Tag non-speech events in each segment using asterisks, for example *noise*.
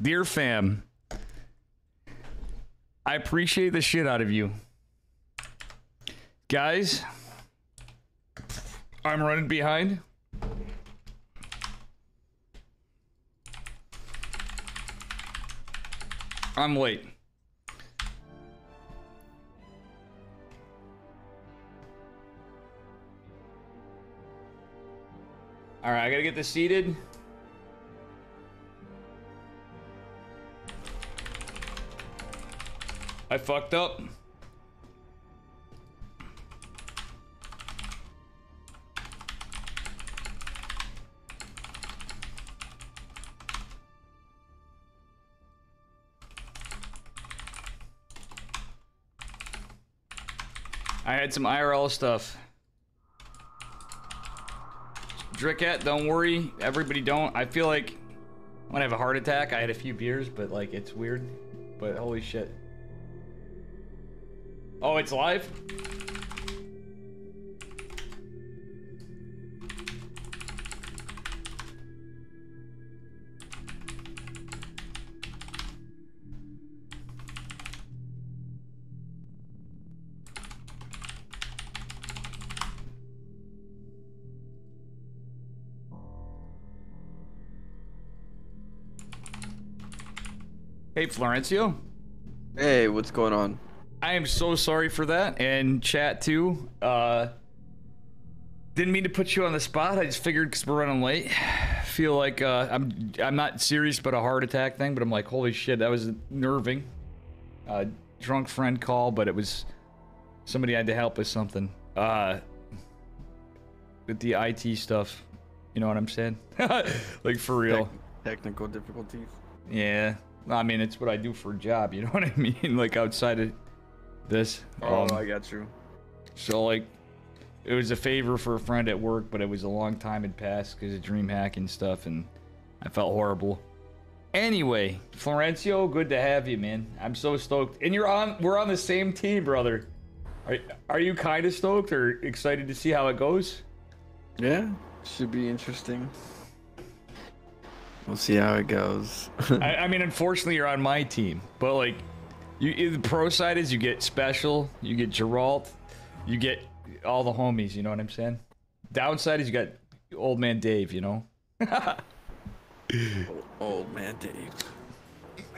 dear fam, I appreciate the shit out of you. Guys, I'm running behind. I'm late. All right, I gotta get this seated. I fucked up. I had some IRL stuff. Dricket, don't worry. Everybody don't. I feel like when I have a heart attack, I had a few beers, but like it's weird. But holy shit. Oh, it's live? Hey, Florencio. Hey, what's going on? I am so sorry for that, and chat too. Uh, didn't mean to put you on the spot. I just figured because we're running late. *sighs* Feel like uh, I'm I'm not serious about a heart attack thing, but I'm like, holy shit, that was nerving. Uh, drunk friend call, but it was somebody had to help with something. Uh, with the IT stuff, you know what I'm saying? *laughs* like for real. Technical difficulties. Yeah. I mean, it's what I do for a job. You know *laughs* what I mean? Like outside of this. Oh, Um, I got you. so like, it was a favor for a friend at work, but it was a long time had passed because of dream hacking stuff, and I felt horrible. Anyway, Florencio, good to have you, man. I'm so stoked, and you're on. We're on the same team, brother. Are Are you kind of stoked or excited to see how it goes? Yeah, should be interesting. We'll see how it goes. *laughs* I, I mean, unfortunately, you're on my team, but like, you the pro side is you get special, you get Geralt, you get all the homies. You know what I'm saying? Downside is you got old man Dave. You know. *laughs* Old man Dave.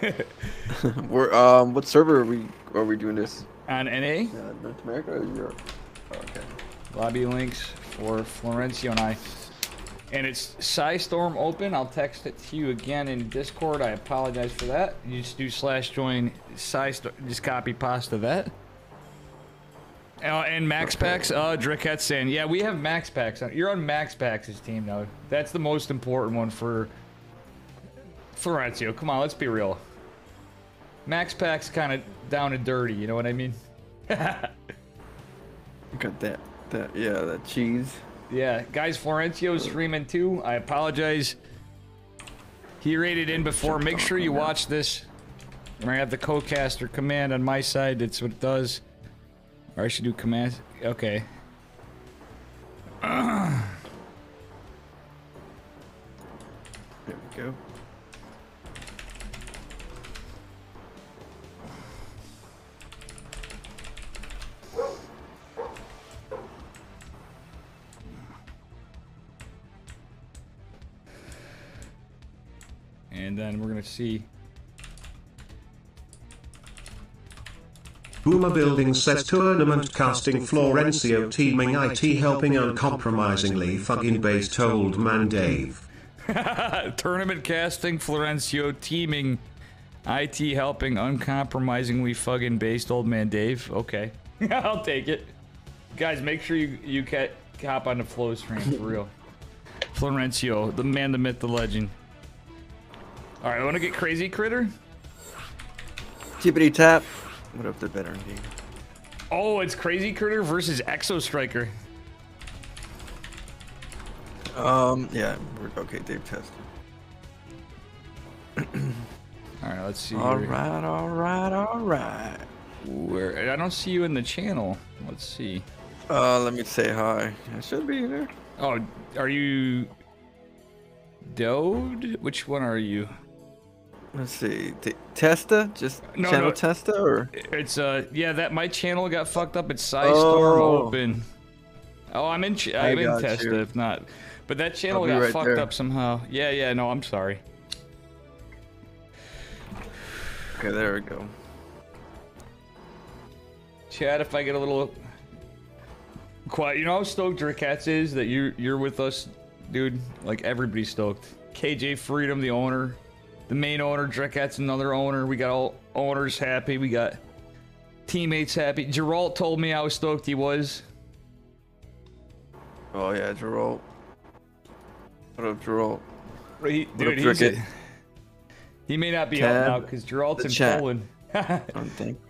*laughs* *laughs* We're um, what server are we are we doing this? On NA, Uh, North America or Europe? Oh, okay. lobby links for Florencio and I. And it's PSISTORM open. I'll text it to you again in Discord. I apologize for that. You just do slash join PSISTORM. Just copy pasta that. Uh, and Max Packs, uh, Dricket's saying, yeah, we have Max Packs. on- You're on Max Packs' team now. That's the most important one for Florencio. Come on, let's be real. Max Packs kind of down and dirty, you know what I mean? *laughs* Got that that yeah that cheese. Yeah, guys, Florencio's streaming too. I apologize. He rated in before. Make sure you watch this. I have the co-caster command on my side. That's what it does. Or I should do command. Okay. There we go. And then we're gonna see. Boomer Building says tournament casting Florencio teaming IT helping uncompromisingly fucking based old man Dave. *laughs* Tournament casting, Florencio teaming, IT helping, uncompromisingly fucking based old man Dave. Okay, *laughs* I'll take it. Guys, make sure you you ca- hop on the flow stream for real. *laughs* Florencio, the man, the myth, the legend. All right, I want to get crazy, critter. Tippity tap. What if they're better in game? Oh, it's crazy critter versus Exo Striker. Um, yeah. We're, okay, Dave tested. *clears throat* All right, let's see. All here. right, all right, all right. Where I don't see you in the channel. Let's see. Uh, let me say hi. I should be there. Oh, are you Dode? Which one are you? Let's see. T- Testa? Just No, channel no. Testa or? It's uh yeah that my channel got fucked up. It's Storm Oh. Open. Oh, I'm in. Ch- I'm in Testa you. if not, but that channel got right fucked there. up somehow. Yeah, yeah. No, I'm sorry. Okay, there we go. Chad, if I get a little quiet, you know how stoked Dricats is that you you're with us, dude. Like everybody's stoked. KJ Freedom, the owner, the main owner. Dricats, another owner. We got all owners happy. We got teammates happy. Geralt told me how stoked he was. Oh yeah, Geralt. What up, Geralt? He, dude, he's a- he may not be Tab, up now because Geralt's in chat. Poland. I don't think. *laughs*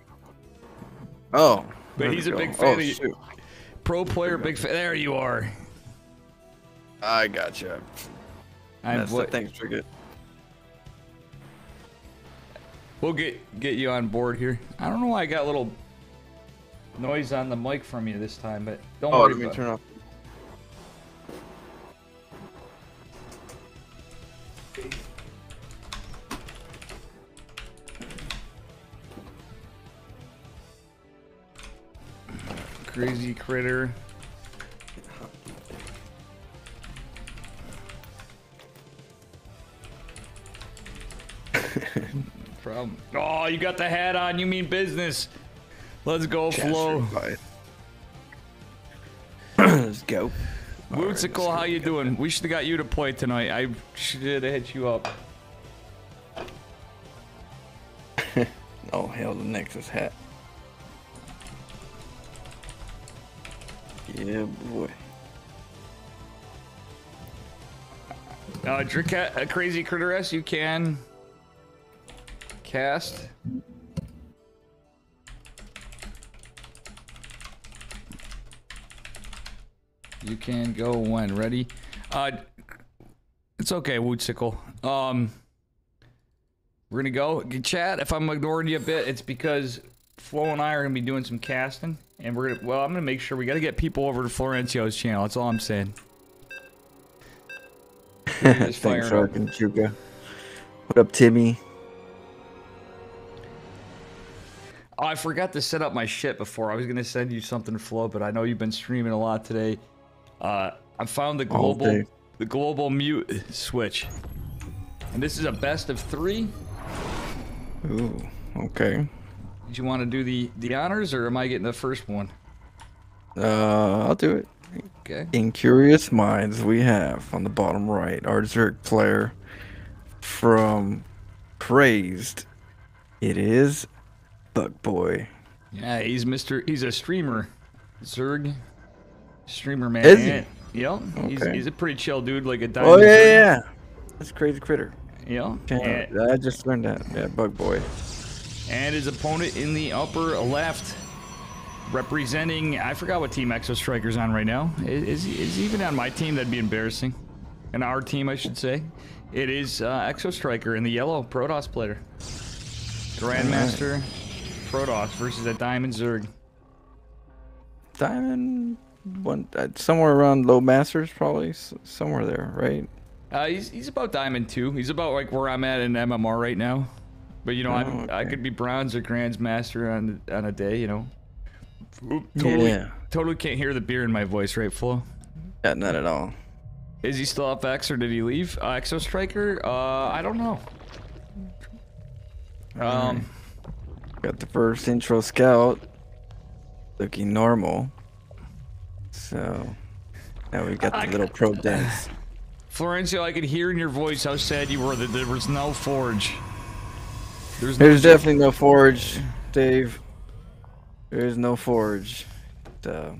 Oh. But he's a go. big fan oh, of you. Pro player, big fan. There you are. I gotcha. I'm, That's what, Thanks, Dricket. We'll get get you on board here. I don't know why I got a little noise on the mic from you this time, but don't Oh, worry let me turn off. Crazy critter. *laughs* Problem. Oh, you got the hat on. You mean business. Let's go, Flo. *clears throat* Let's go. Wootsicle, how you doing? We should have got you to play tonight. I should have hit you up. *laughs* Oh hell, the Nexus hat. Yeah, boy. Uh, drink a, a crazy critter S. You can cast. You can go when ready. Uh, it's okay, Wootsicle. Um, we're gonna go. Chat. If I'm ignoring you a bit, it's because Flo and I are gonna be doing some casting, and we're gonna. Well, I'm gonna make sure we gotta get people over to Florencio's channel. That's all I'm saying. *laughs* Thanks. Shark and Chuka. What up, Timmy? Oh, I forgot to set up my shit before. I was gonna send you something, Flo, but I know you've been streaming a lot today. Uh, I found the global, the global mute switch, and this is a best of three. Ooh, okay. Did you want to do the the honors, or am I getting the first one? Uh, I'll do it. Okay. In Curious Minds, we have on the bottom right our Zerg player from Praised. It is Bug Boy. Yeah, he's Mister. He's a streamer, Zerg, streamer man. Is he? Yep. He's, Okay. he's a pretty chill dude, like a Oh diamond. yeah, yeah, yeah. That's Crazy Critter. Yeah. And, I just learned that. Yeah, Bug Boy. and his opponent in the upper left, representing I forgot what team Exo Striker's on right now. Is is he, is even on my team? That'd be embarrassing. And our team, I should say. It is uh, Exo Striker in the yellow Protoss player. Grandmaster Protoss versus a Diamond Zerg. Diamond one uh, somewhere around low masters probably s- somewhere there, right? Uh, he's he's about Diamond too. He's about like where I'm at in MMR right now. But you know, I Oh, I okay. could be bronze or Grand's Master on on a day. You know. Oop, Totally, Yeah. totally can't hear the beer in my voice, right, Flo? Yeah, not at all. Is he still up X or did he leave? Uh, Exo Striker? Uh, I don't know. Um, Got the first intro scout looking normal. So now we've got the I- little probe dance. Florencio, I could hear in your voice how sad you were that there was no forge. There's no There's definitely no forge, Dave. There's no forge. Uh,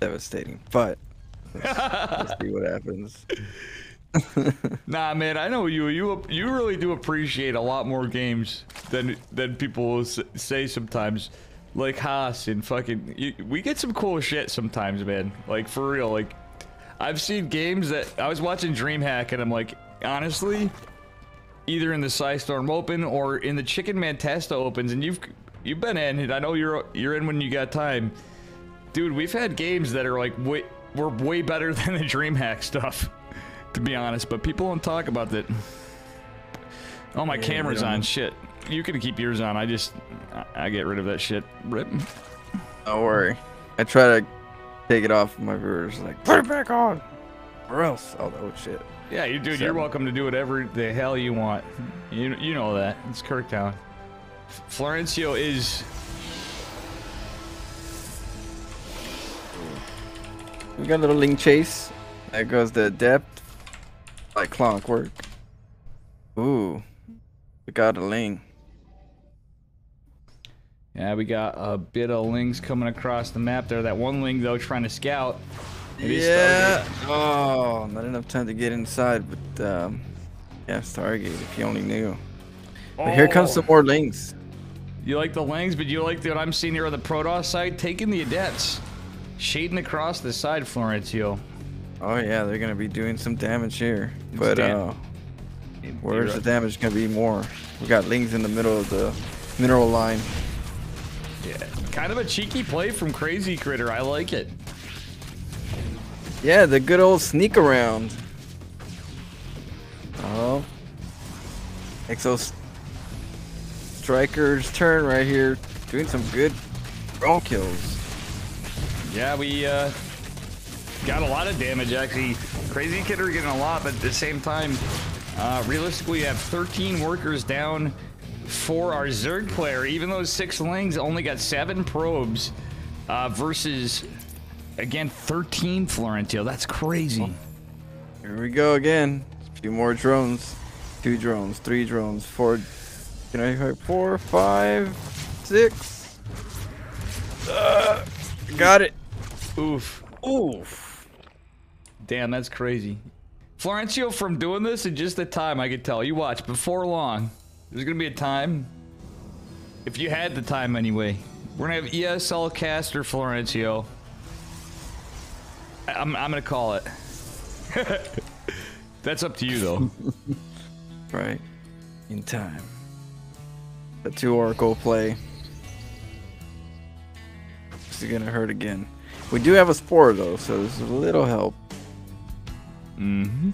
devastating. But let's, let's see what happens. *laughs* Nah, man, I know you. You you really do appreciate a lot more games than than people say sometimes. Like Haas and fucking. You, we get some cool shit sometimes, man. Like for real. Like I've seen games that I was watching DreamHack and I'm like, honestly, either in the Storm Open or in the Chicken Mantesta Opens, and you've you've been in, and I know you're you're in when you got time, dude. We've had games that are like way were way better *laughs* than the DreamHack stuff, to be honest. But people don't talk about that. Oh, my Yeah, camera's on. Shit. You can keep yours on. I just, I, I get rid of that shit. Rip. Don't worry. I try to take it off my viewers, like put it back on, or else. Oh, oh shit. Yeah, you dude. You're welcome to do whatever the hell you want. You you know that. It's Kirktown. Florencio is We got a little ling chase. There goes the depth, like clockwork. Ooh, we got a ling. Yeah, we got a bit of lings coming across the map there. That one ling though trying to scout. Is Yeah. Oh, not enough time to get inside, but um, yeah, Stargate. If you only knew. But here comes Oh, some more lings. You like the lings, but you like what I'm seeing here on the Protoss side, taking the adepts, shading across the side, Florencio. Oh yeah, they're gonna be doing some damage here. But dam- uh, where's the damage gonna be more? We got lings in the middle of the mineral line. Yeah, kind of a cheeky play from Crazy Critter. I like it. Yeah, the good old sneak around. Oh. Exo Striker's turn right here. Doing some good drone kills. Yeah, we uh, got a lot of damage actually. Crazy Kid are getting a lot, but at the same time, uh, realistically, we have 13 workers down for our Zerg player. Even though six lings only got seven probes uh, versus again 13 Florencio. That's crazy. Here we go again. A few more drones. Two drones, three drones, four. Can I hit four, five, six? Uh, got it. Oof. Oof. Damn, that's crazy. Florencio, from doing this in just the time, I could tell. You watch, before long, there's gonna be a time. If you had the time anyway, we're gonna have ESL caster Florencio. I'm, I'm gonna call it. *laughs* That's up to you though. *laughs* Right. In time. The two Oracle play. This is gonna hurt again. We do have a spore though, so there's a little help. Mm-hmm.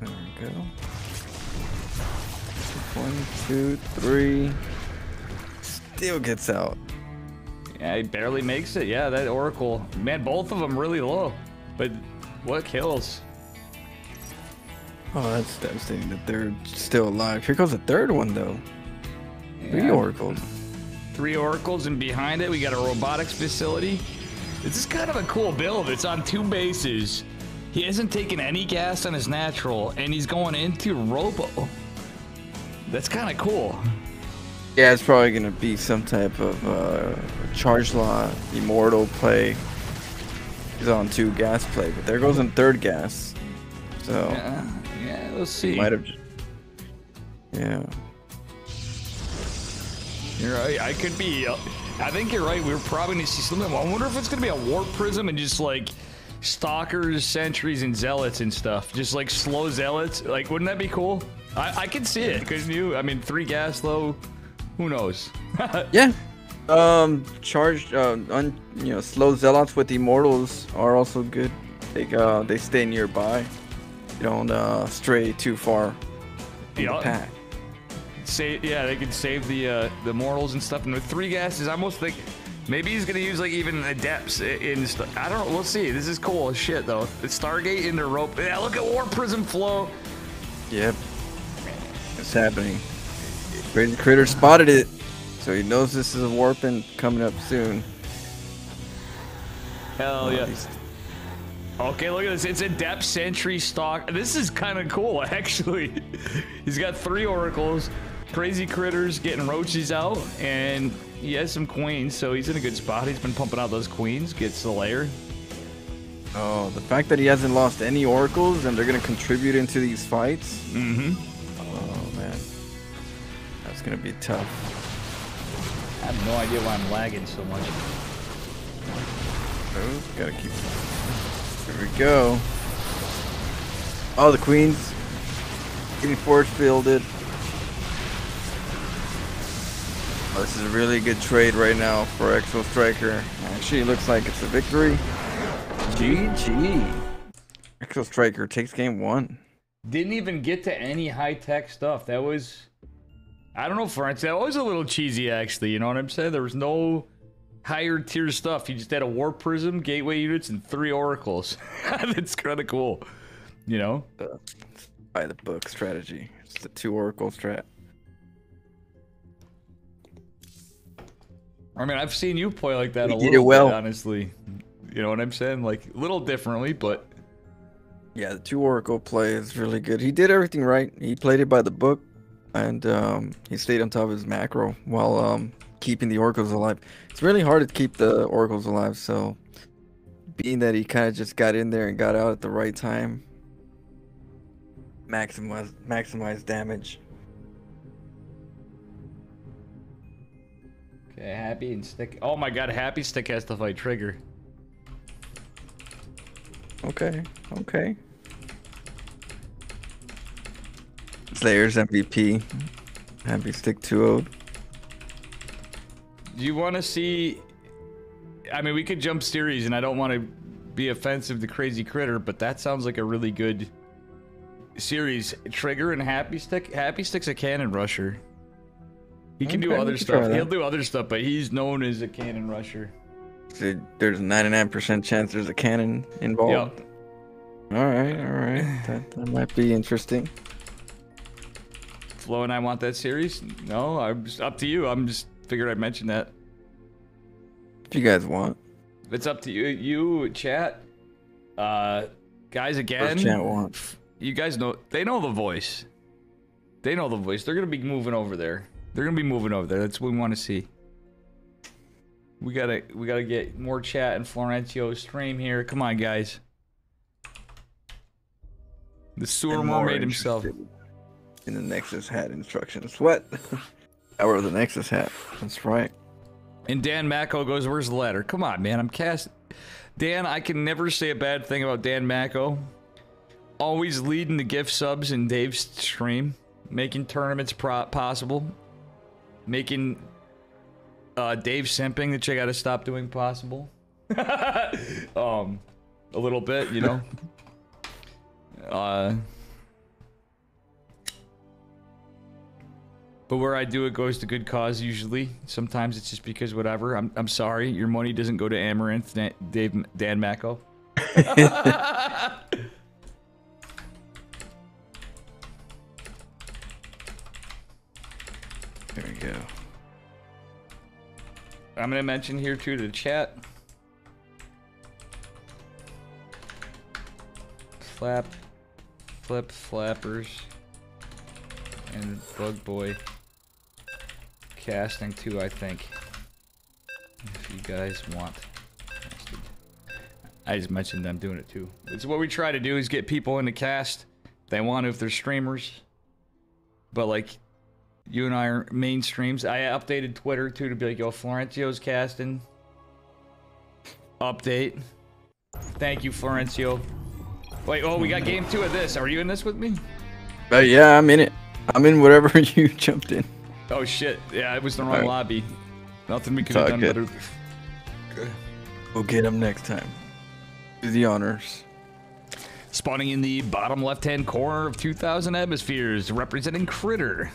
There we go. One, two, three. Still gets out. Yeah, he barely makes it. Yeah, that Oracle. Man, both of them really low. But what kills? Oh, that's devastating that they're still alive. Here goes a third one though. Three Yeah. oracles. three oracles, and behind it we got a robotics facility. This is kind of a cool build. It's on two bases. He hasn't taken any gas on his natural, and he's going into robo. That's kind of cool. Yeah, it's probably gonna be some type of uh, chargelot immortal play. He's on two gas play, but there goes in third gas. So Yeah, yeah. We'll see. might have. Yeah. You're right. I could be. uh, I think you're right. We're probably gonna see something. I wonder if it's gonna be a warp prism and just like stalkers, sentries, and zealots and stuff. Just like slow zealots. Like, wouldn't that be cool? I, I could see it. Couldn't you? I mean, three gas though. Who knows? *laughs* Yeah. Um, charged, uh, un, you know, slow zealots with immortals are also good. They uh, they stay nearby. You don't uh, stray too far from Yeah. the pack. Say, yeah, they could save the uh, the mortals and stuff. And with three gases, I almost think maybe he's gonna use like even adepts in. St- I don't know. We'll see. This is cool as shit though. The Stargate in the rope. Yeah, look at Warp Prism flow. Yep. It's happening. Crazy Critter spotted it, so he knows this is a warping coming up soon. Hell Oh, yeah. Okay, look at this. It's a depth sentry stock. This is kind of cool, *laughs* actually. He's got three oracles, crazy critters getting roaches out, and he has some queens, so he's in a good spot. He's been pumping out those queens, gets the lair. Oh, the fact that he hasn't lost any oracles and they're gonna contribute into these fights. Mm-hmm. Oh man, that's gonna be tough. I have no idea why I'm lagging so much. Oh, gotta keep. Here we go. Oh, the queens getting force fielded. This is a really good trade right now for Exo Striker. Actually, it looks like it's a victory. GG. Exo Striker takes game one. Didn't even get to any high tech stuff. That was, I don't know, Florence. That was a little cheesy, actually. You know what I'm saying? There was no higher tier stuff. You just had a warp prism, gateway units, and three oracles. *laughs* That's kind of cool. You know? By the book strategy. It's the two oracle strat. I mean, I've seen you play like that We a little well. bit, honestly. You know what I'm saying? Like a little differently, but Yeah, the two oracle play is really good. He did everything right. He played it by the book, and um, he stayed on top of his macro while um, keeping the oracles alive. It's really hard to keep the oracles alive. So, being that he kind of just got in there and got out at the right time, maximize maximize damage. Okay, happy and stick. Oh my god, happy stick has to fight trigger. Okay, okay. Slayer's MVP. Happy stick 2 Do you want to see? I mean, we could jump series, and I don't want to be offensive to Crazy Critter, but that sounds like a really good series. Trigger and Happy Stick. Happy Stick's a cannon rusher. He can do Okay, we other can stuff. He'll do other stuff, but he's known as a cannon rusher. So there's a 99% chance there's a cannon involved. Yep. All right, all right. *sighs* That, that might be interesting. Flo and I want that series. No, I'm just up to you. I'm just figured I'd mention that. If you guys want. It's up to you. You chat, uh, guys. Again, First chat wants. you guys know they know the voice. They know the voice. They're gonna be moving over there. They're gonna be moving over there. That's what we want to see. We gotta we gotta get more chat and Florencio stream here. Come on, guys. The sewer mermaid himself. In the Nexus hat instructions. What? *laughs* Power of the Nexus hat. That's right. And Dan Mako goes, "Where's the ladder? Come on, man. I'm cast. Dan, I can never say a bad thing about Dan Mako. Always leading the gift subs in Dave's stream, making tournaments pro- possible, making uh, Dave simping that you got to stop doing possible. *laughs* um, a little bit, you know. *laughs* uh." But where I do it goes to good cause usually. Sometimes it's just because whatever. I'm, I'm sorry. Your money doesn't go to Amaranth, Na- Dave, Dan Mako. *laughs* There we go. I'm going to mention here too to the chat. Flap, flip, flappers, and Bug Boy casting too, I think. If you guys want. I just mentioned them doing it too. It's what we try to do is get people into cast. They want to if they're streamers. But like you and I are main streams. I updated Twitter too to be like, yo, Florencio's casting. Update. Thank you, Florencio. Wait, oh, we got game two of this. Are you in this with me? But yeah, I'm in it. I'm in whatever *laughs* you jumped in. Oh shit! Yeah, it was the wrong Alright. lobby. Nothing we could have done good. better. We'll get him next time. Do the honors. Spawning in the bottom left-hand corner of 2,000 atmospheres, representing Critter.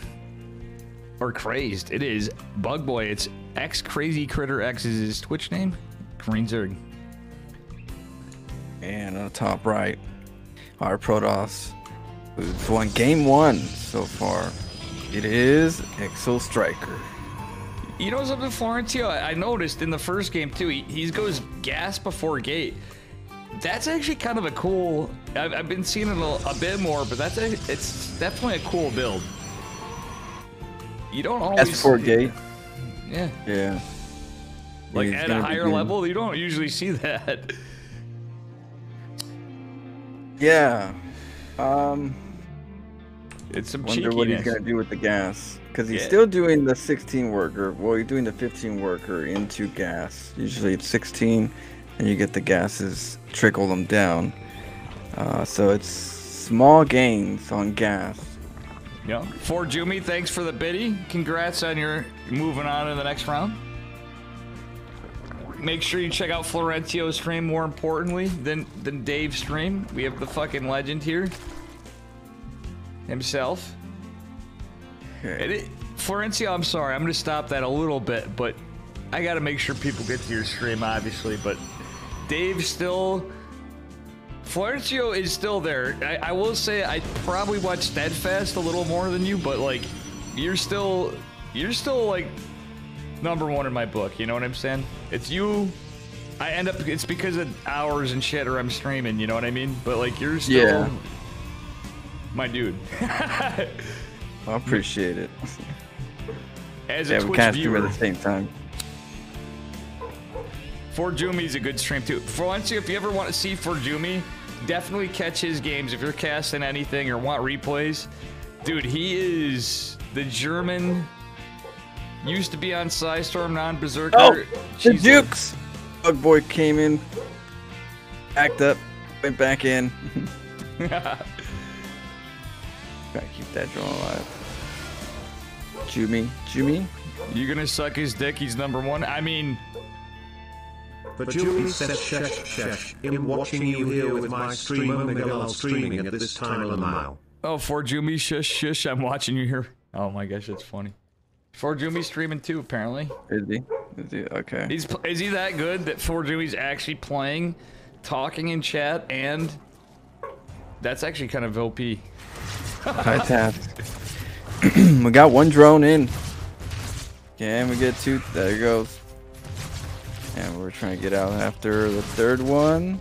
Or Crazed. It is Bug Boy. It's X Crazy Critter X is his Twitch name. Green Zerg. And on the top right, our Protoss, who's won game one so far. It is Exo Striker. You know something, Florencio? I I noticed in the first game too. He, he goes gas before gate. That's actually kind of a cool. I've, I've been seeing it a, a bit more, but that's a, it's definitely a cool build. You don't always. As for gate, Yeah. yeah. Like at a higher level, you don't usually see that. Yeah. Um, It's some wonder what he's gonna do with the gas. Because he's Yeah. still doing the 16 worker. Well, he's doing the 15 worker into gas. Usually it's 16, and you get the gases, trickle them down. Uh, so it's small gains on gas. Yeah. For Jumi, thanks for the biddy. Congrats on your moving on to the next round. Make sure you check out Florencio's stream more importantly than, than Dave's stream. We have the fucking legend here. himself. And it, Florencio, I'm sorry, I'm gonna stop that a little bit, but I gotta make sure people get to your stream, obviously. But Dave still, Florencio is still there. I, I will say I probably watch Steadfast a little more than you, but like, you're still, you're still like number one in my book. You know what I'm saying? It's you. I end up. It's because of hours and shit, or I'm streaming. You know what I mean? But like, you're still Yeah. my dude. *laughs* I appreciate it. As a Yeah, we Twitch can't stream viewer, at the same time. Forjumi's a good stream too. Florencio, if you ever want to see For Forjumi, definitely catch his games. If you're casting anything or want replays, dude, he is the German. Used to be on PSISTORM, non Berserker. Oh, the Jukes! Bug Boy came in, backed up, went back in. *laughs* Gotta keep that drone alive. Jumi, Jumi? You gonna suck his dick? He's number one. I mean, But Julie says shesh shesh. I'm watching you here with my streamer Miguel streaming at this time of the mile. oh, Forjumi, shush, shush. I'm watching you here. Oh my gosh, that's funny. For Forjumi's streaming too, apparently. Is he? Is he? Okay. He's is he that good that Forjumi's actually playing, talking in chat, and that's actually kind of OP. High *laughs* task. *clears throat* we got one drone in. Can we get two? There it goes. And we're trying to get out after the third one.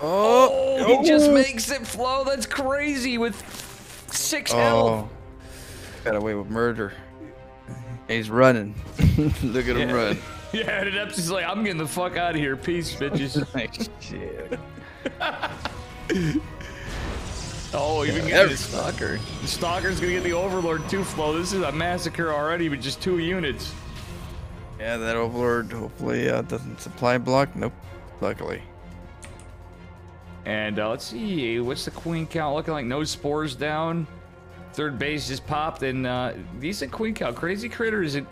Oh, Oh, he just makes it flow. That's crazy with six oh. health. Oh, got away with murder. He's running. *laughs* Look at him Yeah. run. *laughs* Yeah, and Epps is like, I'm getting the fuck out of here. Peace, *laughs* bitches. Shit. oh, even getting the stalker. The stalker's gonna get the overlord too, flow. This is a massacre already with just two units. Yeah, that overlord hopefully uh, doesn't supply block. Nope. Luckily. And uh, let's see, what's the queen count looking like? No spores down. Third base just popped, and uh, decent queen count. Crazy critter is it?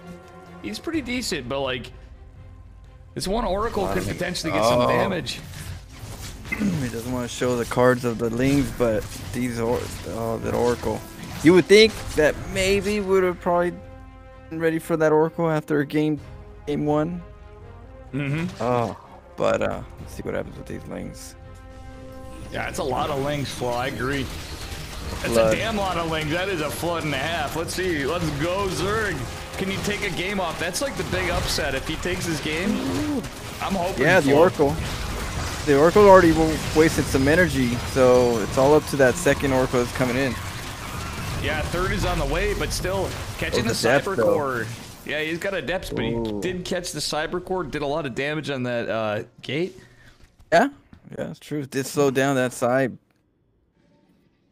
He's pretty decent, but like, this one oracle could potentially get some Oh. damage. *clears throat* he doesn't want to show the cards of the lings, but these or oh, that oracle. You would think that maybe would have probably been ready for that oracle after a game game one. Mm-hmm. Oh, but uh, let's see what happens with these lings. Yeah, it's a lot of lings, Flo. I agree. It's a damn lot of lings. That is a flood and a half. Let's see. Let's go, Zerg. Can you take a game off? That's like the big upset. If he takes his game, I'm hoping. Yeah, the oracle. The oracle already wasted some energy, so it's all up to that second oracle that's coming in. Yeah, third is on the way, but still catching Oh, the, the cyber core. Yeah, he's got a depth, but he did catch the cyber core. Did a lot of damage on that uh, gate. Yeah, yeah, it's true. Did slow down that side.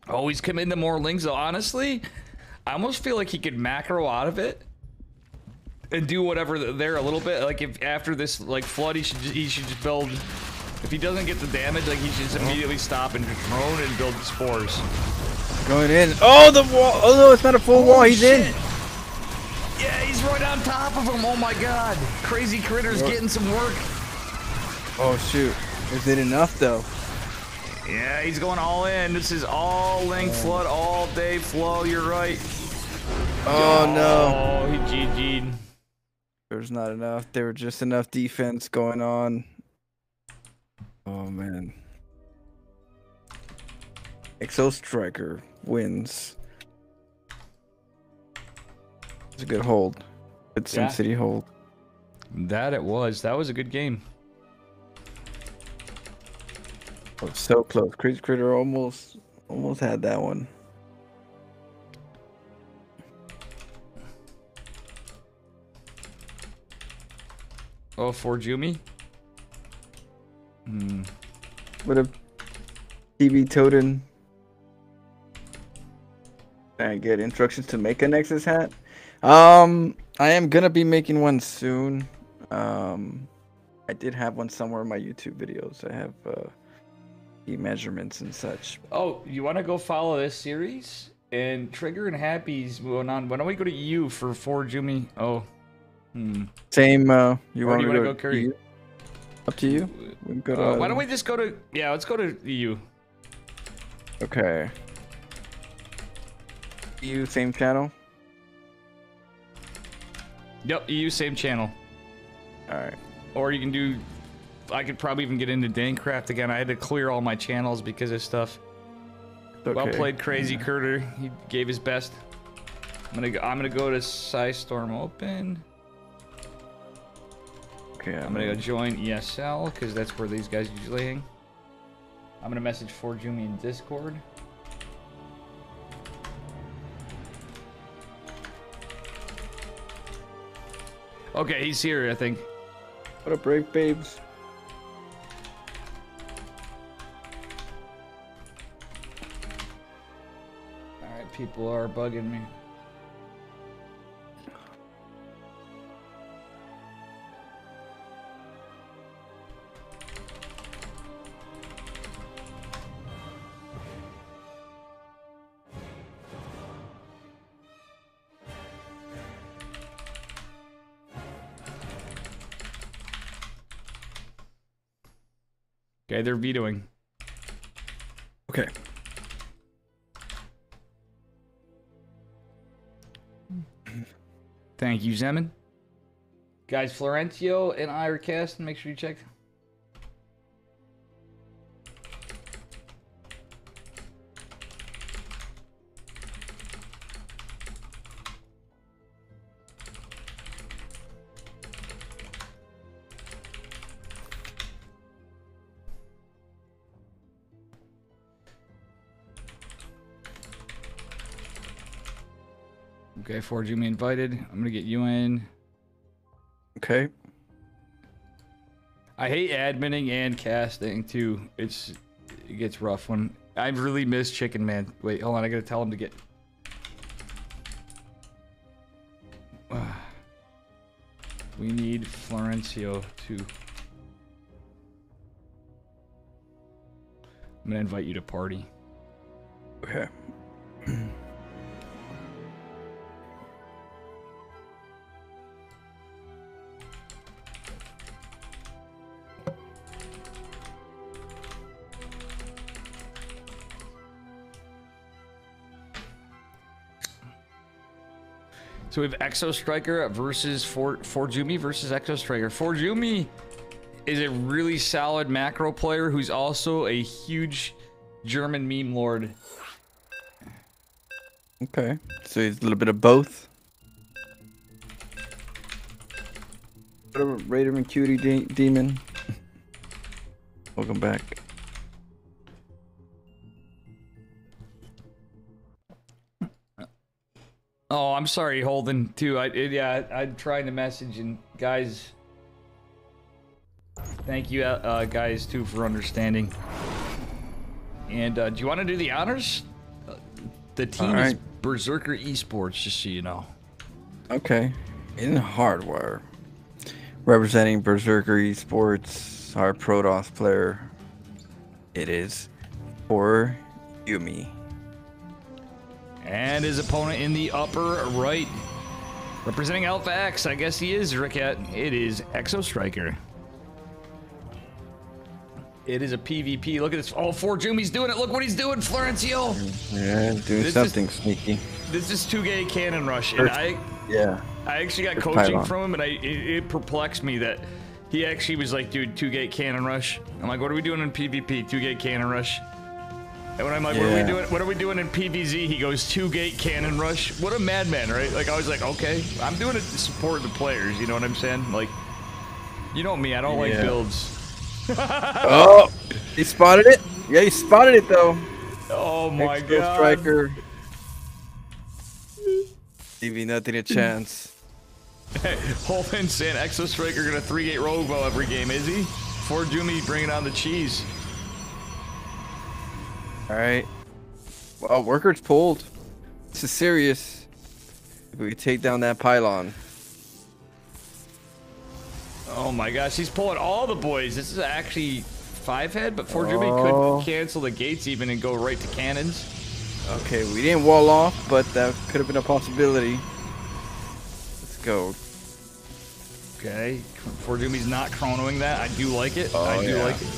Oh, he's coming into more lings though. Honestly, I almost feel like he could macro out of it and do whatever there a little bit. Like if after this like flood, he should he should just build. If he doesn't get the damage, like he should just immediately stop and drone and build spores. Going in. Oh, the wall. Oh no, it's not a full wall. He's in. Yeah, he's right on top of him. Oh my god, crazy critters getting some work. Oh shoot. Is it enough though? Yeah, he's going all in. This is all ling oh. flood all day flow. You're right. Oh no. Oh, he GG'd. There's not enough. There were just enough defense going on. Oh man. Exo Striker wins. It's a good hold. Good Yeah. SimCity hold. That it was. That was a good game. Oh, so close. Crazy Critter almost almost had that one. Oh, for Jumi. Hmm. Would have TV Toten. I get instructions to make a Nexus hat? Um, I am gonna be making one soon. Um, I did have one somewhere in my YouTube videos. I have uh, the measurements and such. Oh, you want to go follow this series? And Trigger and Happy's going on. Why don't we go to you for for Jumi? Oh. Hmm. Same. Uh, you want to go, wanna go Curry? EU? Up to you. Go to, Uh, why don't we just go to? Yeah, let's go to you. Okay. You same channel. Yep, EU same channel. All right. Or you can do. I could probably even get into Dancraft again. I had to clear all my channels because of stuff. Okay. Well played, Crazy Critter. He gave his best. I'm gonna go, I'm gonna go to PSISTORM Open. Okay. I'm gonna go join ESL because that's where these guys usually hang. I'm gonna message Forjumi in Discord. Okay, he's here, I think. What a brave babes? Alright, people are bugging me. Okay, they're vetoing. Okay. Thank you, Zeman. Guys, Florencio and I are casting. Make sure you check. Okay, Ford, you me invited. I'm gonna get you in. Okay. I hate adminning and casting too. It's it gets rough when I really miss Chicken Man. Wait, hold on. I gotta tell him to get. *sighs* We need Florencio to. I'm gonna invite you to party. Okay. We have Exo Striker versus For Forjumi versus Exo Striker. Forjumi is a really solid macro player who's also a huge German meme lord. Okay. So he's a little bit of both. Raider and Cutie de Demon? *laughs* Welcome back. Oh, I'm sorry, Holden. Too. I it, yeah, I, I'm trying to message and guys. Thank you, uh, uh, guys, too, for understanding. And uh, do you want to do the honors? Uh, the team is Berserker Esports, just so you know. Okay. In hardware. Representing Berserker Esports, our Protoss player. It is for Yumi. And his opponent in the upper right. Representing Alpha X, I guess he is, Ricket. It is Exo Striker. It is a PvP. Look at this. Oh, Forjumi's doing it. Look what he's doing, Florencio. Yeah, doing is- something sneaky. This is 2Gate Cannon Rush. And I, Yeah. I actually got It's coaching pylon. from him, and I it, it perplexed me that he actually was like, dude, 2Gate Cannon Rush. I'm like, what are we doing in PvP? 2Gate Cannon Rush. And when I'm like, what are we doing? What are we doing in PvZ? He goes, 2Gate Cannon Rush. What a madman, right? Like I was like, okay, I'm doing it to support the players. You know what I'm saying? Like, you know me, I don't like builds. *laughs* *laughs* Oh! He spotted it? Yeah, he spotted it though. Oh my Exo god. Striker. *laughs* Leaving nothing a chance. Hey, Holden saying Exo Striker gonna 3-gate Robo every game, is he? For Jumi bringing on the cheese. Alright. Well, workers pulled. This is serious. If we take down that pylon. Oh my gosh, he's pulling all the boys. This is actually five head, but Forjumi Oh. could cancel the gates even and go right to cannons. Okay, we didn't wall off, but that could have been a possibility. Let's go. Okay, Forjumi's not chronoing that. I do like it. I Oh, do yeah. like it.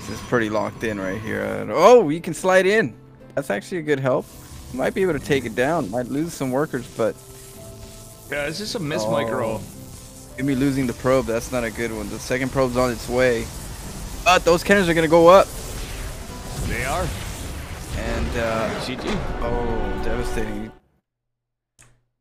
This is pretty locked in right here. Oh, you can slide in. That's actually a good help. Might be able to take it down. Might lose some workers, but Yeah, it's just a miss Oh. micro. Give me losing the probe. That's not a good one. The second probe's on its way. But those cannons are gonna go up. They are. And uh, GG. oh, devastating.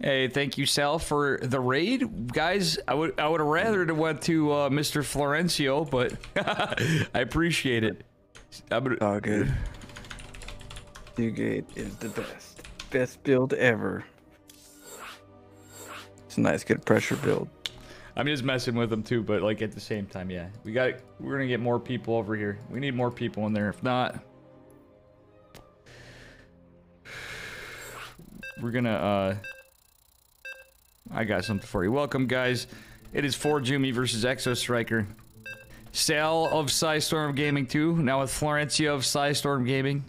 Hey, thank you, Sal, for the raid, guys. I would I would have rather it went to uh, Mr. Florencio, but *laughs* I appreciate it. I'm gonna, Oh, good. 2Gate is the best. Best build ever. It's a nice, good pressure build. I'm just messing with them too, but like at the same time, yeah, we got we're gonna get more people over here. We need more people in there. If not, we're gonna. uh I got something for you. Welcome, guys. It is for Jumi versus Exo Striker. Sal of PSISTORM Gaming 2, now with Florencio of PSISTORM Gaming.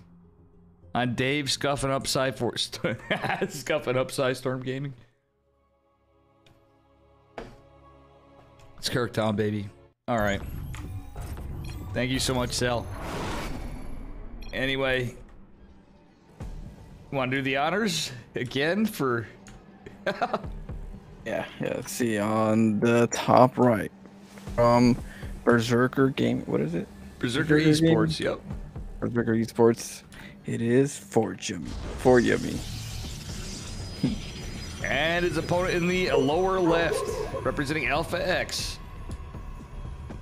On Dave scuffing up Psy *laughs* scuffing up PSISTORM Gaming. It's Kirktown, baby. All right. Thank you so much, Sal. Anyway, want to do the honors again for? *laughs* Yeah, yeah. Let's see on the top right from Berserker Game. What is it? Berserker Berserker Esports. Yep. Berserker Esports. It is for Jimmy. For Yummy. And his opponent in the lower left, representing Alpha X.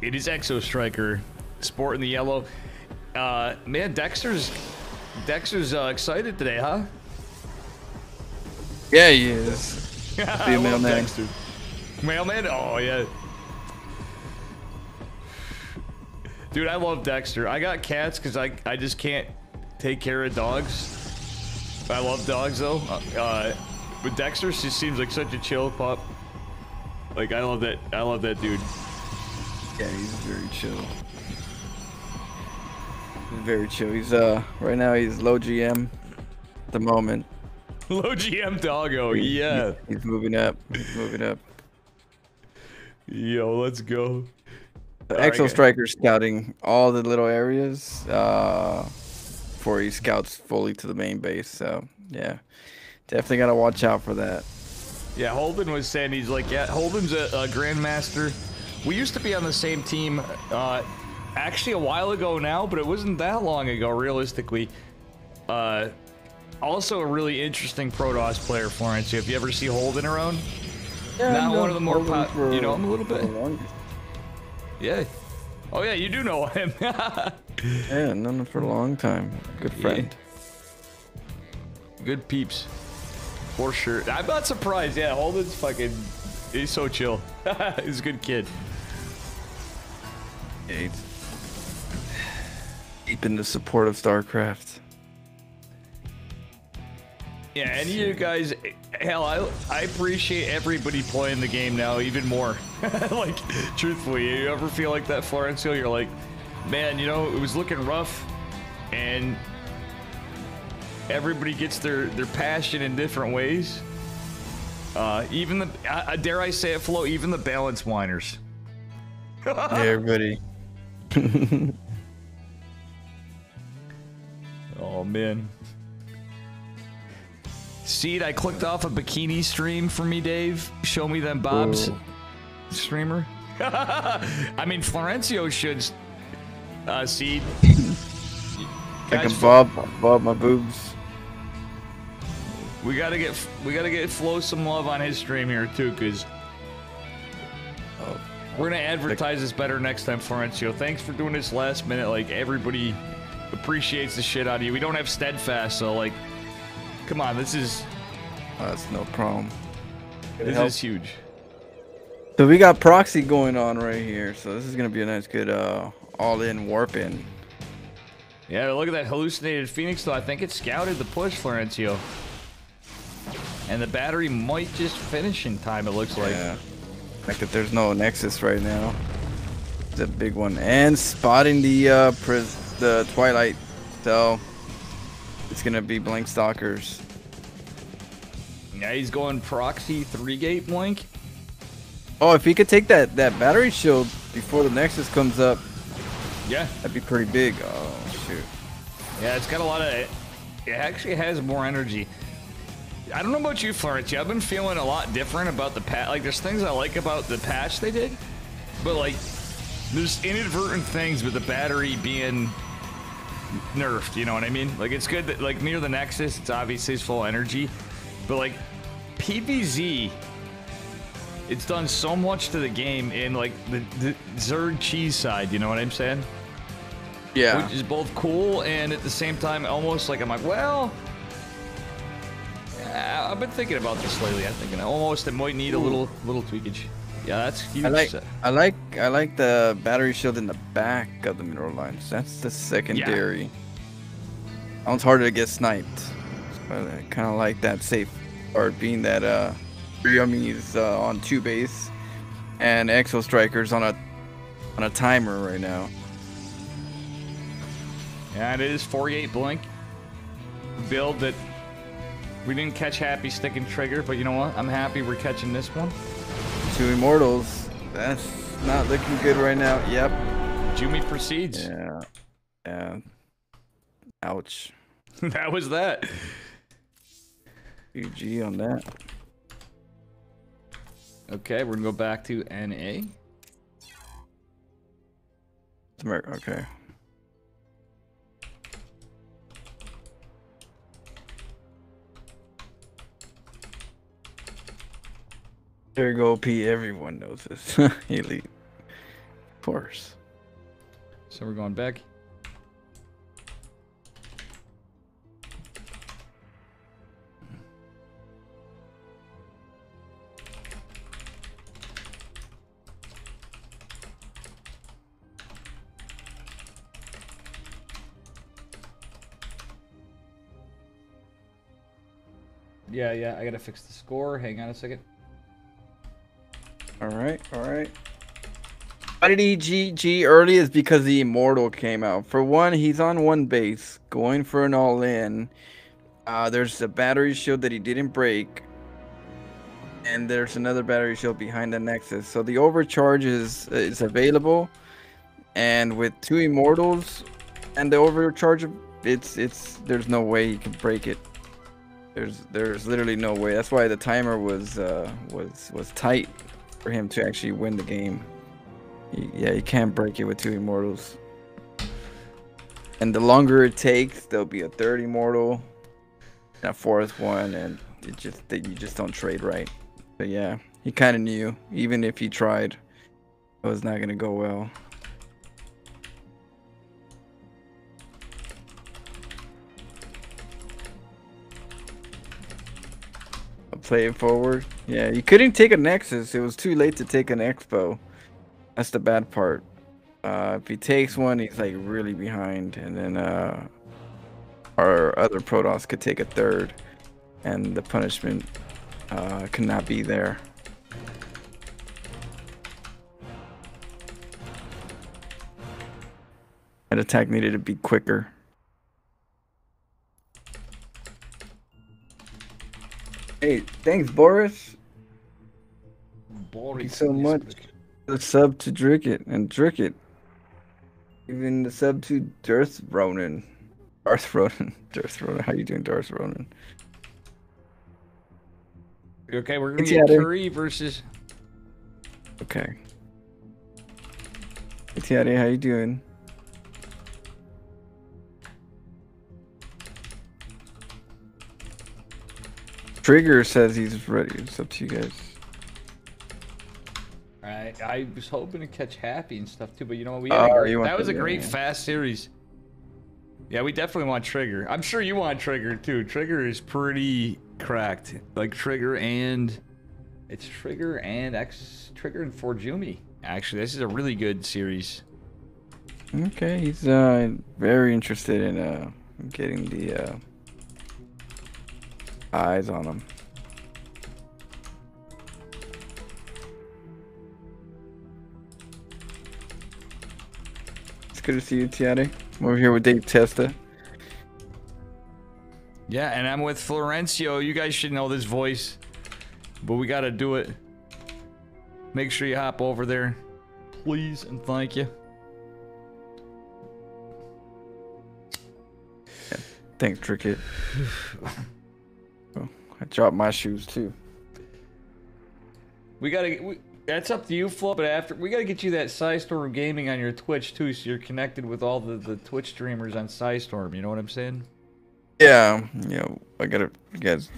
It is Exo Striker, sport in the yellow. Uh, man, Dexter's Dexter's uh, excited today, huh? Yeah, he is. *laughs* I love mailman. Dexter. Mailman? Oh, yeah. Dude, I love Dexter. I got cats because I, I just can't take care of dogs. I love dogs, though. Uh, Uh, but Dexter just seems like such a chill pup. Like, I love that. I love that dude. Yeah, he's very chill. Very chill. He's uh right now he's low GM at the moment. *laughs* Low GM doggo. Yeah. He's moving up. He's moving up. Yo, let's go. The Exo guys. Striker scouting all the little areas uh, before he scouts fully to the main base. So yeah, definitely gotta watch out for that. Yeah, Holden was saying he's like, yeah, Holden's a, a grandmaster. We used to be on the same team, uh, actually a while ago now, but it wasn't that long ago, realistically. Uh, also a really interesting Protoss player, Florence. If you ever see Holden around, Not one of the more pop- you know him a little bit? yeah. Oh yeah, you do know him. *laughs* Yeah, known him for a long time. Good friend. Good peeps, for sure. I'm not surprised. Yeah, Holden's fucking. He's so chill. *laughs* he's a good kid. Yeah, he's deep in the support of StarCraft. Yeah, and you guys, hell, I, I appreciate everybody playing the game now even more. *laughs* like, truthfully, you ever feel like that, Florencio? You're like, man, you know, it was looking rough, and everybody gets their, their passion in different ways. Uh, even the, uh, dare I say it, Flo, even the balance whiners. *laughs* Yeah, everybody. *laughs* Oh, man. Seed, I clicked off a bikini stream for me, Dave. Show me them bobs. Streamer. *laughs* I mean, Florencio should. Uh, Seed. *laughs* I can bob, bob my boobs. we gotta get we gotta get Flo some love on his stream here too, cause we're gonna advertise this better next time, Florencio. Thanks for doing this last minute. Like everybody appreciates the shit out of you. We don't have steadfast, so like, come on, this is that's no problem. this help. is huge. So we got proxy going on right here. So this is gonna be a nice, good uh, all-in warp-in. Yeah, look at that hallucinated Phoenix, though. I think it scouted the push, Florencio. And the battery might just finish in time, it looks like. Yeah. Like that there's no Nexus right now. It's a big one. And spotting the uh the Twilight. So it's gonna be blink stalkers. Yeah, he's going proxy three gate blink. Oh, if he could take that that battery shield before the Nexus comes up, Yeah. that'd be pretty big. Oh shoot. Yeah, it's got a lot of it actually has more energy. I don't know about you, Florencio. I've been feeling a lot different about the patch. Like, there's things I like about the patch they did, but like, there's inadvertent things with the battery being nerfed. You know what I mean? Like, it's good that like near the Nexus, it's obviously it's full energy, but like PVZ, it's done so much to the game in like the, the Zerg cheese side. You know what I'm saying? Yeah. which is both cool and at the same time almost like I'm like, well, uh, I've been thinking about this lately. I'm thinking almost it might need a little little tweakage. Yeah, that's huge. I like I like I like the battery shield in the back of the mineral lines. That's the secondary. That one's harder to get sniped. So I kind of like that safe part being that uh Ryumi's uh, on two base and Exo Strikers on a on a timer right now. Yeah, it is 48 blink build that we didn't catch Happy Stick and Trigger, but you know what? I'm happy we're catching this one. Two Immortals. That's not looking good right now. Yep. Jumi proceeds. Yeah. Yeah. Ouch. *laughs* that was that. GG on that. Okay, we're gonna go back to NA. Okay. P. Everyone knows this. *laughs* Elite. Of course. So we're going back. Yeah, yeah, I gotta fix the score. Hang on a second. All right, all right. Why did he GG early? Is because the Immortal came out. For one, he's on one base, going for an all in. Uh, there's a battery shield that he didn't break. And there's another battery shield behind the Nexus. So the overcharge is, is available. And with two Immortals and the overcharge, it's it's there's no way he can break it. There's there's literally no way. That's why the timer was uh, was was tight for him to actually win the game. He, yeah, you can't break it with two immortals. And the longer it takes, there'll be a third immortal, and a fourth one, and it just that you just don't trade right. But yeah, he kind of knew, even if he tried, it was not gonna go well. Play it forward. Yeah, you couldn't take a Nexus. It was too late to take an Expo. That's the bad part. Uh, if he takes one, he's like really behind, and then uh, our other Protoss could take a third, and the punishment uh, cannot be there. That attack needed to be quicker. Hey, thanks, Boris. Thank you so much. The sub to Dricket and Dricket. Even the sub to Darth Ronan. Darth Ronan. *laughs* Darth Ronan. How you doing, Darth Ronan? Okay, we're gonna It's get. Curry versus. Okay. Hey, Tiare, how you doing? Trigger says he's ready. It's up to you guys. I I was hoping to catch Happy and stuff too, but you know what? We Oh, great, that was the- a great yeah. fast series. Yeah, we definitely want Trigger. I'm sure you want Trigger too. Trigger is pretty cracked. Like Trigger and it's Trigger and X Trigger and Forjumi. Actually, this is a really good series. Okay, he's uh very interested in uh getting the uh eyes on him. It's good to see you, Tiare. I'm over here with Dave Testa. Yeah, and I'm with Florencio. You guys should know this voice, but we got to do it. Make sure you hop over there, please, and thank you. Thanks, Tricket. *sighs* *laughs* I dropped my shoes too. We gotta. We, that's up to you, Flo. But after we gotta get you that Storm Gaming on your Twitch too, so you're connected with all the the Twitch streamers on Storm. You know what I'm saying? Yeah, yeah. I gotta. You guys,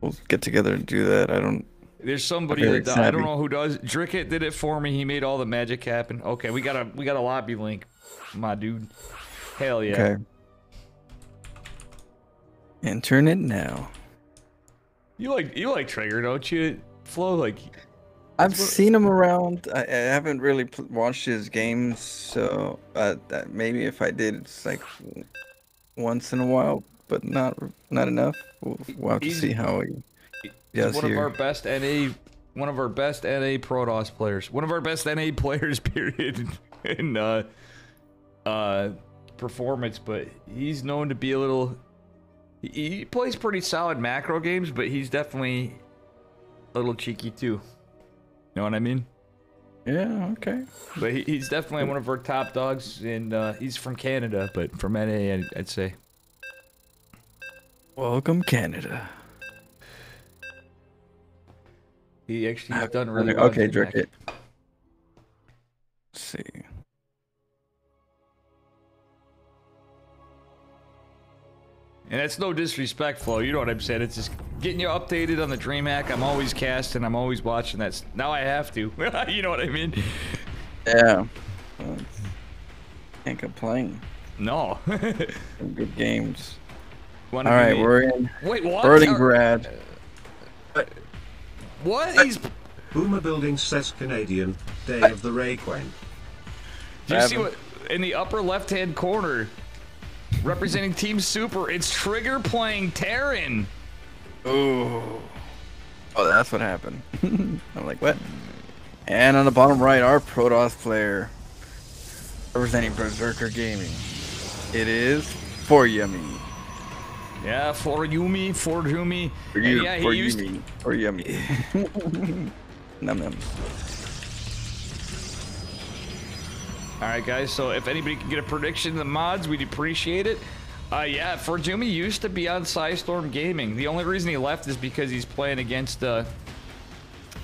we'll get together and do that. I don't. There's somebody that I don't know who does. Dricket did it for me. He made all the magic happen. Okay, we got a we got a lobby link, my dude. Hell yeah. Okay. Internet now. You like you like Trigger, don't you? Flo like I've what- seen him around. I, I haven't really pl- watched his games, so uh, that maybe if I did, it's like once in a while, but not not enough. We'll, we'll have to He's- see how he he's does one of our best NA one of our best NA Protoss players. One of our best NA *laughs* players period *laughs* in uh uh performance, but he's known to be a little he, plays pretty solid macro games, but he's definitely a little cheeky too. You know what I mean? Yeah. Okay. But he, he's definitely one of our top dogs, and uh, he's from Canada, but from NA, I'd, I'd say. Welcome, Canada. He actually has done really well. okay, Drake. Quebec. Let's see. And that's no disrespect, Flo. You know what I'm saying? It's just getting you updated on the DreamHack. I'm always casting. I'm always watching that. Now I have to. *laughs* you know what I mean? Yeah. Well, Can't complain. No. *laughs* Some good games. Wanna All right, be- we're in Wait, what? Berlingrad. Uh, what? He's. Boomer Building says Canadian, Day of the Rayquan. Do you see what? In the upper left-hand corner, representing Team Super, it's Trigger playing Terran. Ooh. Oh, that's what happened. *laughs* I'm like, what? Mm. And on the bottom right, our Protoss player representing Berserker Gaming. It is for Yummy. Yeah, for Yumi, for Yumi. For And you, yeah, he for used Yumi. For Yummy. *laughs* num num. All right, guys. So if anybody can get a prediction in the mods, we'd appreciate it. Uh, yeah, Forjumi used to be on Storm Gaming. The only reason he left is because he's playing against. Uh,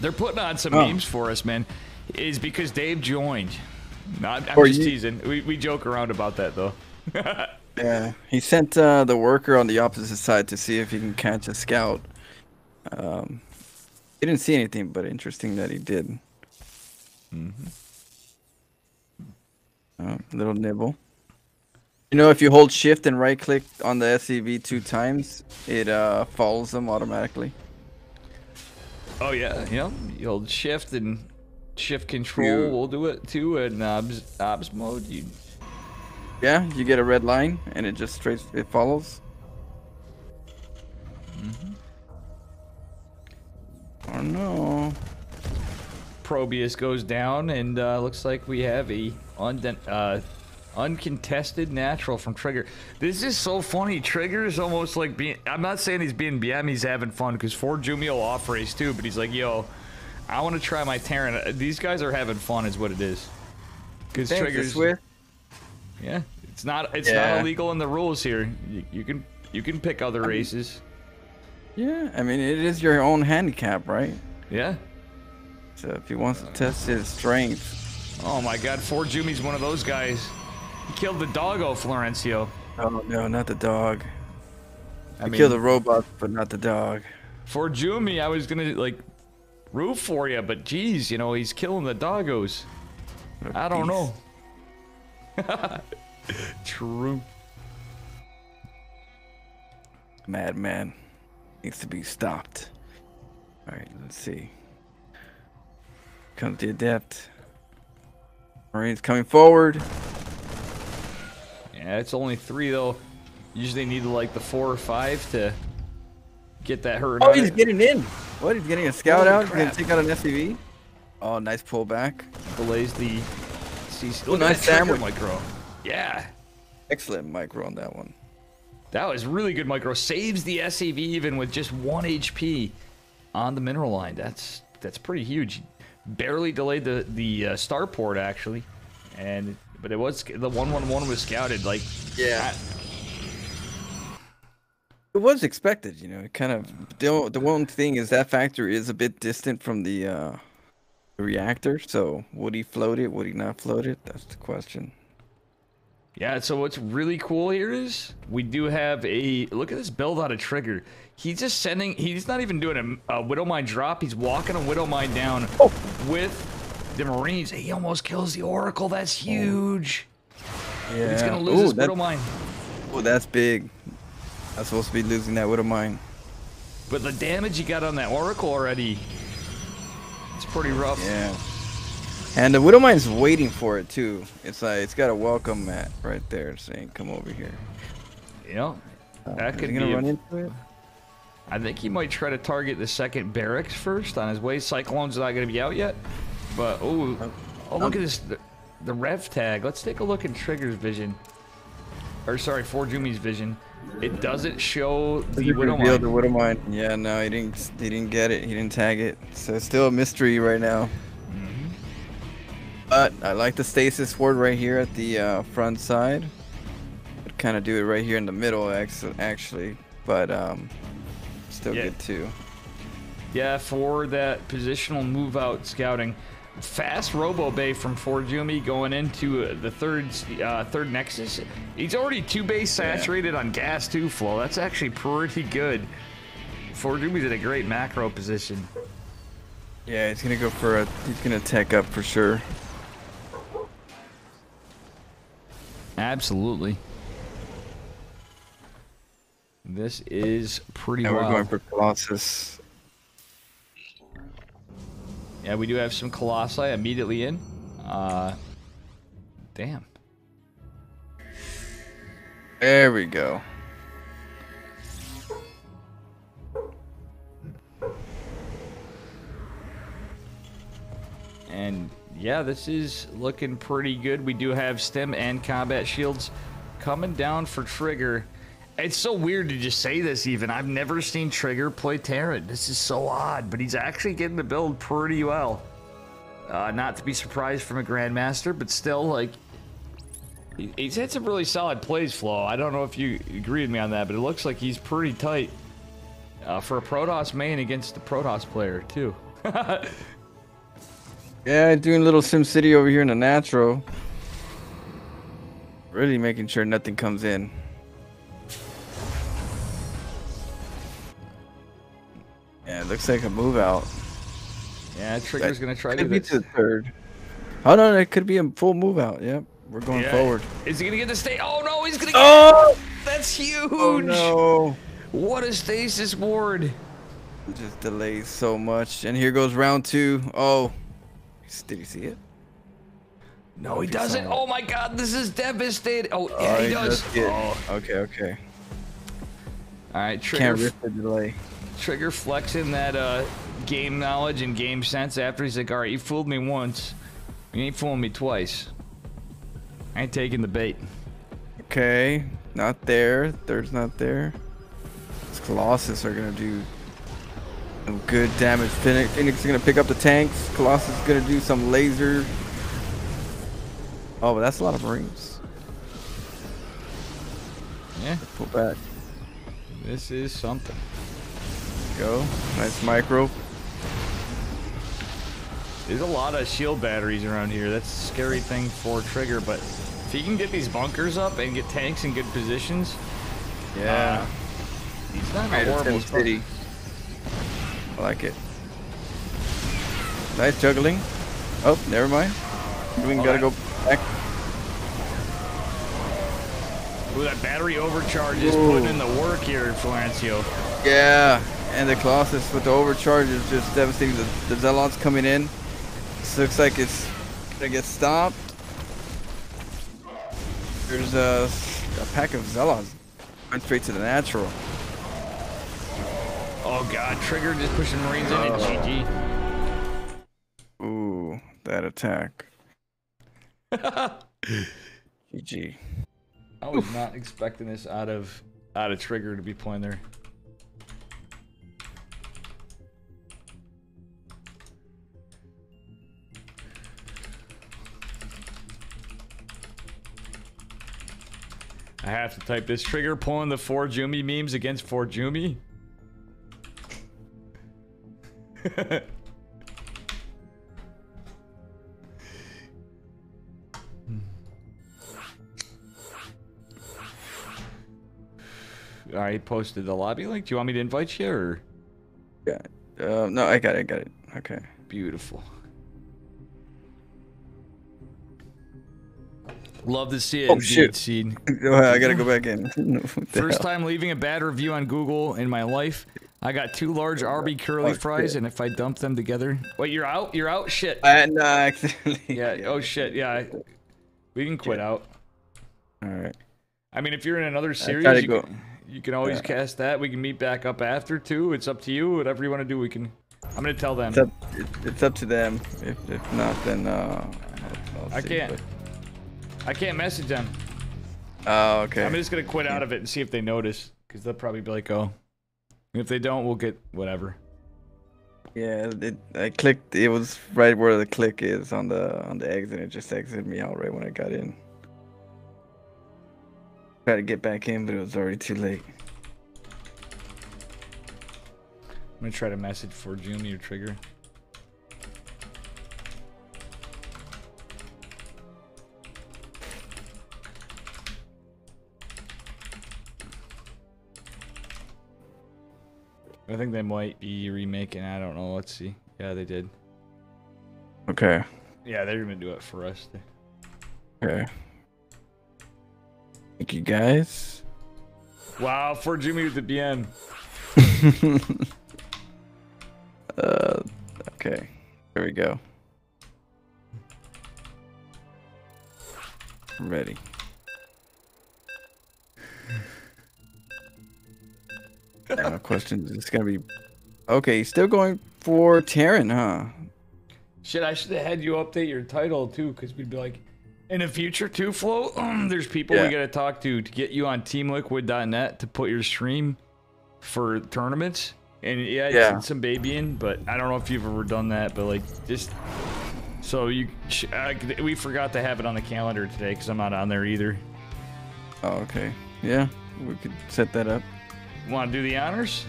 they're putting on some Oh. memes for us, man. Is because Dave joined. Not, I'm just you- teasing. We, we joke around about that though. *laughs* Yeah, he sent uh, the worker on the opposite side to see if he can catch a scout. Um, he didn't see anything, but interesting that he did. Mm-hmm. Little nibble. You know, if you hold shift and right click on the SCV two times, it uh, follows them automatically. Oh yeah, yeah. you hold shift and shift control. We'll do it too in obs, obs mode. You Yeah, you get a red line and it just straight it follows. Oh no. Probius goes down, and uh, looks like we have a unden- uh, uncontested natural from Trigger. This is so funny. Trigger is almost like being. I'm not saying he's being BM. He's having fun because Ford Jumi will off race too. But he's like, yo, I want to try my Terran. Uh, These guys are having fun, is what it is. Because Trigger's. Yeah, it's not. It's Yeah. not illegal in the rules here. You, you can you can pick other races. Yeah, I mean it is your own handicap, right? Yeah. So if he wants to test his strength. Oh my God, Ford Jumi's one of those guys. He killed the doggo, Florencio. Oh no, not the dog. I I mean, kill the robot, but not the dog. For Jumi, I was gonna like root for you, but geez, you know he's killing the doggos. What I don't beast. know. *laughs* True. Madman needs to be stopped. All right, let's see. Comes the adept. Marines coming forward. Yeah, it's only three though. Usually need like the four or five to get that hurt. Oh, he's it. getting in. What? He's getting a scout Holy out. He's gonna take out an SCV. Oh, nice pullback. delays the CC. Oh, nice sandwich. micro. Yeah, Excellent micro on that one. that was really good micro. Saves the SCV even with just one HP on the mineral line. That's that's pretty huge. Barely delayed the the uh, starport actually, and but it was the one one one was scouted like Yeah. It was expected, you know. It kind of the the one thing is that factor is a bit distant from the uh, reactor. So would he float it? Would he not float it? That's the question. Yeah, so what's really cool here is we do have a look at this build out of trigger. He's just sending. He's not even doing a, a widow mine drop. He's walking a widow mine down Oh. with the marines. He almost kills the oracle. That's oh. huge. Yeah. He's gonna lose Ooh, his widow mine. Oh, that's big. I'm supposed to be losing that widow mine. But the damage he got on that oracle already, it's pretty rough. Yeah. And the widow mine's waiting for it too. It's like it's got a welcome mat right there saying, "Come over here." You know, that could gonna a- run into it? I think he might try to target the second barracks first on his way. Cyclone's not going to be out yet. But, oh, oh look at this. The, the rev tag. Let's take a look in Trigger's vision. Or, sorry, Forjumi's vision. It doesn't show the Widow Mine. The widow mine. Yeah, no, he didn't. He didn't get it. He didn't tag it. So it's still a mystery right now. Mm-hmm. But I like the stasis ward right here at the uh, front side. I'd kind of do it right here in the middle, actually. But um, still Yeah. good too. Yeah, for that positional move out scouting. Fast Robo Bay from Forjumi going into uh, the third uh, third Nexus. He's already two base saturated on gas two flow. That's actually pretty good. Forjumi's in a great macro position. Yeah, he's gonna go for a. He's gonna tech up for sure. Absolutely. This is pretty And we're going for Colossus. yeah, we do have some Colossi immediately in. Uh, damn. There we go. And yeah, this is looking pretty good. We do have stim and combat shields coming down for Trigger. It's so weird to just say this even. I've never seen Trigger play Terran. This is so odd, but he's actually getting the build pretty well. Uh, not to be surprised from a Grandmaster, but still, like, he's had some really solid plays, Flo. I don't know if you agree with me on that, but it looks like he's pretty tight uh, for a Protoss main against the Protoss player, too. *laughs* Yeah, doing little Sim City over here in the natural. Really making sure nothing comes in. Yeah, it looks like a move out. yeah, Trigger's going to try to Could do be this. to the third. Oh no, it could be a full move out. Yep, we're going Yeah. forward. Is he gonna get the stay? Oh no, he's gonna get Oh! That's huge! Oh no! What a stasis ward! It just delays so much. And here goes round two. Oh, did you see it? No, he he doesn't. Oh my god, this is devastating. Oh, yeah, oh, he does. Oh. Okay, okay. Alright, Trigger. Can't risk the delay. Trigger flexing that uh, game knowledge and game sense after he's like, alright, you fooled me once. You ain't fooling me twice. I ain't taking the bait. Okay, not there. Third's not there. This Colossus are gonna do some good damage. Phoenix, Phoenix is gonna pick up the tanks. Colossus is gonna do some laser. Oh, but that's a lot of Marines. Yeah, Pull back. this is something. Go. Nice micro. There's a lot of shield batteries around here. That's a scary thing for Trigger, but if he can get these bunkers up and get tanks in good positions, Yeah. Uh, he's not in Right, a horrible in city. I like it. Nice juggling. Oh, never mind. We gotta go back. Ooh, that battery overcharge is putting in the work here, Florencio. Yeah, and the Colossus with the overcharge is just devastating. The, the Zealots coming in. This looks like it's gonna get stopped. There's a, a pack of Zealots going straight to the natural. Oh god, Trigger just pushing Marines in and GG. Ooh, that attack. *laughs* GG. I was not expecting this out of out of Trigger to be playing there. I have to type this trigger pulling the four Jumi memes against four Jumi. *laughs* I posted the lobby link. Do you want me to invite you or? Yeah. Uh, no, I got it. I got it. Okay. Beautiful. Love to see it. Oh, indeed, shit. Seed. *laughs* I gotta go back in. *laughs* First hell? time leaving a bad review on Google in my life. I got two large Arby curly Oh, fries, shit. and if I dump them together, wait, you're out. You're out. Shit. Uh, no, accidentally. *laughs* Yeah. Oh shit. Yeah. We can quit out. All right. I mean, if you're in another series, you go- can, you can always Yeah. cast that. We can meet back up after too. It's up to you. Whatever you want to do, we can. I'm gonna tell them. It's up. It's up to them. If, if not, then uh. I'll, I'll I see, can't. but- I can't message them. Oh, okay. I'm just gonna quit out of it and see if they notice, because they'll probably be like, "Oh." And if they don't, we'll get whatever. Yeah, it, I clicked. It was right where the click is on the on the exit. And it just exited me out right when I got in. Tried to get back in, but it was already too late. I'm gonna try to message for Jumi or Trigger. I think they might be remaking. I don't know. Let's see. Yeah, they did. Okay. Yeah, they're gonna do it for us. Okay. Thank you guys. Wow, for Jimmy with the BM. *laughs* uh, okay. There we go. I'm ready. Uh, questions. It's gonna be. Okay, still going for Terran, huh? Shit, I should have had you update your title too, because we'd be like, in the future too, Flo, *clears throat* there's people Yeah. we gotta talk to to get you on TeamLiquid.net to put your stream for tournaments. And yeah, Yeah. some babying, but I don't know if you've ever done that, but like just so you, sh- I, we forgot to have it on the calendar today because I'm not on there either. Oh, okay. Yeah, we could set that up. Want to do the honors?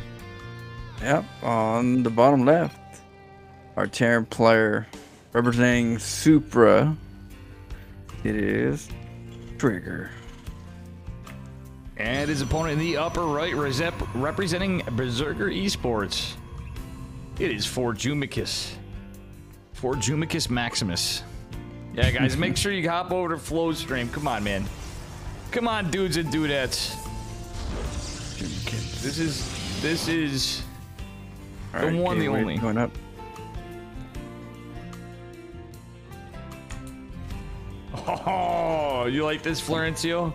Yep, on the bottom left, our Terran player representing Supra. It is Trigger. And his opponent in the upper right, representing Berserker Esports. It is for Jumicus. For Jumicus Maximus. Yeah, guys, make *laughs* sure you hop over to Flo's stream. Come on, man. Come on, dudes and dudettes. This is this is The one, the only. Going up. Oh, you like this, Florencio?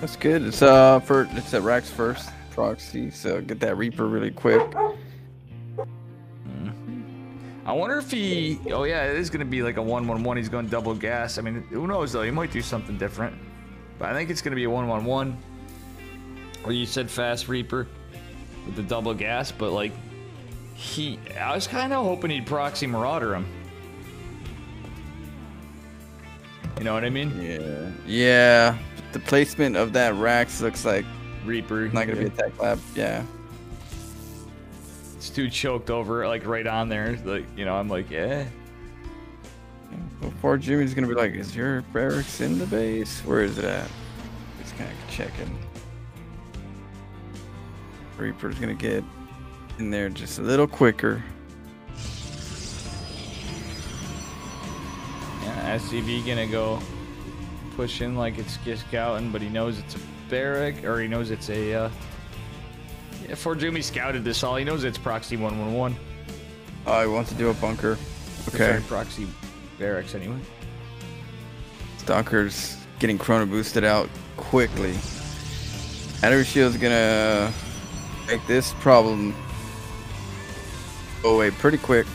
That's good. It's uh for it's at Rax first proxy, so get that Reaper really quick. I wonder if he. Oh yeah, it is gonna be like a one-one-one. He's going double gas. I mean, who knows though? He might do something different. But I think it's gonna be a one-one-one. Or you said fast Reaper with the double gas, but like he. I was kind of hoping he'd proxy Marauder him. You know what I mean? Yeah. Yeah. The placement of that Rax looks like Reaper. not gonna be a tech lab. Yeah. It's too choked over, like right on there. Like you know, I'm like, yeah. Before Jimmy's gonna be like, is your barracks in the base? Where is it at? Just kind of checking. Reaper's gonna get in there just a little quicker. Yeah, SCV gonna go push in like it's just scouting, but he knows it's a barrack, or he knows it's a. Uh, yeah, Fort Jimmy scouted this all. He knows it's proxy one one one. Oh, he wants to do a bunker. Okay. Proxy barracks anyway. Stalker's getting chrono boosted out quickly. Battery Shield's gonna make this problem go away pretty quick.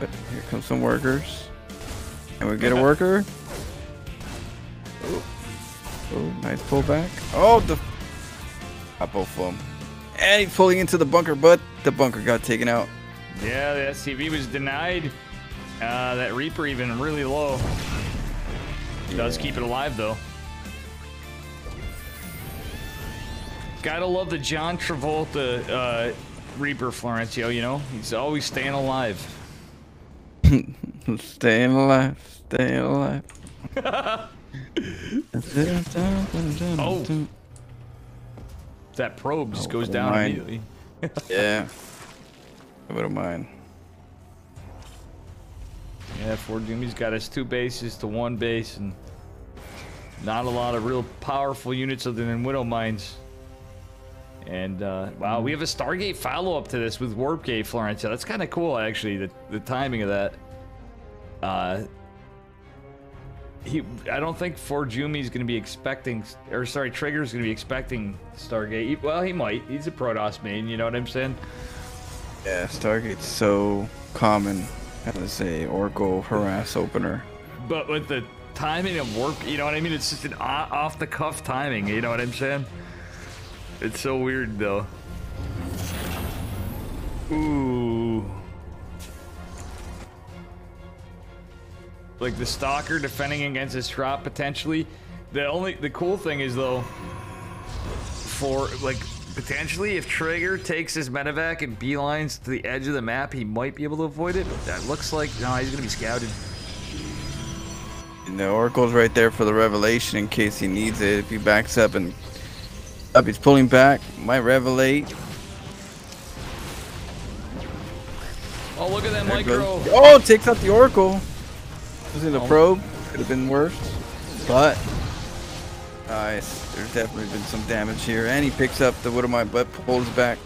But here comes some workers. And we get a *laughs* worker. Oh, oh nice pullback. Oh, the. Got both of them. And he's pulling into the bunker, but the bunker got taken out. Yeah, the SCV was denied. Uh, that Reaper even really low. Does keep it alive though. Gotta love the John Travolta uh, Reaper Florencio, you know? He's always staying alive. *laughs* staying alive, staying alive. *laughs* oh. That probe just goes down immediately. *laughs* yeah. I wouldn't mind. Yeah, Fort Doomy's got his two bases to one base and not a lot of real powerful units other than Widow Mines. And uh, wow, we have a Stargate follow-up to this with Warp Gate Florencio. That's kind of cool, actually. The the timing of that. Uh, he, I don't think Forjumi's going to be expecting, or sorry, Trigger's going to be expecting Stargate. Well, he might. He's a Protoss main. You know what I'm saying? Yeah, Stargate's so common as a Oracle harass opener. But with the timing of warp, you know what I mean? It's just an off the cuff timing. You know what I'm saying? It's so weird though. Ooh. Like the stalker defending against his drop potentially. The only the cool thing is though, for like potentially if Trigger takes his medevac and beelines to the edge of the map, he might be able to avoid it. But that looks like no, he's gonna be scouted. And the Oracle's right there for the revelation in case he needs it. If he backs up and up, he's pulling back, might revelate. Oh, look at that There it micro. goes. Oh, takes out the Oracle. Using the Oh. probe. Could have been worse. But nice. There's definitely been some damage here. And he picks up the Widow Mine, but pulls back.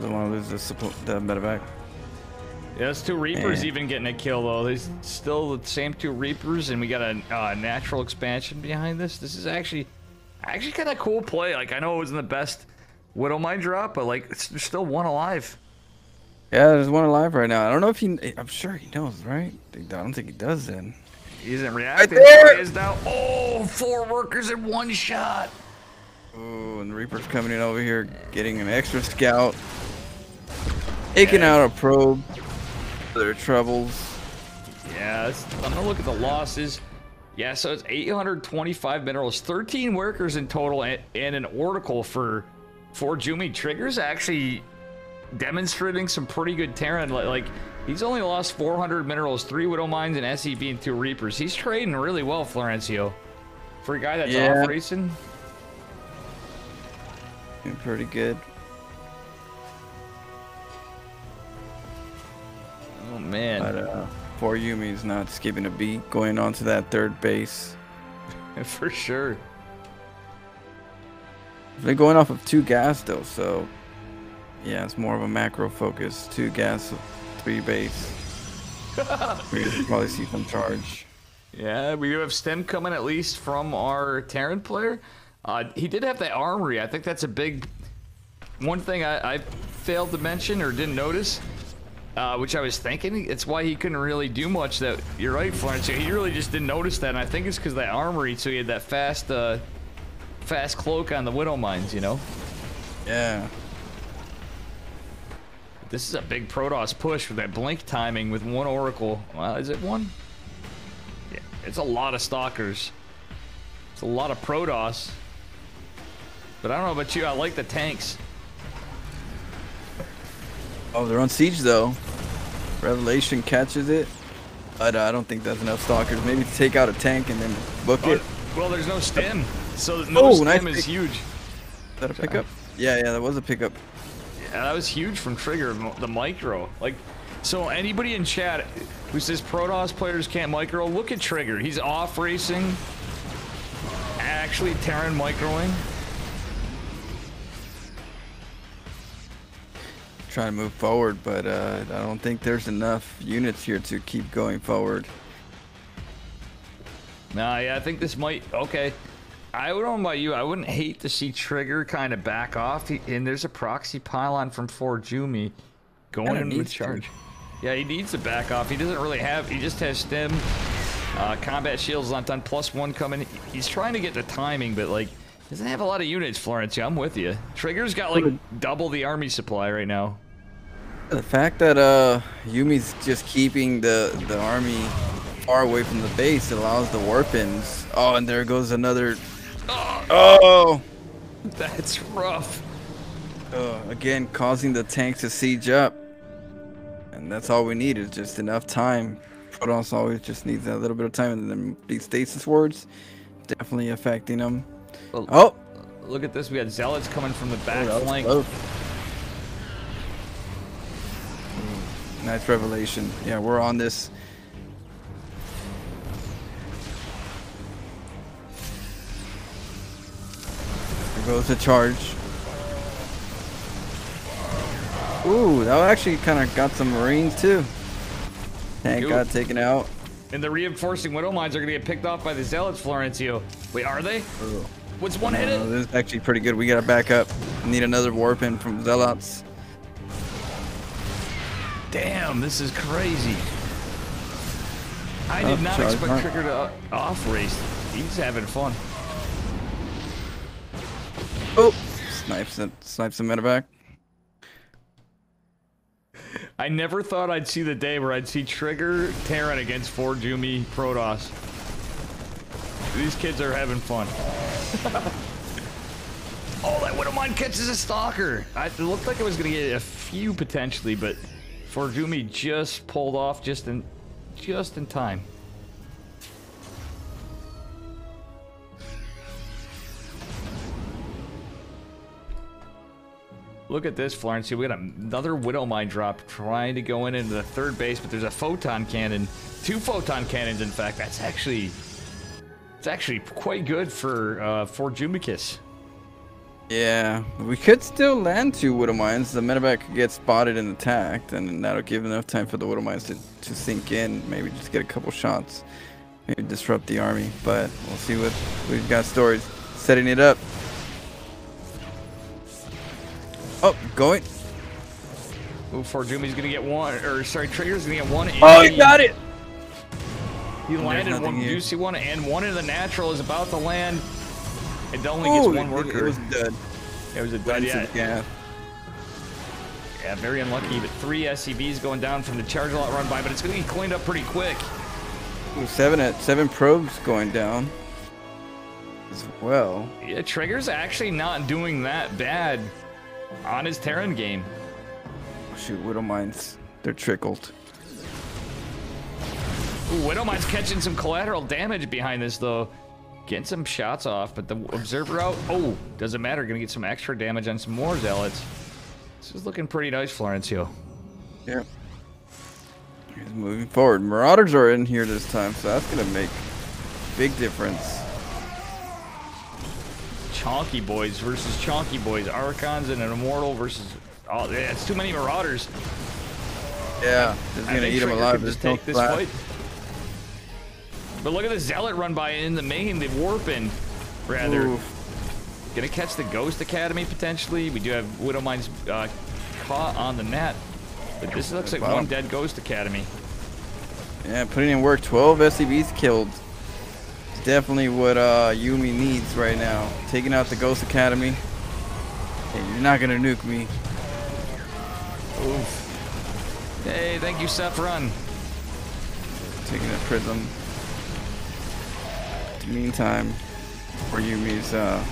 Doesn't want to lose the, suppl- the medevac. Yeah, those two Reapers Yeah. even getting a kill though. There's still the same two Reapers, and we got a uh, natural expansion behind this. This is actually, actually kind of cool play. Like I know it wasn't the best Widow Mine drop, but like it's, there's still one alive. Yeah, there's one alive right now. I don't know if he. I'm sure he knows, right? I don't think he does then. He isn't reacting. there! He is now. Oh, four workers in one shot. Oh, and the Reaper's coming in over here, getting an extra scout. Taking out a probe. Their troubles. Yeah, I'm gonna look at the losses. Yeah, so it's 825 minerals, 13 workers in total, and, and an oracle for for Jumi. Triggers actually demonstrating some pretty good Terran. Like, he's only lost 400 minerals, three Widow Mines, an SCV, and two Reapers. He's trading really well, Florencio. For a guy that's Yeah. off racing, Doing pretty good. oh man, uh, poor Yumi's not skipping a beat, going on to that third base. *laughs* for sure. They're going off of two gas though, so yeah, it's more of a macro focus. Two gas, three base. *laughs* we probably see some charge. Yeah, we do have stim coming at least from our Terran player. Uh, he did have that armory. I think that's a big one thing I, I failed to mention or didn't notice, uh, which I was thinking. It's why he couldn't really do much. That you're right, Florence. He really just didn't notice that, and I think it's because that armory. So he had that fast, uh, fast cloak on the Widow Mines. You know, Yeah. this is a big Protoss push with that blink timing with one Oracle. Well, is it one? Yeah, it's a lot of stalkers. It's a lot of Protoss. But I don't know about you. I like the tanks. Oh, they're on siege though. Revelation catches it, but uh, I don't think that's enough stalkers. Maybe take out a tank and then book Oh, it. well, there's no stim, so no Oh, stim nice is pick. huge. Is that a pickup? Yeah, yeah, that was a pickup. Yeah, that was huge from Trigger, the micro. Like, so anybody in chat who says Protoss players can't micro, look at Trigger. He's off racing, actually Terran microing. Trying to move forward, but uh, I don't think there's enough units here to keep going forward. Nah, yeah, I think this might. Okay. I don't know about you. I wouldn't hate to see Trigger kind of back off. He, and there's a proxy pylon from Fort Jumi going Kinda in with needs to. charge. Yeah, he needs to back off. He doesn't really have. He just has stim. Uh, combat shields not done. Plus one coming. He's trying to get the timing, but like doesn't have a lot of units. Florencio, I'm with you. Trigger's got like double the army supply right now. The fact that uh, Yumi's just keeping the the army far away from the base allows the warpins. Oh, and there goes another. Oh, That's rough. Uh, again, causing the tank to siege up. And that's all we need is just enough time. Protoss always just needs a little bit of time, and then these stasis wards definitely affecting them. Well, Oh, Look at this. We got zealots coming from the back that was flank. close. Nice revelation. Yeah, we're on this. There goes the charge. Ooh, that actually kind of got some marines too. Tank got taken out. And the reinforcing widow mines are gonna get picked off by the zealots, Florencio. Wait, are they? Oh. What's one hit this is actually pretty good. We gotta back up. Need another warp in from Zealots. Damn, this is crazy. I Oh, did not charge expect mark. Trigger to uh, off race. He's having fun. Oh, snipes it. Snipes the medivac. I never thought I'd see the day where I'd see Trigger Terran against Ford Jumi Protoss. These kids are having fun. oh, that Widow Mine catches a Stalker. I, it looked like it was going to get a few potentially, but Ford Jumi just pulled off just in, just in time. Look at this, Florence. We got another Widow Mine drop trying to go in into the third base, but there's a photon cannon. Two photon cannons, in fact. That's actually... It's actually quite good for, uh, for Jumicus. Yeah, we could still land two Widow Mines. The medivac could get spotted and attacked, and that'll give enough time for the Widow Mines to, to sink in. Maybe just get a couple shots. Maybe disrupt the army, but we'll see what we've got stories. Setting it up. Oh, going. Ooh, for Jumi's gonna get one, or sorry, Trigger's gonna get one. Oh, he got it! He there's landed one here. juicy one, and one in the natural is about to land. It only Oh, gets one worker. It, was dead. It was a Went yeah. gap. Yeah, very unlucky, but three SCVs going down from the chargelot run by, but it's gonna get cleaned up pretty quick. Ooh, seven at seven probes going down as well. Yeah, Trigger's actually not doing that bad on his Terran game. Oh, shoot, Widow Mines. They're trickled. Ooh, Widowmine's catching some collateral damage behind this, though. Getting some shots off, but the Observer out. Oh, doesn't matter. Gonna get some extra damage on some more Zealots. This is looking pretty nice, Florencio. Yeah. He's moving forward. Marauders are in here this time, so that's gonna make big difference. Chonky Boys versus Chonky Boys. Archons and an Immortal versus... Oh, yeah, it's too many Marauders. Yeah, just gonna eat them alive. just take this fight. But look at the Zealot run by in the main, the Warpin. Rather, Oof. gonna catch the Ghost Academy potentially. We do have Widowmine's uh, caught on the net. But this looks like Wow. one dead Ghost Academy. Yeah, putting in work. 12 SCVs killed. It's definitely what uh, Yumi needs right now. Taking out the Ghost Academy. Hey, you're not gonna nuke me. Oof. Hey, thank you, Saffron. Taking a prism. Meantime, where Yumi's uh,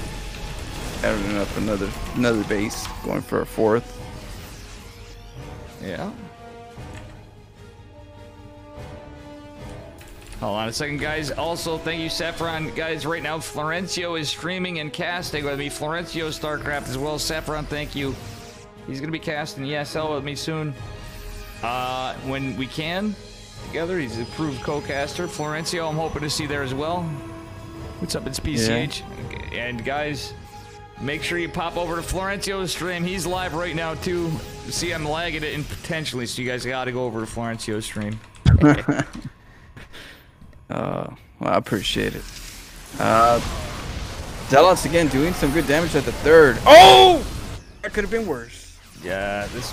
adding up another another base, going for a fourth. Yeah. Hold on a second, guys. Also, thank you, Saffron. Guys, right now, Florencio is streaming and casting with me. Florencio StarCraft as well. Saffron, thank you. He's going to be casting ESL with me soon. Uh, when we can, together. He's a approved co-caster. Florencio, I'm hoping to see there as well. What's up, it's PCH. And guys, make sure you pop over to Florencio's stream. He's live right now too. See, I'm lagging it intentionally, so you guys got to go over to Florencio's stream. *laughs* Uh, well, I appreciate it. Uh, Zealots again doing some good damage at the third. Oh! That could have been worse. Yeah, this.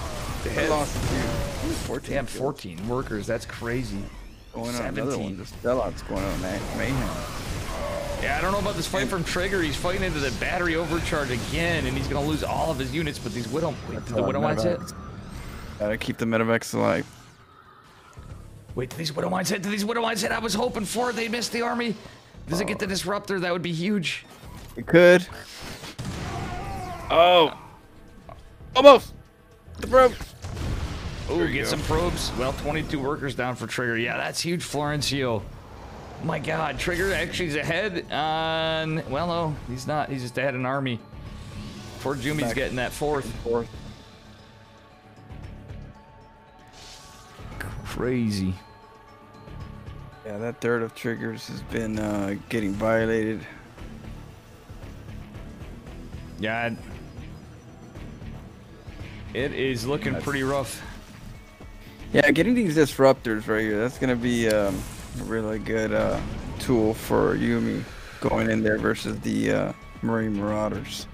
I lost two. Ooh, 14. Damn, kills. 14 workers. That's crazy. Going on another 17. one. The Zealots going on May- mayhem. Yeah, I don't know about this fight from Trigger. He's fighting into the battery overcharge again, and he's gonna lose all of his units. But these Widow, wait, did the Widow Mines hit? Gotta keep the medivacs alive. Wait, did these Widow Mines hit? Did these Widow Mines hit? I was hoping for. it. They missed the army. Does it get the disruptor? That would be huge. It could. Oh! Almost! The probe! Oh, get go. some probes. Well, 22 workers down for Trigger. Yeah, that's huge, Florence. Florencio. My God, Trigger actually is ahead on. Well, no, he's not. He's just ahead an army. Poor Jumi's Back. getting that fourth. Fourth. Crazy. Yeah, that third of triggers has been uh, getting violated. Yeah. It is looking pretty rough. Yeah, getting these disruptors right here, that's going to be um, a really good uh, tool for Yumi going in there versus the uh, Marine Marauders.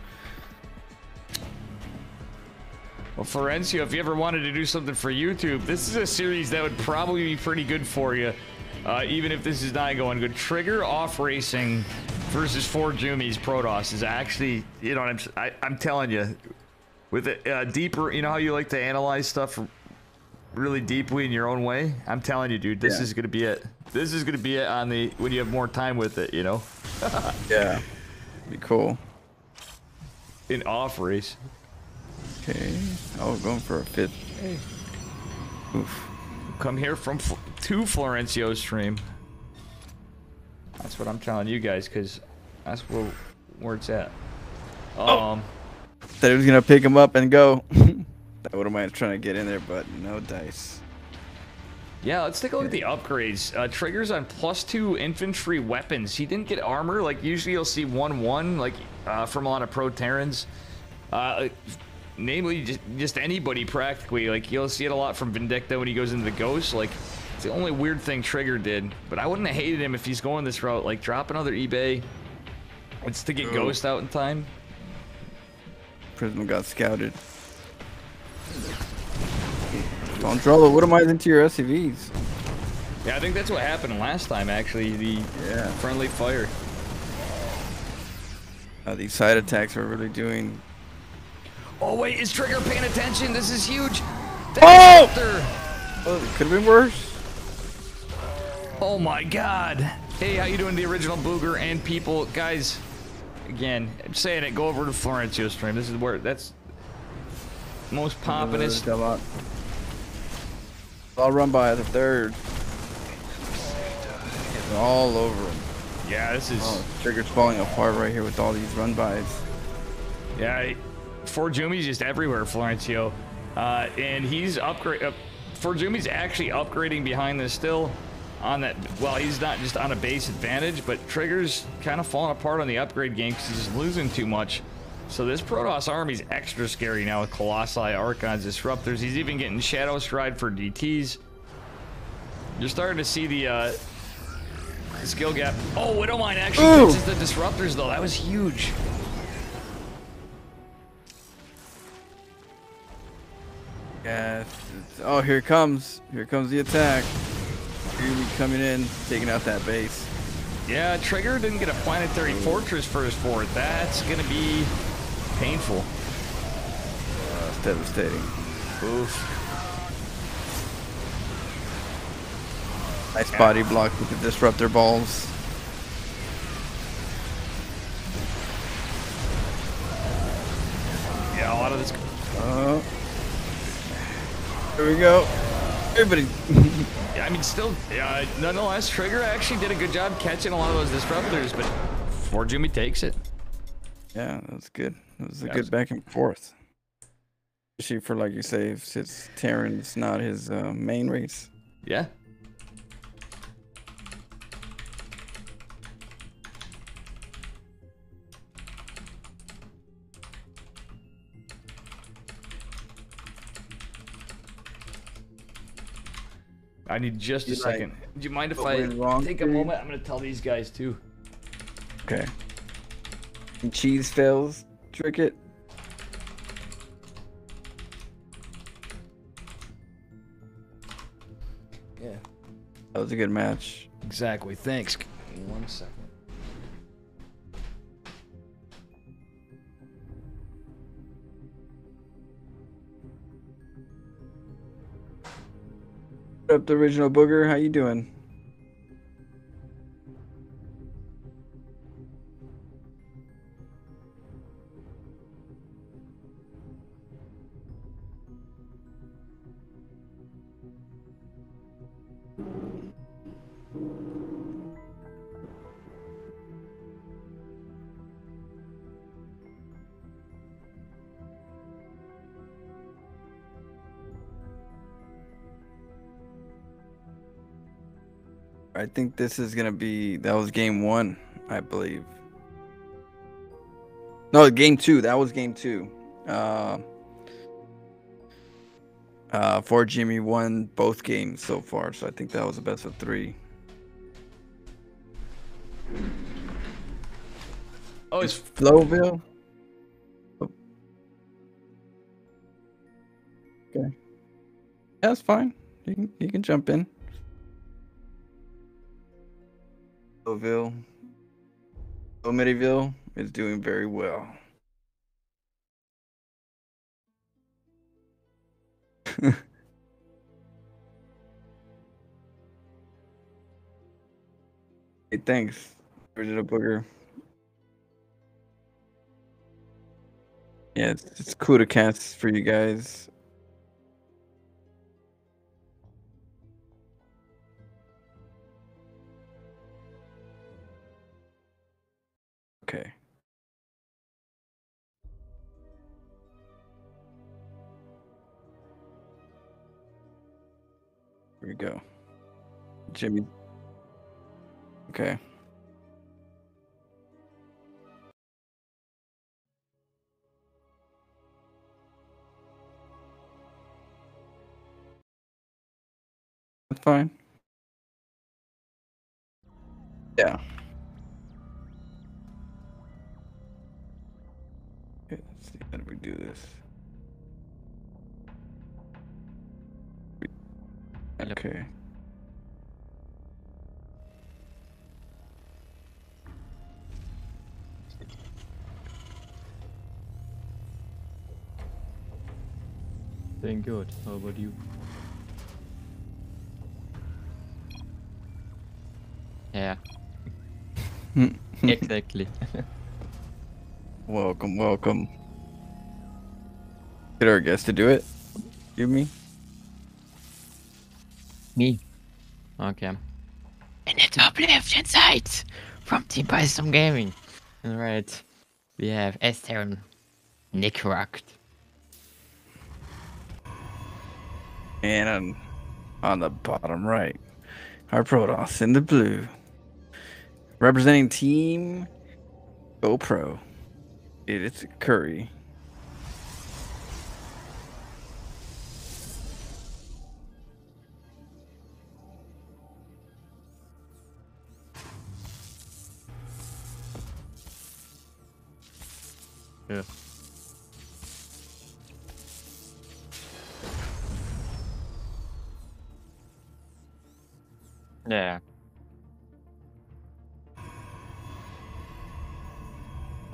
Well, Florencio, if you ever wanted to do something for YouTube, this is a series that would probably be pretty good for you, uh, even if this is not going good. Trigger off racing versus four Jumis Protoss is actually, you know, I'm, I, I'm telling you, with a uh, deeper, you know how you like to analyze stuff really deeply in your own way. I'm telling you, dude, this Yeah. is gonna be it. This is gonna be it on the when you have more time with it, you know, *laughs* Yeah. Be cool. in off race. Okay. Oh, going for a fifth. Oof. come here from to Florencio's stream. That's what I'm telling you guys, because that's where where it's at. Um, Said he was going to pick him up and go. *laughs* would have mind trying to get in there, but no dice. yeah, let's take a look at the upgrades. Uh, triggers on plus two infantry weapons. He didn't get armor. Like usually, you'll see one one like uh, from a lot of pro Terrans. Uh, namely, just just anybody practically. Like you'll see it a lot from Vindicta when he goes into the Ghost. Like it's the only weird thing Trigger did. But I wouldn't have hated him if he's going this route. Like drop another eBay. It's to get Oh. Ghost out in time. Prism got scouted. Don't draw the Widow Mines into your SCVs. Yeah, I think that's what happened last time. Actually, the Yeah. friendly fire. Uh, these side attacks are really doing. Oh wait, is Trigger paying attention? This is huge. Oh! Oh, it could have been worse. Oh my God! Hey, how you doing, the original Booger and people, guys? Again, I'm saying it. Go over to Florencio stream. This is where that's most poppinest. Come on. I'll run by the third. They're all over him. Yeah, this is. Oh, trigger's falling apart right here with all these run bys. Yeah, For Jumi's just everywhere, Florencio. Uh, and he's upgrade. Uh, For Jumi's actually upgrading behind this still on that. Well, he's not just on a base advantage, but Trigger's kind of falling apart on the upgrade game because he's losing too much. So this Protoss army's extra scary now with Colossi, Archons, Disruptors. He's even getting Shadow Stride for DTs. You're starting to see the uh, the skill gap. Oh, Widowmine actually Ooh. fixes the Disruptors though. That was huge. Yeah. oh, here it comes. Here comes the attack. Really coming in, taking out that base. Yeah, Trigger didn't get a planetary fortress for his fort. That's gonna be painful. Uh, it's devastating. Oof. Nice body block with the disruptor balls. Yeah, a lot of this. Oh. Here we go. Everybody. *laughs* Yeah, I mean, still, uh, nonetheless, Trigger actually did a good job catching a lot of those disruptors, but before Jimmy takes it. yeah, that's good. That was a good was- back and forth. Especially for, like you say, if it's Terran, not his uh, main race. Yeah. I need just a like- second. Do you mind if I take a moment? I'm gonna tell these guys too. Okay. And cheese fails. Trick it. Yeah. That was a good match. Exactly. Thanks. One second. Up, the original booger? How you doing? I think this is gonna be that was game one, I believe. No, game two. That was game two. Uh, uh, for Jimmy won both games so far, so I think that was the best of three. Oh, it's Flowville. Oh. Okay. That's fine. You can you can jump in. Flowville. Omityville is doing very well. *laughs* hey, thanks, Original Booger. Yeah, it's, it's cool to cast for you guys. Here we go. Jimmy. Okay. That's fine. Yeah. Okay, let's see. How do we do this? Okay. Doing good. How about you? Yeah, *laughs* exactly. welcome, welcome. Get our guest to do it. Give me? Me. Okay. In the top left-hand side from Team Python Gaming. Alright. We have Esther Nick Rocked. And on, on the bottom right, our Protoss in the blue. Representing Team GoPro. It is Curry.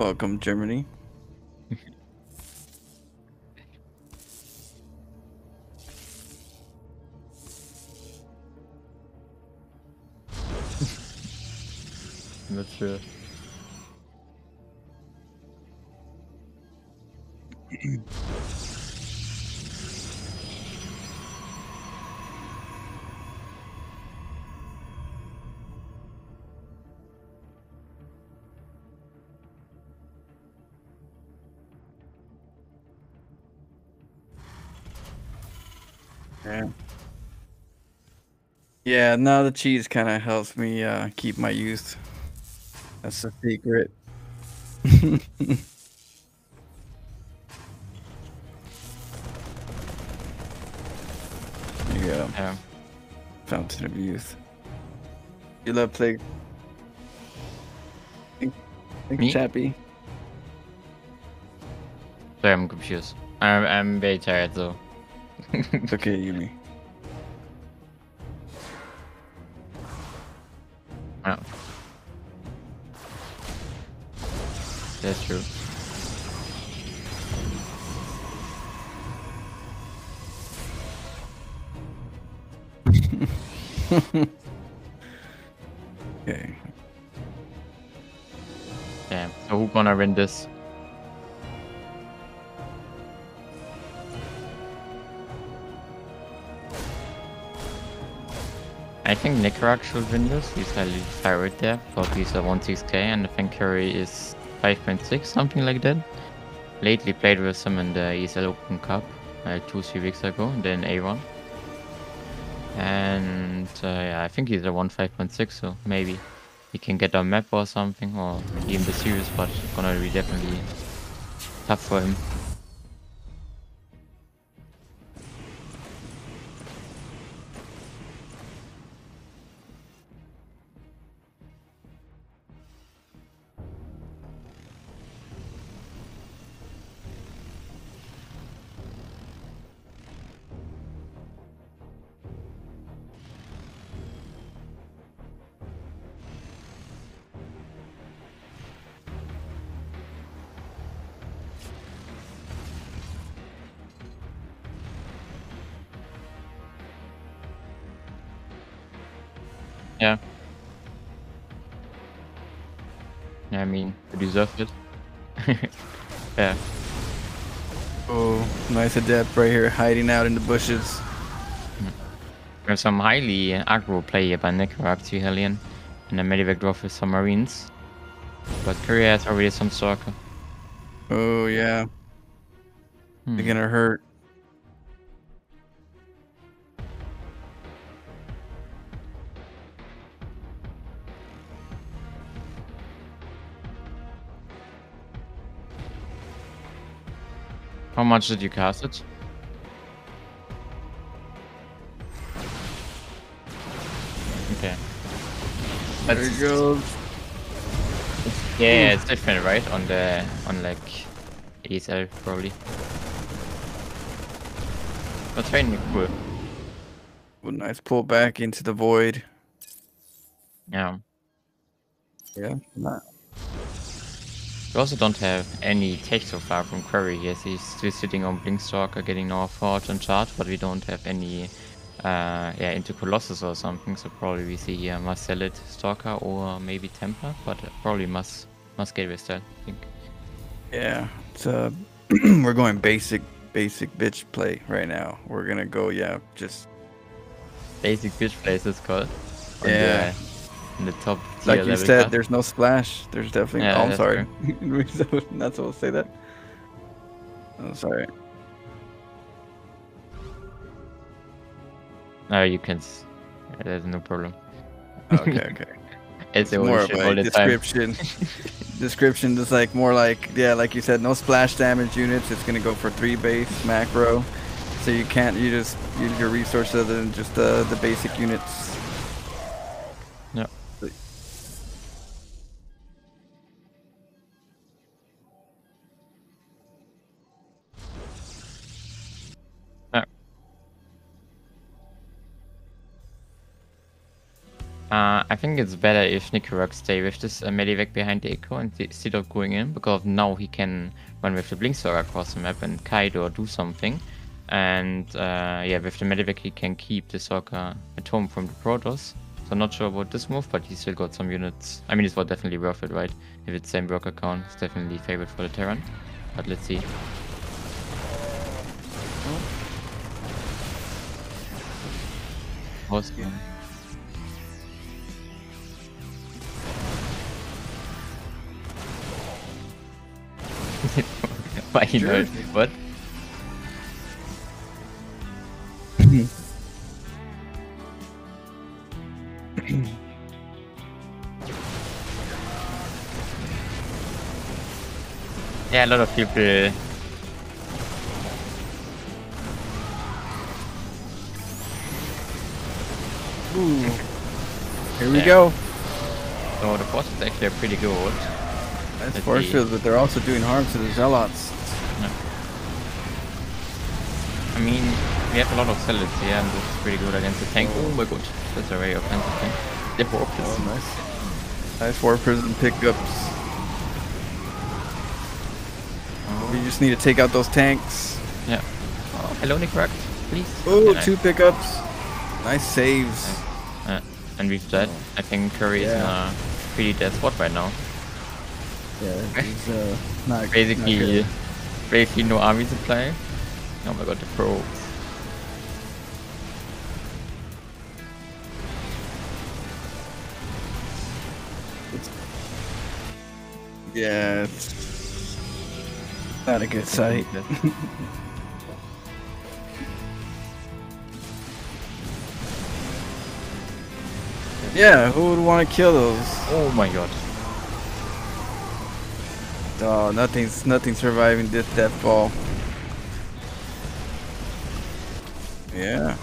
Welcome, Germany. Yeah, no, the cheese kind of helps me uh, keep my youth. That's the secret. *laughs* you go. Yeah. Fountain of youth. You love play. Think, think Me? Chappy. Sorry, I'm confused. I'm, I'm very tired though. *laughs* It's okay, Yumi. This? I think Nicarag should win this. He's highly favored there. Poppy's at 16k and I think Curry is 5.6, something like that. Lately played with him in the ESL Open Cup uh, two, three weeks ago, then A1. And uh, yeah, I think he's a 1 5.6, so maybe he can get a map or something, or even the series, but gonna be definitely tough for him. Nice adept right here, hiding out in the bushes. We have some highly aggro play here by Necroact to Hellion and a Medivac draw with some Marines. But Korea has already some Stalker. Oh yeah, Hmm. they're gonna hurt. Much did you cast it? Okay. There That's, goes. yeah, it's different, right? On the on like ESL probably. But training cool. Oh, nice pull back into the void. Yeah. Yeah. Nah. We also don't have any tech so far from Query. Yes, he's still sitting on Blinkstalker, getting our Forge and Charge, but we don't have any uh, yeah, into Colossus or something. So probably we see here must sell it Stalker or maybe Templar, but probably must must get with that. I think. Yeah. It's uh, *clears throat* we're going basic, basic bitch play right now. We're gonna go, yeah, just Basic bitch place is called. Yeah. The, in the top like you said. There's no splash. There's definitely. Yeah, oh, I'm sorry. *laughs* Not supposed to say that. I'm sorry. No, you can. There's no problem. Okay, okay. *laughs* It's It's more of a description. *laughs* description is like more like yeah, like you said, no splash damage units. It's gonna go for three base macro, so you can't you just use your resources other than just uh, the basic units. Uh, I think it's better if Nikorok stay with this uh, Medivac behind the Echo and instead of going in, because now he can run with the Blinkstalker across the map and Kaido or do something. And uh, yeah, with the Medivac he can keep the Stalker at home from the Protoss. So not sure about this move, but he still got some units. I mean, it's not definitely worth it, right? If it's same worker count, it's definitely favored for the Terran. But let's see. Awesome. *laughs* Why you know what? *coughs* yeah, a lot of people. Uh, Ooh. Here we Yeah. go. Oh, the forces actually are pretty good. Let's force field, but they're also doing harm to the zealots. I mean, we have a lot of zealots here, and this is pretty good against the tank. Oh my god, that's a very offensive tank. The warp is Oh, nice. Nice warp prism pickups. We just need to take out those tanks. Yeah. Oh, hello, Nickrock, please. Oh, Yeah, two pickups. Nice saves. Uh, and with that, I think Curry is in a pretty dead spot right now. Yeah, *laughs* he's uh, not Basically, not good. basically no army supply. Oh my god, the probes. Yeah, it's not a good sight. *laughs* Yeah, who would want to kill those? Oh my god. Oh, nothing's nothing surviving this death ball. Yeah,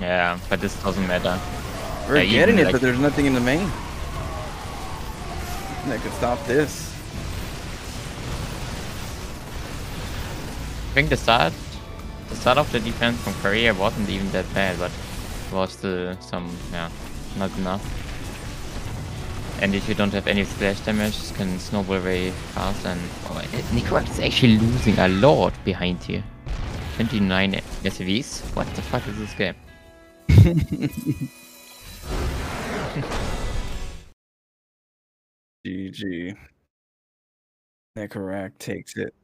Yeah, but this doesn't matter. we're Yeah, getting it, like- but there's nothing in the main that could stop this. I think the start, the start of the defense from Korea wasn't even that bad, but was still some, yeah, not enough. And if you don't have any splash damage, this can snowball very fast. And oh, Nicarax is actually losing a lot behind here. 29 SCVs. What the fuck is this game? *laughs* GG. Necrorack takes it.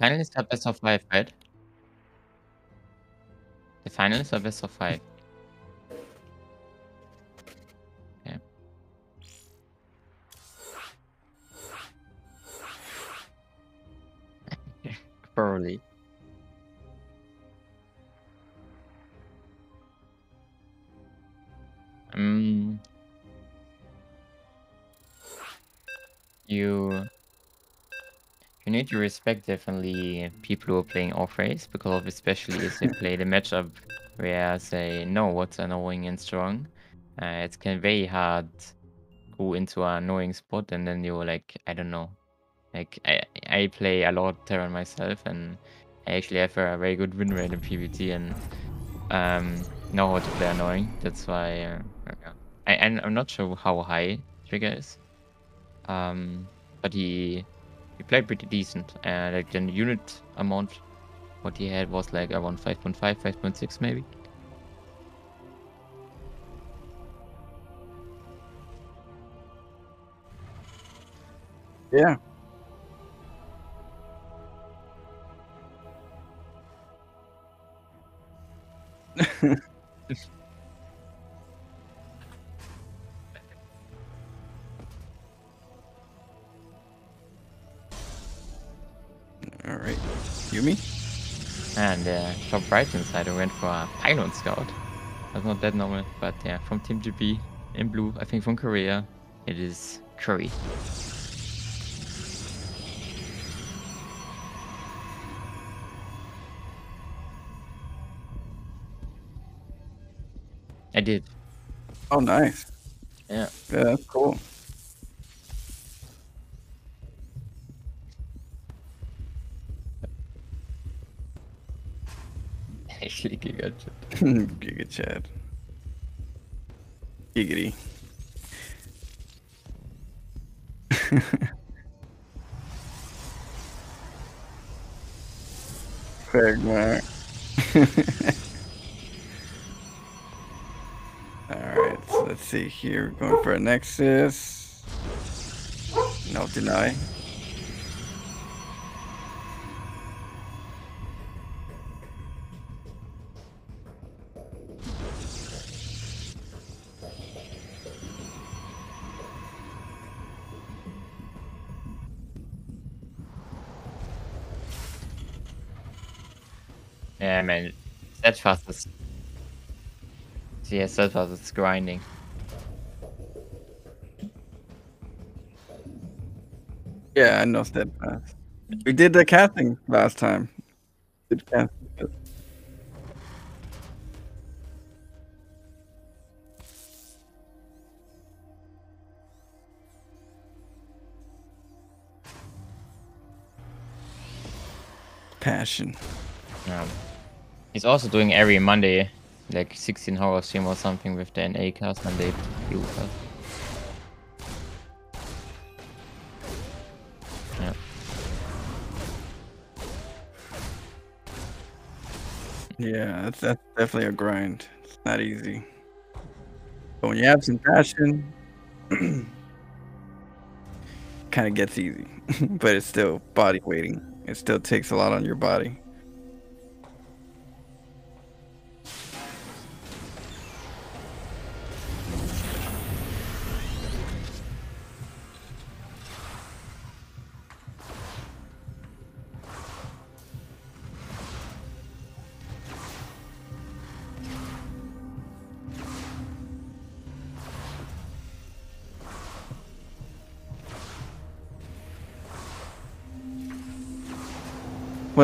Finalists are best of five, right? The finalists are best of five. Okay. *laughs* Probably. You respect definitely people who are playing off race because of especially if they play the matchup where they know what's annoying and strong. Uh, it can very hard go into an annoying spot and then you're like I don't know. Like I I play a lot Terran myself and I actually have a very good win rate in PvT and um know how to play annoying. That's why uh. I and I'm not sure how high Trigger is. Um but he he played pretty decent. Uh, like the unit amount, what he had was like around 5.5, 5.6 maybe. Yeah. *laughs* Yumi. And uh, top right inside, I went for a Pylon Scout. That's not that normal, but yeah, from Team GB in blue, I think from Korea, it is Curry. I did. Oh, nice. Yeah. Yeah, that's cool. Actually, *laughs* Giga Chad. Giga Chad. Giggity. *laughs* Fagmark. *laughs* Alright, so let's see here. We're going for a Nexus. No deny. Steadfast is. Yeah, Steadfast is grinding. Yeah, I know steadfast. Uh, we did the casting last time. Did casting. Passion. Yeah. He's also doing every Monday, like 16 hour stream or something with the NA cast and the PU cast. Yeah. Yeah, that's, that's definitely a grind. It's not easy. But when you have some passion, *clears throat* kind of gets easy, *laughs* but it's still body weighting. It still takes a lot on your body.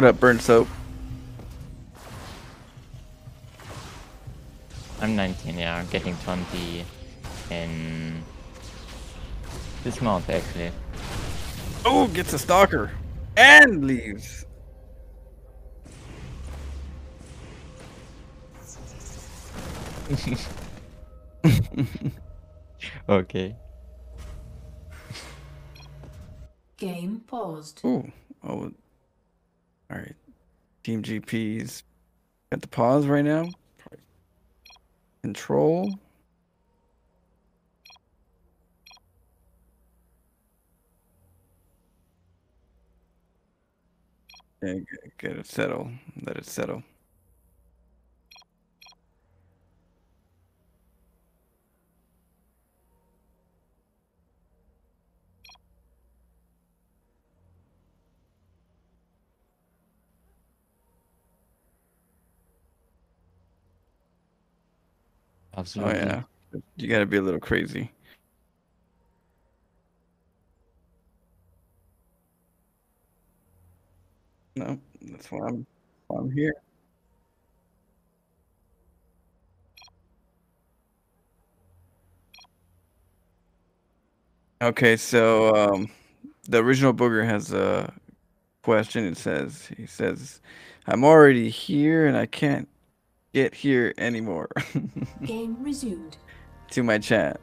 What up, burnt soap? I'm 19, yeah, I'm getting 20 in this month actually. Oh, gets a stalker and leaves. *laughs* Okay. Game paused. Ooh, oh, all right. Team GP's got the pause right now. Control. Yeah, get, get it settle. Let it settle. Oh Absolutely. yeah, you gotta be a little crazy. No, that's why I'm why I'm here. Okay, so um, the original booger has a question. It says he says, "I'm already here and I can't get here anymore." *laughs* Game resumed. to my chat.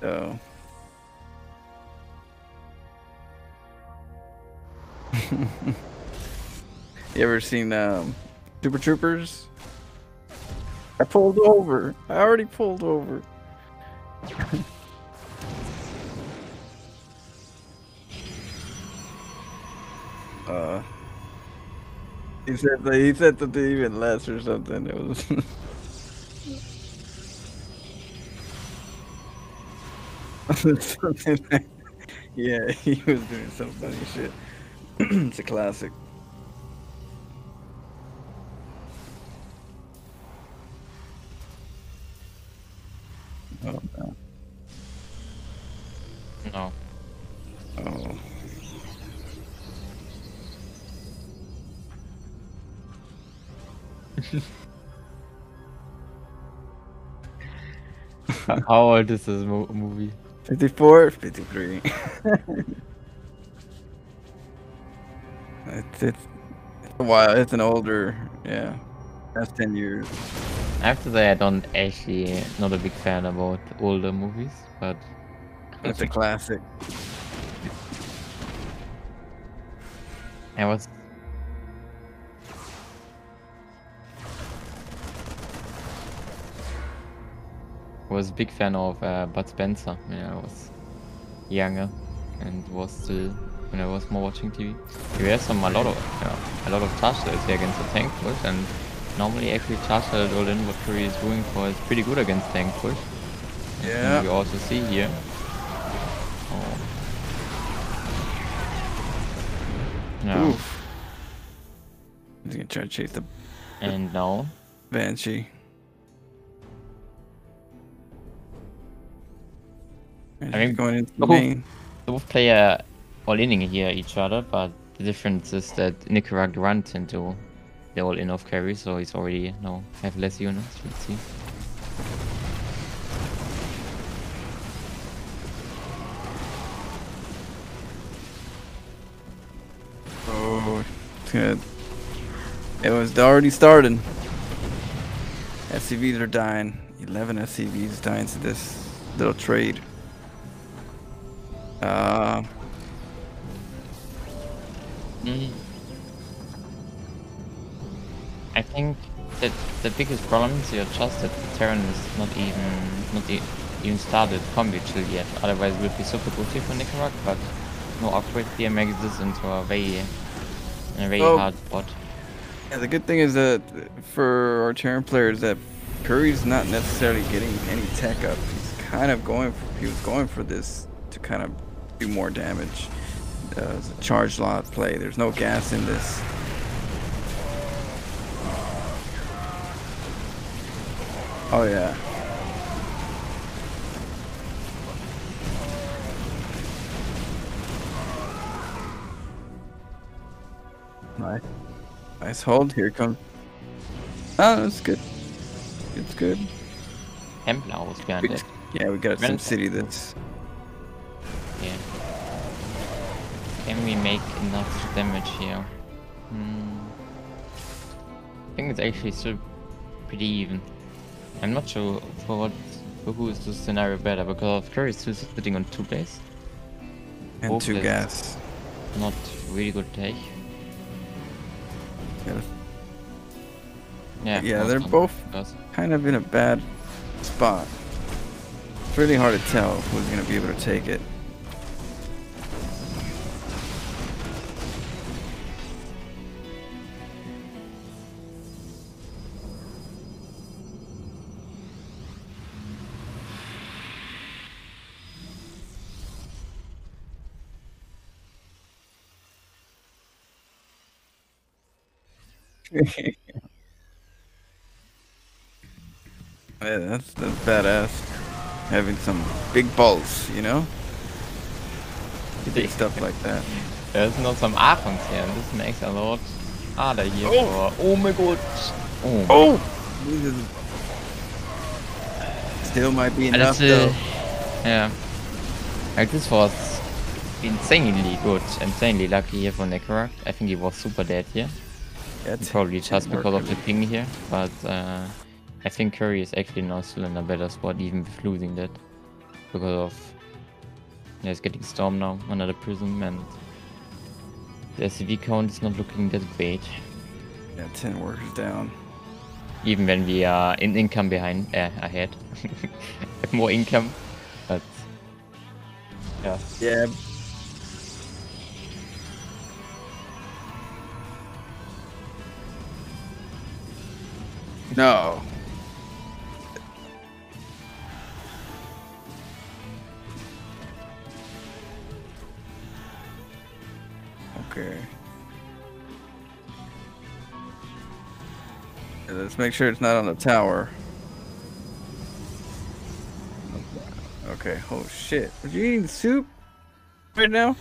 So. *laughs* you ever seen um, Super Troopers? I pulled over. I already pulled over. *laughs* uh, he said that he said something even less or something. It was. Something *laughs* like- yeah, he was doing some funny shit. *clears throat* it's a classic. *laughs* How old is this mo- movie? 54, 53. *laughs* it's, it's, it's a while. It's an older, yeah. That's 10 years. I have to say I don't actually not a big fan about older movies, but It's a classic. I was was a big fan of uh, Bud Spencer when I was younger and was still when I was more watching TV. He has some a lot of yeah, a lot of touchdowns here against the tank push and normally actually touchdown all in what Curry is doing for is pretty good against tank push. And you also see here. Oh. Yeah. Oof. He's gonna try to chase the And now Banshee. I think going into the main. both player uh, all inning here each other, but the difference is that Nicaragua runs into the all in of carry, so he's already now have less units. Let's see. Oh, good. It was already started. SCVs are dying. 11 SCVs dying to this little trade. Uh, Mm. I think that the biggest problem is you're just that the Terran is not even not e- even started combat shield yet. Otherwise it would be super good for Nicaragua, but no upgrade here makes this into a very, a very Oh. hard spot. Yeah, the good thing is that for our Terran players that Curry's not necessarily getting any tech up. He's kind of going for, he was going for this to kind of do more damage. Uh, it's a chargelot play. There's no gas in this. Oh yeah. Nice. Nice hold. Here it comes. Oh, that's good. It's good. Templar was behind We- it. Yeah, we got a Sim Rental. City that's. Yeah. Can we make enough damage here? Hmm. I think it's actually still pretty even. I'm not sure for what for who is the scenario better because Curry is still sitting on two base. And Both two gas. Not really good take. Yeah, Yeah. Yeah, they're both kind of in a bad spot. It's really hard to tell who's gonna be able to take it. Yeah, that's that's badass. Having some big balls, you know? Big stuff like that. There's not some Archons here, and this makes a lot harder here for. Oh my god! Oh, Oh! Still might be enough uh, though. Yeah. Like this was insanely good, insanely lucky here for Necrorak. I think he was super dead here. Yeah, it's- Probably just because of the cool. ping here, but uh, I think Curry is actually now still in a better spot even with losing that. Because of yeah, he's getting Storm now, another Prism, and the SCV count is not looking that great. Yeah, 10 workers down. Even when we are in income behind, uh, ahead. Have *laughs* more income, but yeah. Yeah. No. Okay. Let's make sure it's not on the tower. Okay. Oh shit. Are you eating the soup right now?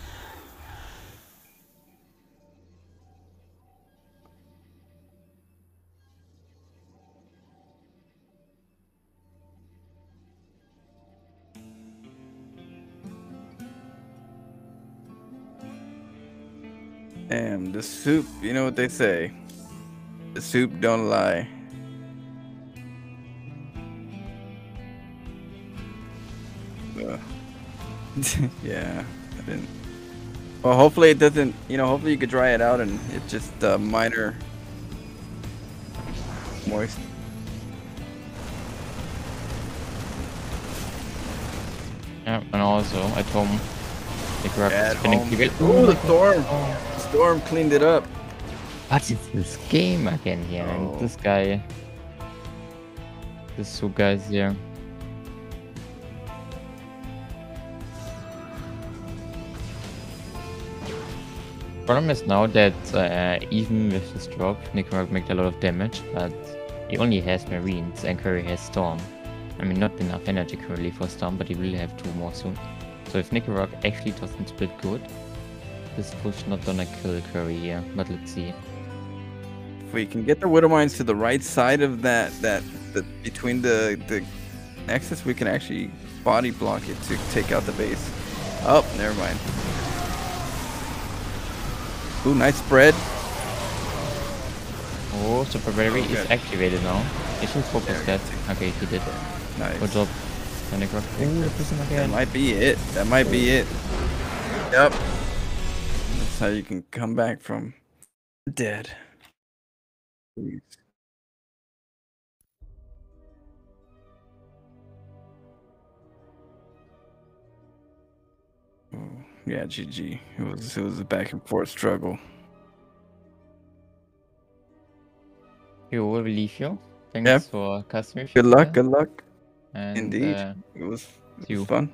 Damn, the soup, you know what they say. The soup don't lie. *laughs* Yeah, I didn't. Well, hopefully it doesn't. You know, hopefully you could dry it out and it's just uh, minor moist. Yeah, and also at Necrorak At spinning get. Ooh, the storm! Storm cleaned it up. What is this game again here? Oh. And this guy. This two guys here. Problem is now that uh, even with this drop, Nicaragua made a lot of damage, but he only has Marines and Curry has Storm. I mean, not enough energy currently for Storm, but he will have two more soon. So if Nicaragua actually doesn't split good, this push not gonna kill the Curry here, but let's see. If we can get the widow mines to the right side of that, that, the between the the nexus, we can actually body block it to take out the base. Oh, never mind. Ooh, nice spread. Oh, Super Battery is activated now. He should focus that. Okay, he did. Nice. Good job. That might be it. That might be it. Yep. That's how you can come back from dead. Please. Yeah, GG. It was it was a back and forth struggle. You will leave you. Thanks yep. for customers. Good luck, good luck. And, Indeed. uh, It was, it you. was fun.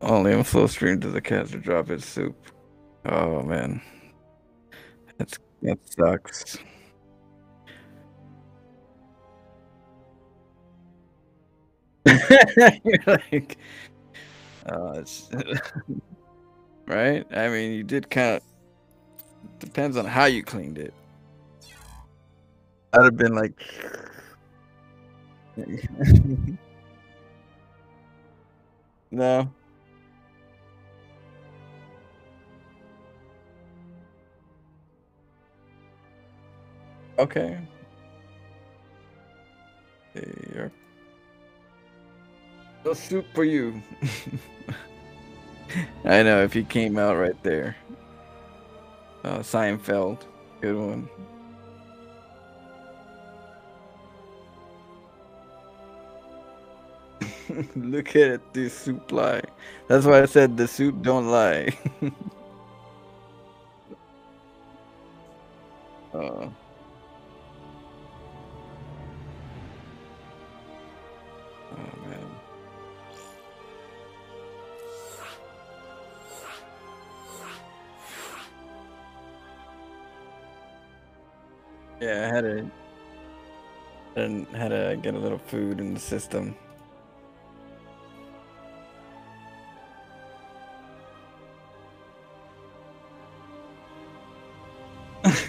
Only on full stream does the caster drop its soup. Oh man, that's that sucks. You're *laughs* like, it's *laughs* right. I mean, you did kind of. Depends on how you cleaned it. I'd have been like. *laughs* no. Okay. Here. No soup for you. *laughs* I know if he came out right there. Uh, Seinfeld. Good one. *laughs* Look at it, the soup lie. That's why I said the soup don't lie. *laughs* uh. Oh. Yeah, I had to and had to get a little food in the system.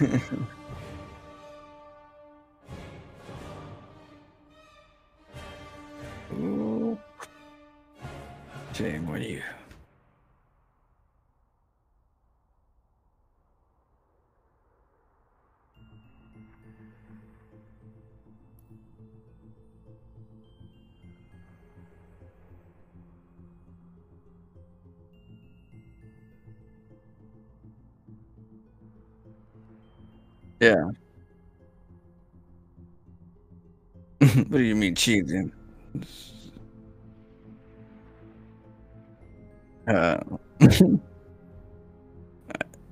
*laughs* Shame on you. Yeah. *laughs* what do you mean cheating? Uh, *laughs*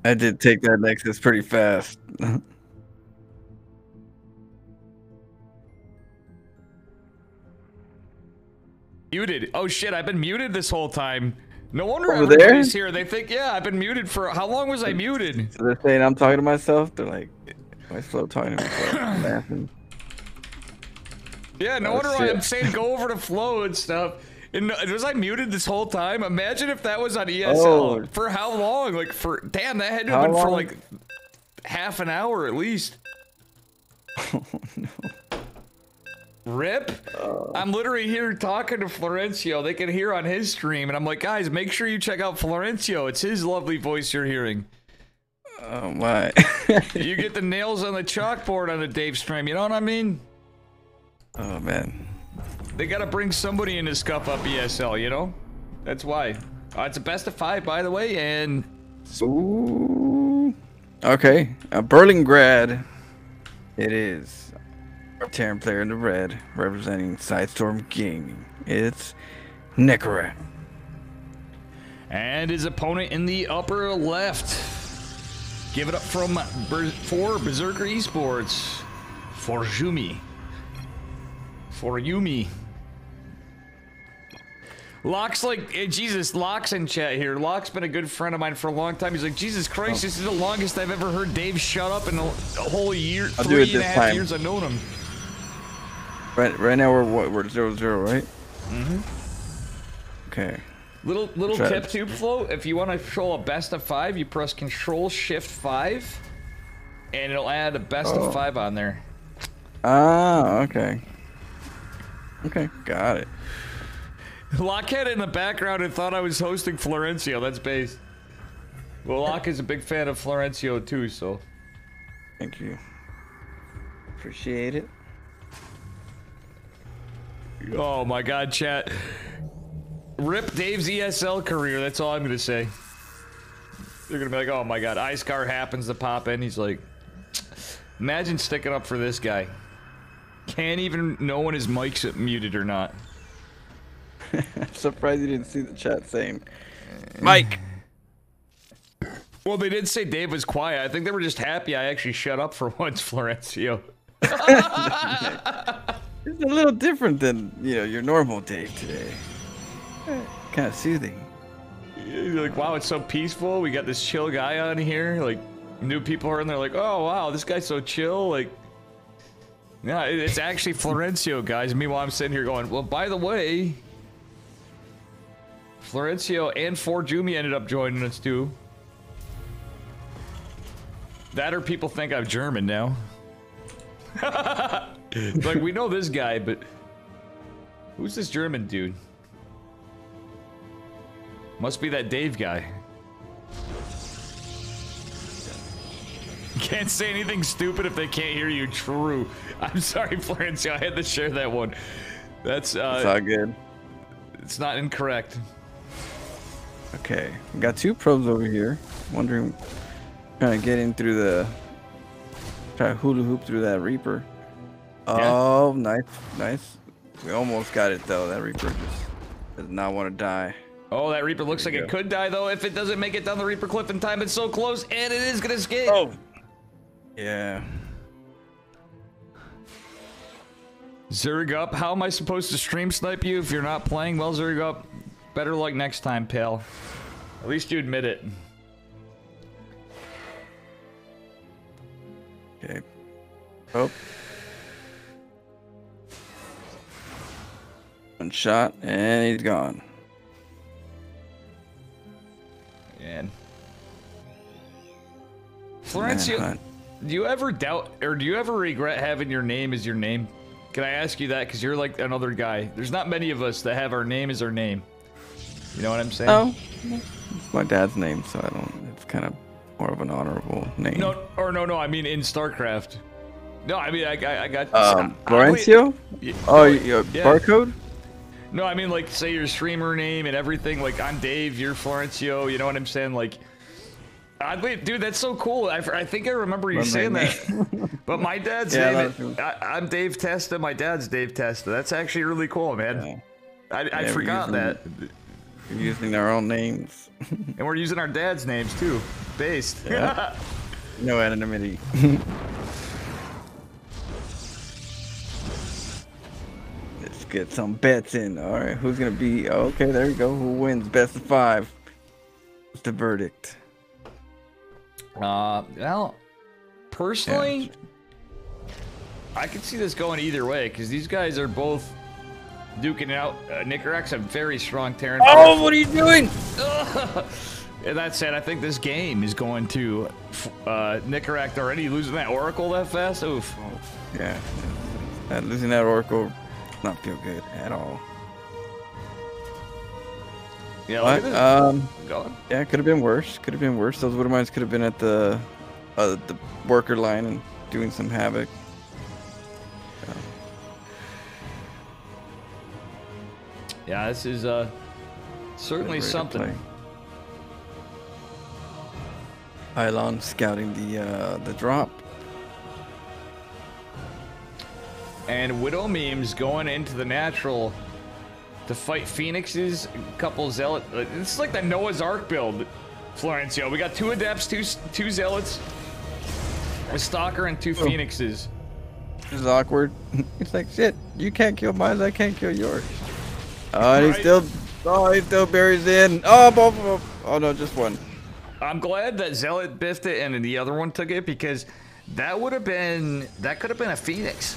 I did take that Nexus pretty fast. *laughs* Muted. Oh shit, I've been muted this whole time. No wonder Over there? here. They think, yeah, I've been muted for how long was I muted? so they're saying I'm talking to myself. They're like, "Why slow talking to myself?" laughing. Yeah, no Oh, wonder why. I'm saying go over to flow and stuff. And was I muted this whole time? Imagine if that was on ESL. Oh. For how long? Like for damn, that had to have How been for like half an hour at least. *laughs* Oh no. Rip. Oh. I'm literally here talking to Florencio. They can hear on his stream, and I'm like, guys, make sure you check out Florencio. It's his lovely voice you're hearing. Oh my. *laughs* You get the nails on the chalkboard on a Dave stream. You know what I mean? oh man. They gotta bring somebody in to scuff up ESL. You know? That's why. Uh, it's a best of five, by the way, and Ooh. Okay. Uh, Berlingrad. It is. Our Terran player in the red, representing PSISTORM Gaming. It's Nikarat. and his opponent in the upper left. Give it up from Ber- for Berserker Esports for Jumi. For Yumi. Locke's like, eh, Jesus, Locke's in chat here. Locke's been a good friend of mine for a long time. He's like, Jesus Christ, this is the longest I've ever heard Dave shut up in a, a whole year, I'll do three it and a this half time. years I've known him. Right, right now we're what? We're zero zero, right? Mm-hmm. Okay. Little little Try tip tube flow. If you want to show a best of five, you press Control Shift five, and it'll add a best Oh. of five on there. Ah, okay. Okay, got it. Lockhead in the background and thought I was hosting Florencio. That's base. Well, Lock is a big fan of Florencio too, so. Thank you. Appreciate it. Oh my God, chat. Rip Dave's ESL career. That's all I'm gonna say. They're gonna be like, oh my God, Ice Car happens to pop in. He's like, imagine sticking up for this guy. Can't even know when his mic's muted or not. I'm *laughs* surprised you didn't see the chat saying, Mike. Well, they did say Dave was quiet. I think they were just happy I actually shut up for *laughs* once, Florencio. *laughs* It's a little different than you know your normal Dave today. Kind of soothing. You're like, wow, it's so peaceful. We got this chill guy on here. Like, new people are in there, like, oh wow, this guy's so chill. Like, yeah, it's actually Florencio, guys. Meanwhile, I'm sitting here going, well, by the way, Florencio and Forjumi ended up joining us too. That or people think I'm German now. *laughs* like, we know this guy, but who's this German dude? Must be that Dave guy. Can't say anything stupid if they can't hear you. True. I'm sorry, *laughs* Florencio. I had to share that one. That's It's uh, all good. it's not incorrect. Okay, we got two probes over here. Wondering, trying to get in through the, try to hula hoop through that Reaper. Yeah. Oh, nice, nice. We almost got it though. That Reaper just does not want to die. Oh, that Reaper looks like you it could die though if it doesn't make it down the Reaper cliff in time. It's so close, and it is gonna escape. Oh, yeah. Zerg up. How am I supposed to stream snipe you if you're not playing well, Zerg up? Better luck next time, pal. At least you admit it. Okay. Oh. One shot and he's gone. And Florencio, Manhunt. do you ever doubt or do you ever regret having your name as your name? Can I ask you that? Because you're like another guy. There's not many of us that have our name as our name. You know what I'm saying? Oh, it's my dad's name, so I don't. It's kind of more of an honorable name. No, or no, no. I mean in StarCraft. No, I mean I, I, I got. Um, I- Florencio? Oh, no, your yeah. barcode? No, I mean like say your streamer name and everything. Like I'm Dave, you're Florencio. You know what I'm saying? Like, oddly, dude, that's so cool. I, I think I remember you My saying name. that. *laughs* but my dad's Yeah, name, that's- I, I'm Dave Testa. My dad's Dave Testa. That's actually really cool, man. I, I Yeah, forgot that. We're using our own names. And we're using our dad's names too, based. Yeah. *laughs* no anonymity. *laughs* get some bets in. All right, who's gonna be? Okay, there you go. Who wins? Best of five. What's the verdict? Uh, well, personally, I could see this going either way because these guys are both duking it out. Uh, Nicarak's a very strong Terran. Oh, what are you doing? *laughs* And that said, I think this game is going to uh, Nicarak already losing that Oracle that fast. Oof. Yeah, that losing that Oracle, not feel good at all. Yeah, But, look at um. Going. yeah, could have been worse. Could have been worse. Those widow mines could have been at the, uh, the worker line and doing some havoc. Yeah, this is uh, certainly something. Pylon scouting the uh, the drop. And Widow Mines going into the natural to fight Phoenixes. A couple zealot. This is like the Noah's Ark build, Florencio. We got two adepts, two two zealots, a stalker, and two oh. Phoenixes. This is awkward. *laughs* It's like shit. You can't kill mine. I can't kill yours. Oh, and he Right. still. Oh, he still buries in. Oh, both of them. Oh no, just one. I'm glad that Zealot biffed it and the other one took it because that would have been that could have been a Phoenix.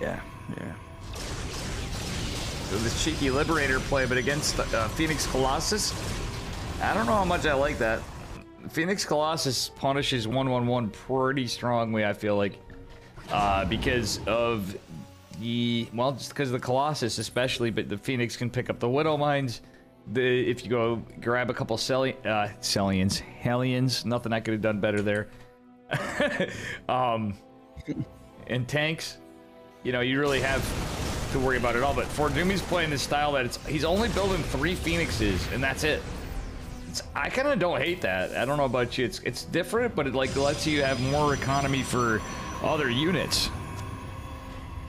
Yeah, yeah. So this cheeky Liberator play, but against uh, Phoenix Colossus, I don't know how much I like that. Phoenix Colossus punishes 111 pretty strongly, I feel like, uh, because of the well, just because of the Colossus especially, but the Phoenix can pick up the Widow Mines. The if you go grab a couple Celi- uh, Celians, Hellions, nothing I could have done better there. *laughs* um, and tanks, you know, you really have to worry about it all. But Fordumi's playing this style that it's he's only building three Phoenixes and that's it. It's, I kind of don't hate that. I don't know about you. It's it's different, but it like lets you have more economy for other units.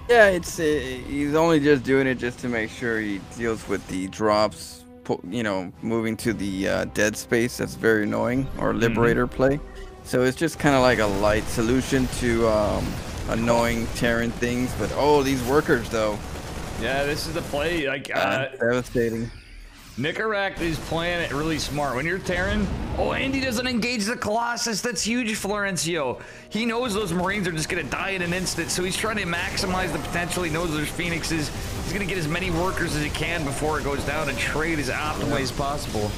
Yeah, it's uh, he's only just doing it just to make sure he deals with the drops. You know, moving to the uh, dead space that's very annoying, or liberator play. So it's just kind of like a light solution to um, annoying Terran things. But oh, these workers though, Yeah, this is the play. Like, uh, uh, devastating. Nicarak is playing it really smart. When you're Terran, oh, Andy doesn't engage the Colossus. That's huge, Florencio. He knows those Marines are just gonna die in an instant, so he's trying to maximize the potential. He knows there's Phoenixes. He's gonna get as many workers as he can before it goes down and trade as optimally as possible.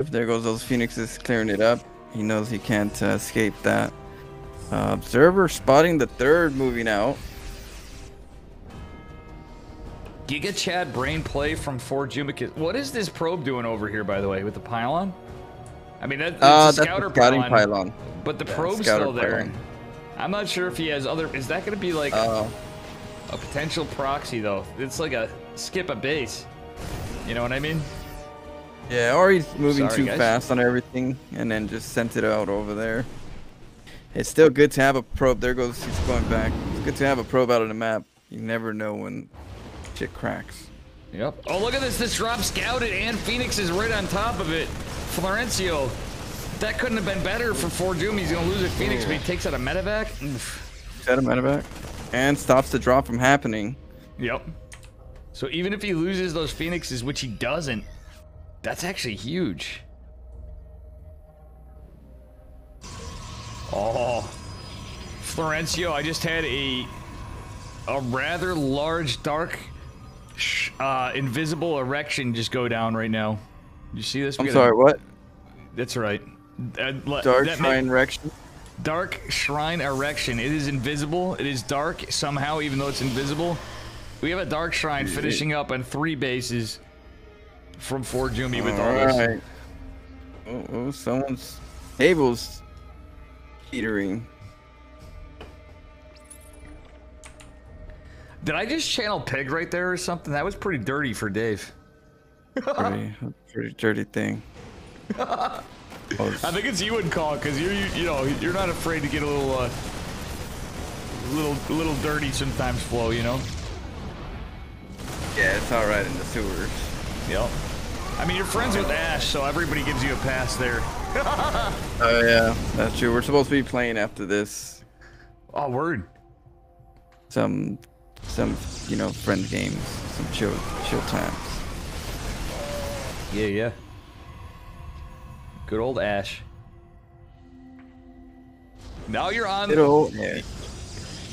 If there goes those phoenixes clearing it up, he knows he can't uh, escape that. Uh, observer spotting the third moving out. Giga Chad brain play from Fort Jumicus. What is this probe doing over here, by the way, with the pylon? I mean, that, Uh, a that's the scouter scouting pylon, pylon. but the Yeah, probe's still there. pylon. I'm not sure if he has other. Is that going to be like Uh, a potential proxy though? It's like a skip a base. You know what I mean? Yeah, or he's moving Sorry, too guys. fast on everything and then just sent it out over there. It's still good to have a probe. There goes, he's going back. It's good to have a probe out of the map. You never know when shit cracks. Yep. Oh, look at this. This drop scouted and Phoenix is right on top of it. Florencio. That couldn't have been better for Fort Doom. He's going to lose a Phoenix, but he takes out a medivac. Oof. Set him medivac. And stops the drop from happening. Yep. So even if he loses those Phoenixes, which he doesn't, that's actually huge. Oh. Florencio, I just had a a rather large dark sh- uh, invisible erection just go down right now. You see this? We I'm got a- sorry, what? That's right. Uh, le- Dark that Shrine Rection? Dark Shrine Erection. It is invisible. It is dark somehow, even though it's invisible. We have a Dark Shrine finishing up on three bases from 4 Jumi with all this. Alright. Oh, oh, someone's table's teetering. Did I just channel pig right there or something? That was pretty dirty for Dave. Pretty, pretty dirty thing. I think it's you and call because you, you you know you're not afraid to get a little uh, little little dirty sometimes. Flow, you know. yeah, it's alright in the sewers. Yep. I mean, you're friends with Ash, so everybody gives you a pass there. *laughs* Oh yeah, that's true. We're supposed to be playing after this. Oh, word. Some, some, you know, friend games, some chill, chill times. Yeah, yeah. Good old Ash. Now you're on. It'll, yeah.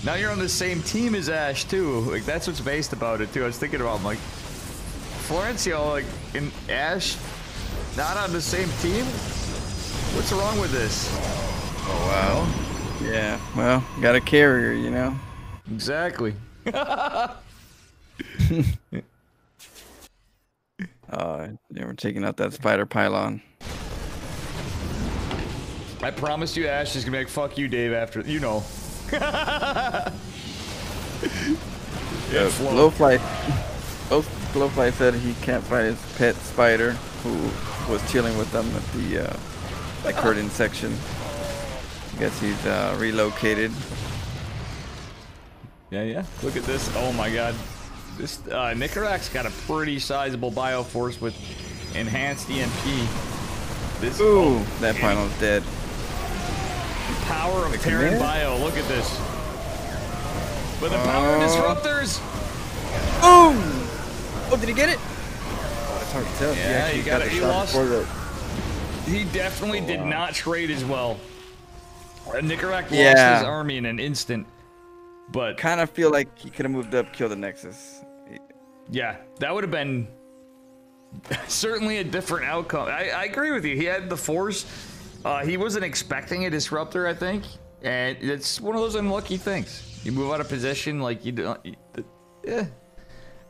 Now you're on the same team as Ash too. Like that's what's based about it too. I was thinking about like Florencio, like and Ash, not on the same team. What's wrong with this? Oh wow. Yeah. Well, got a carrier, you know. Exactly. *laughs* Uh, yeah, we're taking out that spider pylon. I promised you, Ash is gonna be like, "Fuck you, Dave." After you know. Yeah, Flo. Glowfly. Glow- Glowfly said he can't find his pet spider, who was chilling with them at the uh, like curtain section. I guess he's uh, relocated. Yeah, yeah. Look at this. Oh my god. This uh, Nicarak's got a pretty sizable bioforce with enhanced EMP. This Ooh, oh, that pylon's dead. power of Terran? Bio. Look at this. With the power Uh, disruptors. Boom! Oh, did he get it? Oh, it's hard to tell. Yeah, actually you gotta- the he lost- the- He definitely did not trade as well. Uh, Nicarak lost his army in an instant. But Kind of feel like he could have moved up, killed the Nexus. yeah, that would have been *laughs* certainly a different outcome. I, I agree with you. He had the force. Uh, he wasn't expecting a disruptor, I think, and it's one of those unlucky things. You move out of position, like you don't. You, yeah,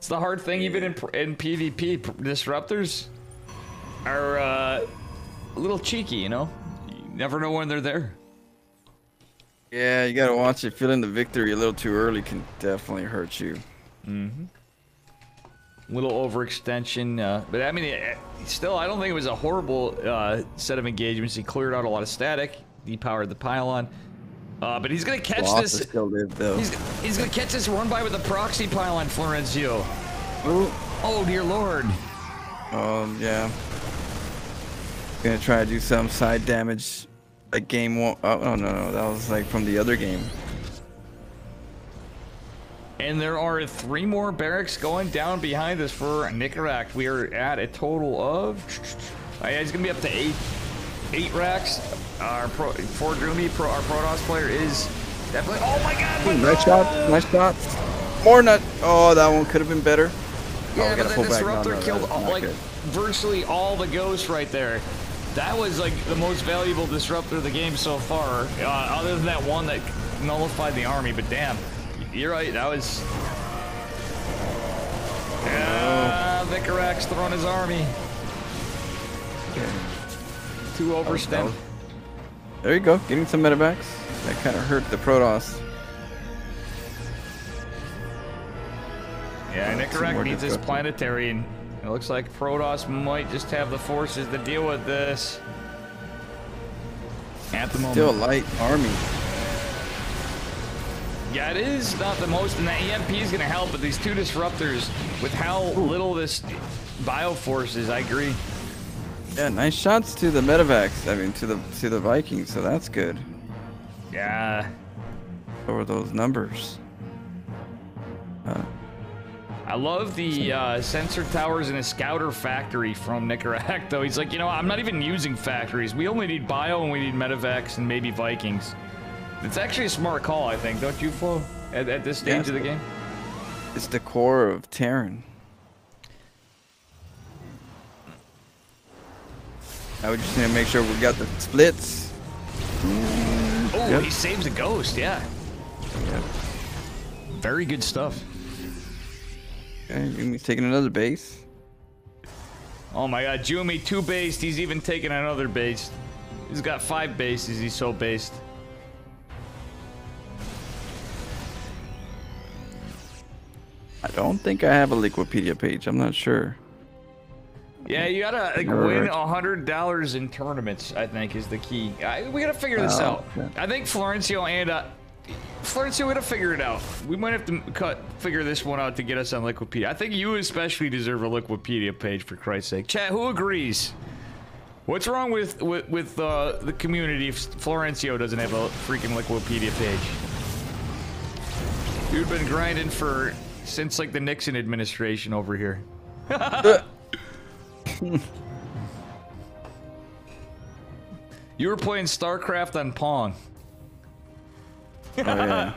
it's the hard thing. Even in in PvP, disruptors are uh, a little cheeky. You know, you never know when they're there. Yeah, you gotta watch it. Feeling the victory a little too early can definitely hurt you. Mm-hmm. Little overextension, uh, but I mean, eh, still, I don't think it was a horrible uh, set of engagements. He cleared out a lot of static, depowered the pylon. Uh, but he's gonna catch Lost this. still live though. He's, he's gonna catch this run by with a proxy pylon, Florencio. Ooh. Oh dear lord. Um, yeah. Gonna try to do some side damage, like game one. Oh, oh no, no, that was like from the other game. And there are three more barracks going down behind us for Nicarac. We are at a total of. Yeah, he's gonna be up to eight, eight racks. Our pro, for Droomy, pro, our Protoss player is definitely. Oh my God! but Nice shot, nice shot. More nut. Oh, that one could have been better. Yeah, oh, we but gotta the pull. No, disruptor no, killed that's all, like good. virtually all the ghosts right there. That was like the most valuable disruptor of the game so far, uh, other than that one that nullified the army. But damn, you're right. That was. Yeah, Vicarac's throwing his army. Oh, Overstem. was- There you go, getting some medivacs. That kind of hurt the Protoss. Yeah, Nicarac more needs his planetary, and it looks like Protoss might just have the forces to deal with this. At the moment. Still a light army. Yeah, it is not the most, and the EMP is going to help, but these two disruptors, with how little this Bioforce is, I agree. Yeah, nice shots to the medivacs. I mean, to the to the Vikings. So that's good. Yeah. Over those numbers. Uh, I love the uh, sensor towers in a scouter factory from Nicaragua. *laughs* though. He's like, you know, I'm not even using factories. We only need bio and we need medivacs and maybe Vikings. It's actually a smart call, I think, don't you, Flo? At, at this stage Yeah. of the game? it's the core of Terran. I would just need to make sure we got the splits. Oh, Yep. he saves a ghost, yeah. Yep. Very good stuff. Okay, he's taking another base. Oh my god, Jumi, two based. He's even taking another base. He's got five bases. He's so based. I don't think I have a Liquipedia page. I'm not sure. Yeah, you gotta like, win a hundred dollars in tournaments. I think is the key. I, we gotta figure this Oh, out. okay. I think Florencio and uh, Florencio, we gotta figure it out. We might have to cut figure this one out to get us on Liquipedia. I think you especially deserve a Liquipedia page for Christ's sake. Chat, who agrees? What's wrong with with, with uh, the community if Florencio doesn't have a freaking Liquipedia page? Dude been grinding for since like the Nixon administration over here. *laughs* You were playing StarCraft on Pong. Oh, yeah.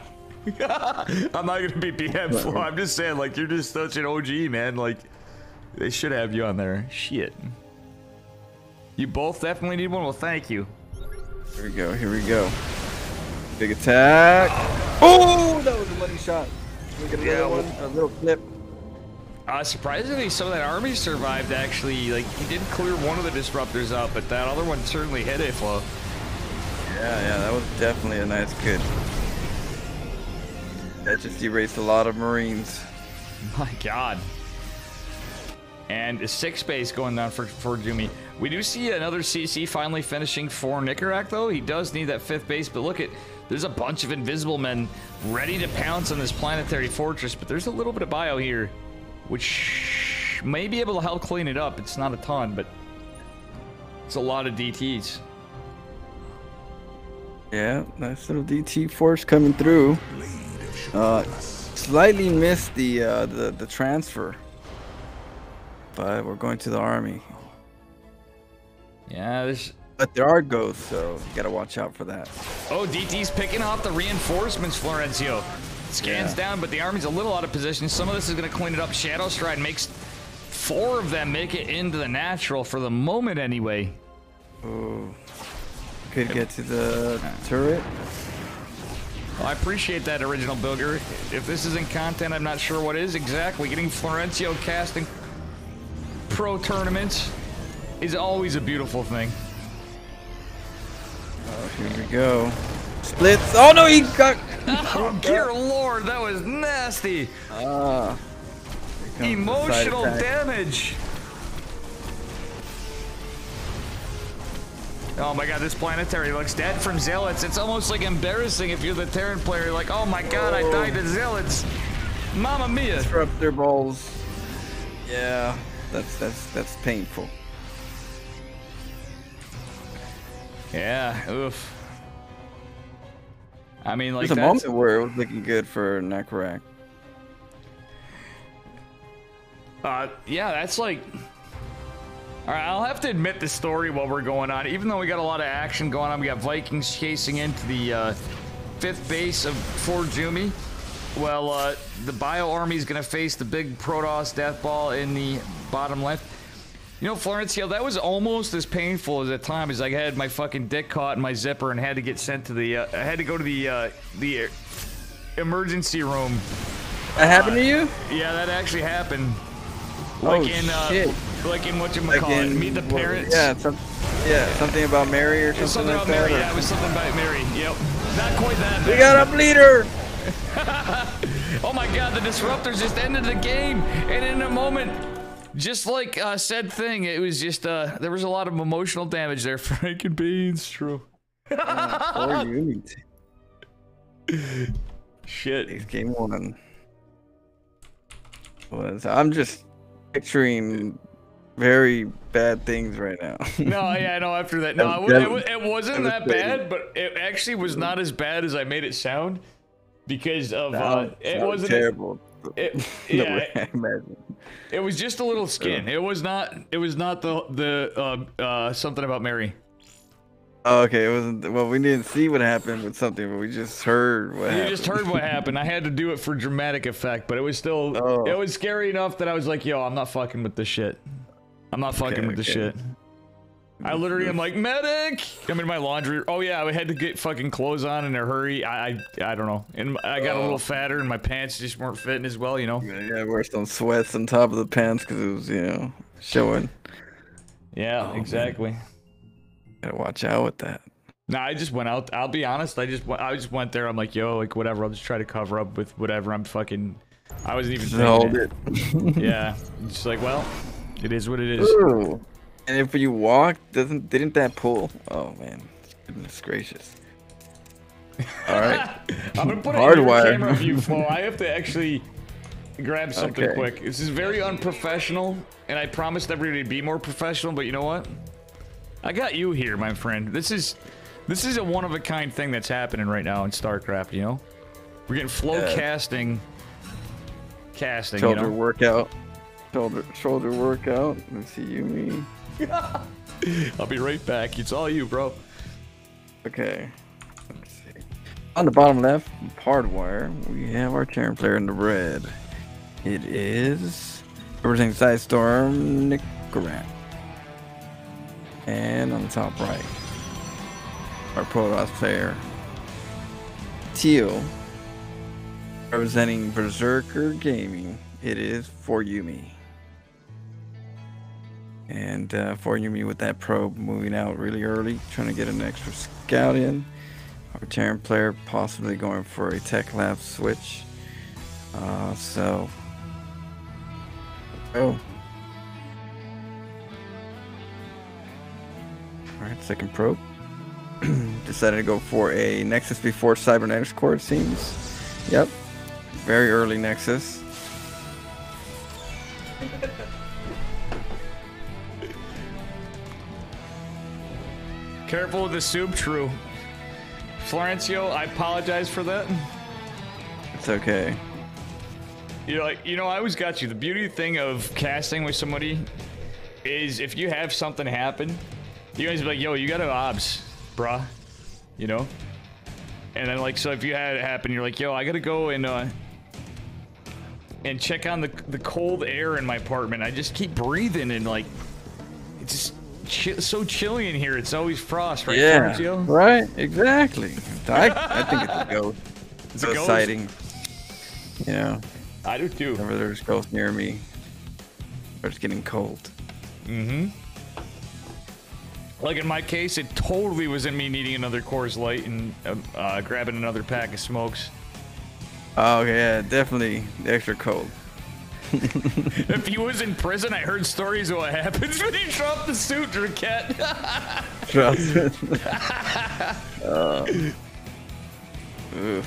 *laughs* I'm not gonna be BM Flo. I'm just saying, like, you're just such an OG, man. Like, they should have you on there. Shit. You both definitely need one. Well, thank you. Here we go. Here we go. Big attack. Oh, that was a money shot. Look at Yeah, another one. A little clip. Uh, surprisingly, some of that army survived. Actually, like, he did clear one of the disruptors out, but that other one certainly hit it, Flo. Yeah, yeah, that was definitely a nice good. That just erased a lot of Marines. *laughs* My God. And a six base going down for, for Jumi. We do see another CC finally finishing for Nicarac, though. He does need that fifth base, but look at there's a bunch of invisible men ready to pounce on this planetary fortress, but there's a little bit of bio here, which may be able to help clean it up. It's not a ton, but it's a lot of DTs. Yeah, nice little DT force coming through. Uh, slightly missed the uh, the the transfer, but we're going to the army. Yeah, there's But there are ghosts, so you gotta watch out for that. Oh, DT's picking off the reinforcements, Florencio. Scans Yeah. down, but the army's a little out of position. Some of this is going to clean it up. Shadow Stride makes four of them make it into the natural for the moment, anyway. Oh, could get to the turret. Well, I appreciate that, original Bilger. If this isn't content, I'm not sure what is exactly. Getting Florencio casting pro tournaments is always a beautiful thing. Oh, here we go. Splits. Oh no, he got. Oh, dear lord, that was nasty. Ah. Here comes the side Emotional damage. Oh my god, this planetary looks dead from zealots. It's almost like embarrassing if you're the Terran player. Like, oh my god, I died to zealots. Mamma mia. Disruptor balls. Yeah, that's that's that's painful. Yeah, oof. I mean, like There's a moment where it was looking good for Nakarak. uh, yeah, that's like. All right, I'll have to admit the story while we're going on. Even though we got a lot of action going on, we got Vikings chasing into the uh, fifth base of Fort Jumi. Well, uh, the Bio Army is going to face the big Protoss Death Ball in the bottom left. You know, Florencio, that was almost as painful as at time as I had my fucking dick caught in my zipper and had to get sent to the. Uh, I had to go to the uh, the emergency room. That happened to you? Yeah, that actually happened. Like oh in, uh, shit! like in what you Like call it, Meet the what- Parents. Yeah, some, yeah, something about Mary or something, something like about Mary. that. Yeah, or- it was something about Mary. Yep. Not quite that. we got a bleeder. *laughs* Oh my god, the disruptors just ended the game. And in a moment, just like uh, said thing, it was just, uh, there was a lot of emotional damage there. *laughs* Frank and Beans, true. *laughs* Need Shit. game one. Was I'm just picturing very bad things right now. *laughs* No, yeah, no, after that. No, it, wa- it, wasn't that bad, but it actually was not as bad as I made it sound. Because of, uh, it wasn't. terrible. It, yeah, imagine. It was just a little skin. It was not. It was not the the uh, uh, something about Mary. Oh, okay, it wasn't. Well, we didn't see what happened with something, but we just heard what You happened. just heard what *laughs* happened. I had to do it for dramatic effect, but it was still. Oh. It was scary enough that I was like, "Yo, I'm not fucking with this shit. I'm not fucking Okay, with this okay. shit." I literally am like medic. I'm in my laundry. Oh yeah, I had to get fucking clothes on in a hurry. I I, I don't know, and I got a Oh. little fatter, and my pants just weren't fitting as well. You know. Yeah, wear some sweats on top of the pants because it was, you know, showing. Yeah, Oh, exactly. Gotta watch out with that. No, I just went out. I'll be honest. I just went, I just went there. I'm like, yo, like whatever. I'll just try to cover up with whatever. I'm fucking. I wasn't even. Hold it. it. *laughs* Yeah, It's like well, it is what it is. Ooh. And if you walk, doesn't didn't that pull? Oh man, goodness gracious. All right. *laughs* I'm gonna put it in your Hardwired. camera view, Flo. I have to actually grab something Okay. quick. This is very unprofessional, and I promised everybody to be more professional. But you know what? I got you here, my friend. This is this is a one of a kind thing that's happening right now in StarCraft. You know, we're getting flow Yeah. casting, casting. shoulder you know, workout. Shoulder shoulder workout. Let's see you me. *laughs* I'll be right back. It's all you, bro. Okay. Let's see. On the bottom left, hardwire, we have our Terran player in the red. It is representing PSISTORM Nicarat. And on the top right, our Protoss player, Teal, representing Berserker Gaming. It is for Yumi. And uh, for Yumi with that probe moving out really early, trying to get an extra scout in. Our Terran player possibly going for a tech lab switch. Uh, so. Oh. Alright, second probe. *clears throat* Decided to go for a Nexus before Cybernetics core, it seems. Yep. Very early Nexus. *laughs* Careful with the soup, true. Florencio, I apologize for that. It's okay. You know, like, you know, I always got you. The beauty thing of casting with somebody is if you have something happen, you guys be like, yo, you got to obs, bruh. You know? And then, like, so if you had it happen, you're like, yo, I got to go and, uh, and check on the, the cold air in my apartment. I just keep breathing and, like, it's just chi- so chilly in here. It's always frost, right, yeah. Right, exactly. I, I think it's a *laughs* ghost. It's a ghost sighting. You know, I do too. whenever there's ghosts near me, or it's getting cold. Mm-hmm. Like in my case, it totally was in me needing another Coors Light and uh, uh, grabbing another pack of smokes. Oh, yeah, definitely the extra cold. *laughs* if he was in prison, I heard stories of what happens *laughs* when you drop the suit, Draquette. It. *laughs* Uh, you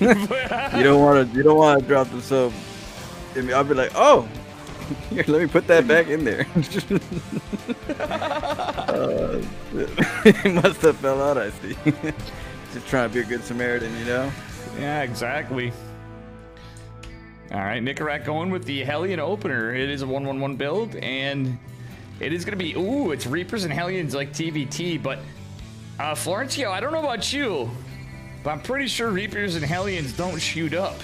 don't want to. You don't want to drop the soap. I mean, I'll be like, oh, here, let me put that back in there. uh, he must have fell out. I see. Just trying to be a good Samaritan, you know. yeah, exactly. All right, Nicorak going with the Hellion opener. It is a 1-1-1 build, and it is going to be, ooh, it's Reapers and Hellions like TVT, but uh, Florencio, I don't know about you, but I'm pretty sure Reapers and Hellions don't shoot up.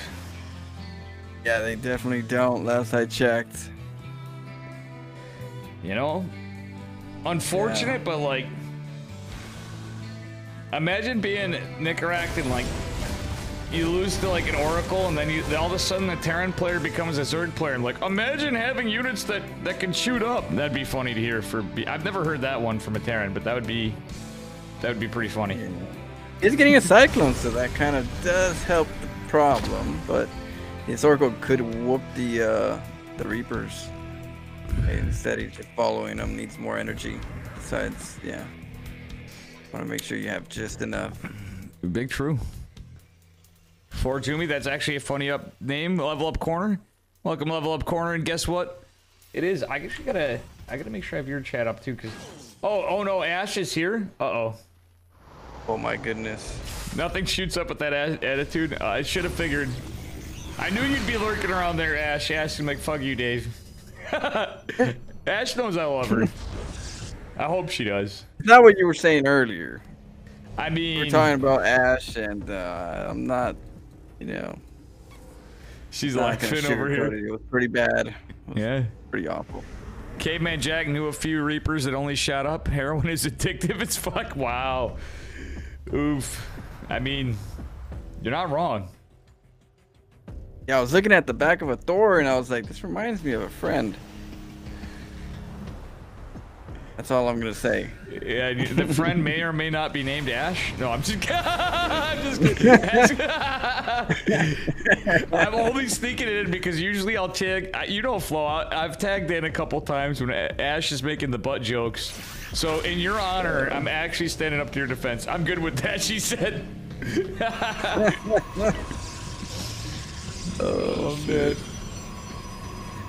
Yeah, they definitely don't. Last I checked. You know? Unfortunate, but like, imagine being Nicorak and like, you lose to like an Oracle, and then you all of a sudden the Terran player becomes a Zerg player. And like, imagine having units that that can shoot up. That'd be funny to hear. For I've never heard that one from a Terran, but that would be that would be pretty funny. He's getting a Cyclone, so that kind of does help the problem. But his Oracle could whoop the uh, the Reapers. Instead, he's just following them. Needs more energy. Besides, yeah. Want to make sure you have just enough. Big true. For Jumi, that's actually a funny up name. Level up corner. Welcome, level up corner. And guess what? It is. I actually gotta. I gotta make sure I have your chat up too, cause. Oh, oh no, Ash is here. Uh oh. Oh my goodness. Nothing shoots up with that a- attitude. Uh, I should have figured. I knew you'd be lurking around there, Ash. Ash like, fuck you, Dave. *laughs* Ash knows I love her. I hope she does. Is that what you were saying earlier? I mean, We're talking about Ash, and uh, I'm not, you know, she's laughing over here. It. it was pretty bad. Was Yeah. pretty awful. Caveman Jack knew a few Reapers that only shot up. Heroin is addictive as fuck. Wow. Oof. I mean, you're not wrong. Yeah, I was looking at the back of a Thor, and I was like, this reminds me of a friend. That's all I'm gonna say. Yeah, the friend may or may not be named Ash. No, I'm just, *laughs* I'm just kidding. *laughs* I'm only sneaking it in because usually I'll tag. You know, Flo. I've tagged in a couple times when Ash is making the butt jokes. So, in your honor, I'm actually standing up to your defense. I'm good with that. She said. *laughs* oh man.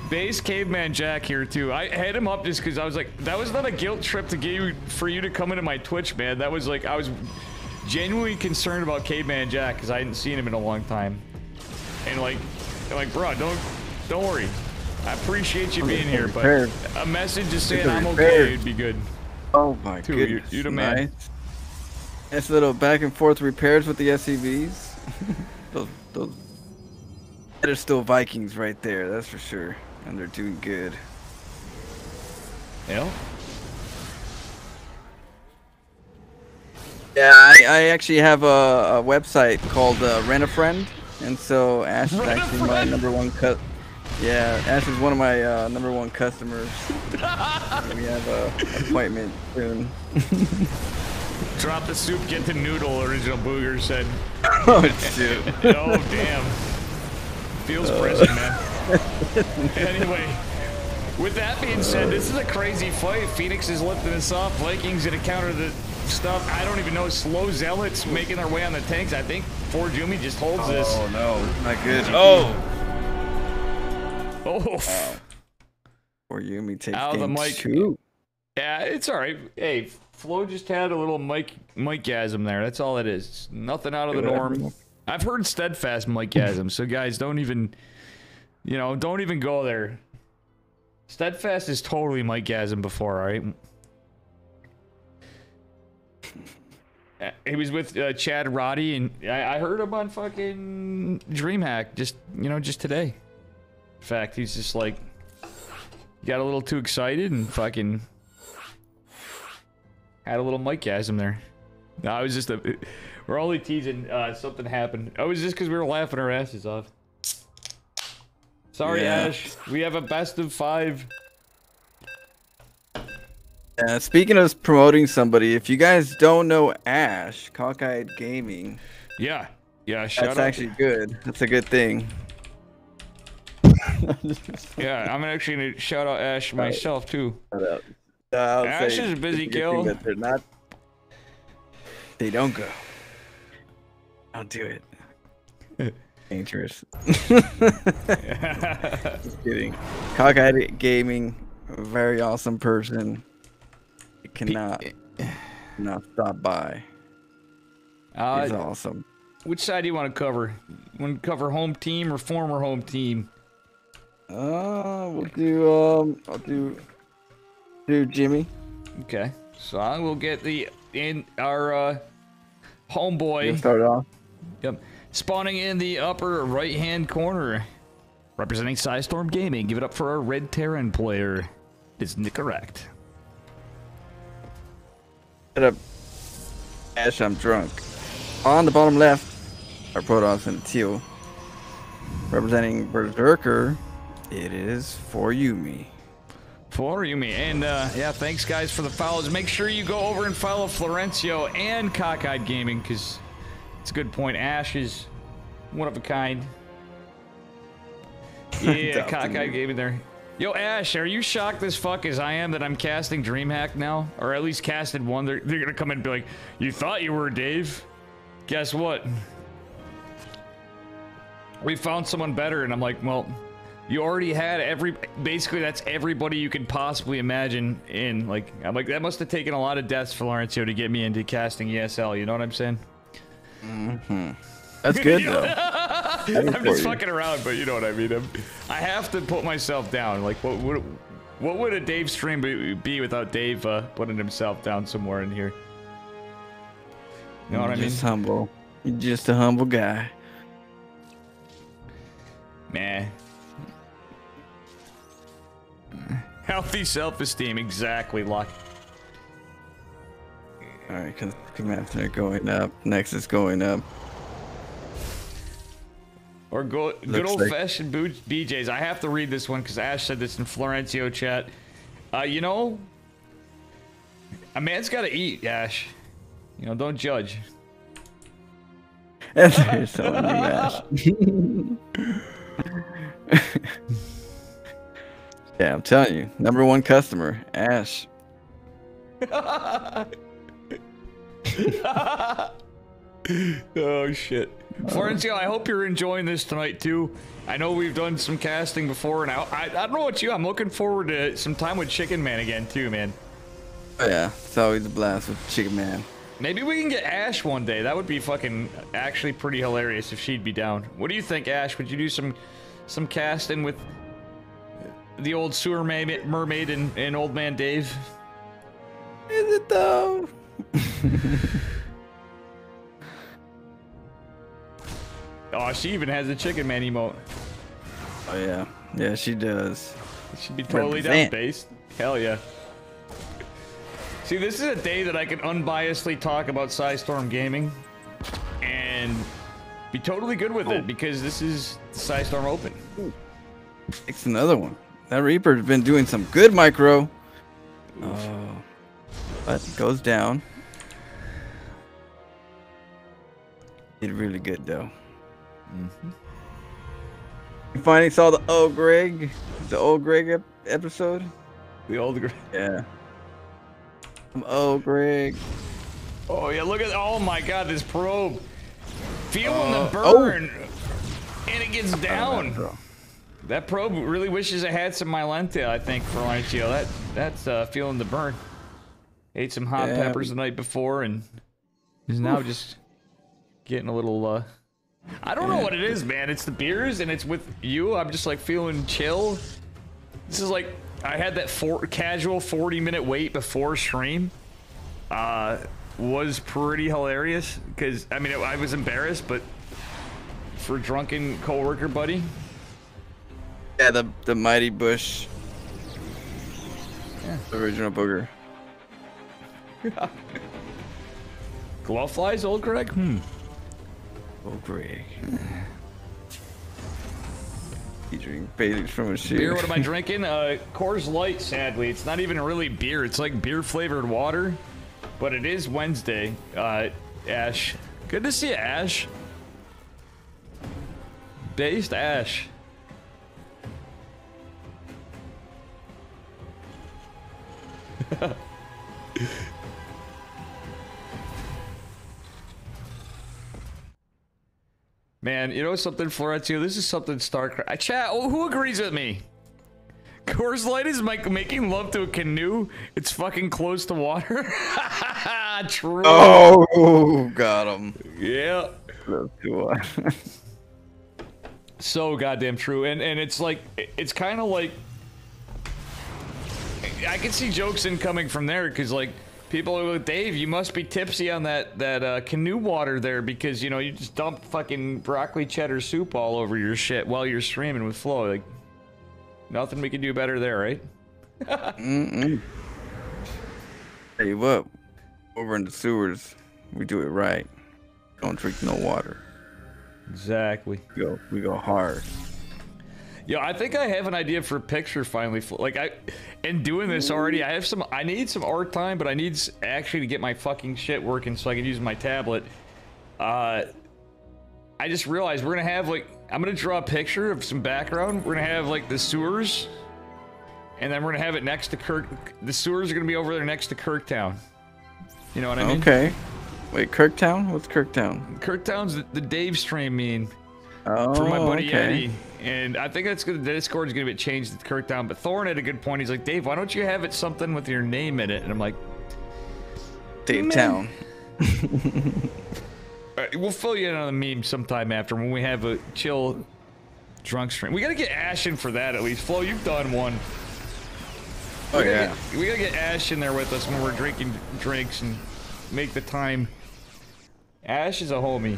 Base Caveman Jack here too. I had him up just because I was like, that was not a guilt trip to get you for you to come into my Twitch, man. That was like I was genuinely concerned about Caveman Jack because I hadn't seen him in a long time. And like, like, bro, don't don't worry. I appreciate you being here, but a message just saying I'm okay would be good. Oh my Dude, you- goodness. you the man. nice. Nice little back and forth repairs with the SCVs. *laughs* those, those. They're still Vikings right there, that's for sure. And they're doing good. Know? Yeah, I, I actually have a, a website called uh, Rent a Friend, and so Ash is Rent actually my number one cut. Yeah, Ash is one of my uh, number one customers. *laughs* we have a appointment soon. *laughs* Drop the soup, get the noodle. Original Booger said. oh shoot! *laughs* oh damn. Feels prison, man. *laughs* anyway, with that being said, this is a crazy fight. Phoenix is lifting us off. Vikings gonna counter the stuff. I don't even know. Slow zealots making their way on the tanks. I think Fort Jumi just holds oh, this. Oh no, not good. Oh, Oh, *laughs* or Yumi takes Out of the mic. two. yeah, it's all right. Hey, Flo just had a little mic micasm there. That's all it is. It's nothing out of the norm. I've heard steadfast micasm, so guys, don't even, you know, don't even go there. Steadfast is totally micasm before, all right? He was with uh, Chad Roddy, and I, I heard him on fucking DreamHack just, you know, just today. In fact, he's just like, got a little too excited and fucking had a little micasm there. No, I was just a. We're only teasing. Uh, something happened. Oh, it was just because we were laughing our asses off. Sorry, Yeah. Ash. We have a best of five. Uh, speaking of promoting somebody, if you guys don't know Ash, Cockeyed Gaming, Yeah, yeah. Shout that's out. actually good. That's a good thing. Yeah, I'm actually gonna shout out Ash myself too. Uh, Ash is a busy kill. that They're not. They don't go. I'll do it. *laughs* Dangerous. *laughs* Just kidding. Cockeyed Gaming, very awesome person. You cannot, not stop by. He's Uh, awesome. which side do you want to cover? You want to cover home team or former home team? Uh, we'll do. Um, I'll do. Do Jimmy. Okay, so I will get the in our uh, homeboy. You start off. Yep. Spawning in the upper right hand corner. Representing Storm Gaming. Give it up for our Red Terran player. It's Nicorrect. Shut up. Ash, I'm drunk. On the bottom left are Protoss and Teal. Representing Berserker, it is for Yumi. For Yumi. And uh, yeah, thanks guys for the follows. Make sure you go over and follow Florencio and Cockeyed Gaming because it's a good point. Ash is one of a kind. *laughs* Yeah, Cockeyed you. Gaming there. Yo, Ash, are you shocked as fuck as I am that I'm casting DreamHack now? Or at least casted one. They're, they're gonna come in and be like, You thought you were Dave? Guess what? We found someone better, and I'm like, Well, you already had every basically that's everybody you could possibly imagine in like I'm like that must have taken a lot of deaths for Laurencio to get me into casting ESL, you know what I'm saying? That's good though. *laughs* I'm just fucking around, but you know what I mean. I'm, I have to put myself down. Like what would what would a Dave stream be, be without Dave uh, putting himself down somewhere in here? You know what I mean? just humble. You're just a humble guy. Man. Healthy self-esteem, exactly, Luck. All right, cause Commander going up. Next is going up. Or go, good Looks old like- fashioned boo- BJ's. I have to read this one because Ash said this in Florencio chat. Uh, you know, a man's got to eat, Ash. You know, don't judge. And *laughs* there's someone you Ash. *laughs* yeah, I'm telling you, number one customer, Ash. *laughs* *laughs* Oh shit, Florencio. I hope you're enjoying this tonight too. I know we've done some casting before, and I, I, I don't know what you. I'm looking forward to some time with Chicken Man again too, man. Oh, yeah, it's always a blast with Chicken Man. Maybe we can get Ash one day. That would be fucking actually pretty hilarious if she'd be down. What do you think, Ash? Would you do some some casting with the old sewer mermaid and, and old man Dave? Is it though? *laughs* Oh, she even has a chicken man emote. Oh yeah, yeah, she does. She'd be totally down based. Hell yeah. See, this is a day that I can unbiasedly talk about Storm Gaming and be totally good with it because this is the Storm Open. It's another one. That Reaper's been doing some good micro. Oh, but it goes down. Did really good though. You finally saw the old Greg, the old Greg ep- episode. The old. Greg. Yeah. Some old Greg. Oh yeah, look at oh my god, this probe. Feeling Uh, the oh. burn. And it gets down. that probe really wishes it had some Mylanta, I think, for Lancio. That that's uh, feeling the burn. Ate some hot Yeah. peppers the night before and is now just getting a little uh I don't know what it is, man. It's the beers and it's with you. I'm just like feeling chill. This is like I had that four, casual 40 minute wait before stream. Uh, was pretty hilarious because I mean I was embarrassed, but for drunken coworker buddy, Yeah, the the Mighty Boosh. Yeah. Original booger. Glowflies, old Greg? Hmm. Old Greg. *sighs* Featuring bathing from a shoe. Beer, what am I drinking? Uh, Coors Light, sadly. It's not even really beer. It's like beer flavored water. But it is Wednesday. Uh, Ash. Good to see you, Ash. Based Ash. *laughs* Man, you know something, Florencio? This is something Starcraft. I chat. Oh, who agrees with me? Coors Light is like making love to a canoe. It's fucking close to water. *laughs* True. Oh, got him. Yeah. Close to one. *laughs* So goddamn true. And and it's like it's kind of like I can see jokes incoming from there because like people are like, Dave, you must be tipsy on that that uh, canoe water there because you know you just dump fucking broccoli cheddar soup all over your shit while you're streaming with Flo. Like nothing we can do better there, right? Mm-mm. Tell you what, over in the sewers, we do it right. Don't drink no water. Exactly. We go, we go hard. Yo, I think I have an idea for a picture finally. Like I, in doing this already, I have some. I need some art time, but I need actually to get my fucking shit working so I can use my tablet. Uh, I just realized we're gonna have like I'm gonna draw a picture of some background. We're gonna have like the sewers, and then we're gonna have it next to Kirk. The sewers are gonna be over there next to Kirktown. You know what I mean? Okay. Wait, Kirktown? What's Kirktown? Kirktown's the, the Dave stream mean. Oh, for my oh, buddy okay. Eddie. And I think that's gonna the Discord's gonna get changed to Kirktown. But Thorn had a good point. He's like, Dave, why don't you have it something with your name in it? And I'm like, Dave Town. *laughs* "All right, we'll fill you in on the meme sometime after when we have a chill drunk stream. We gotta get Ash in for that at least. Flo, you've done one. Oh we yeah. Get, we gotta get Ash in there with us when we're drinking drinks and make the time. Ash is a homie.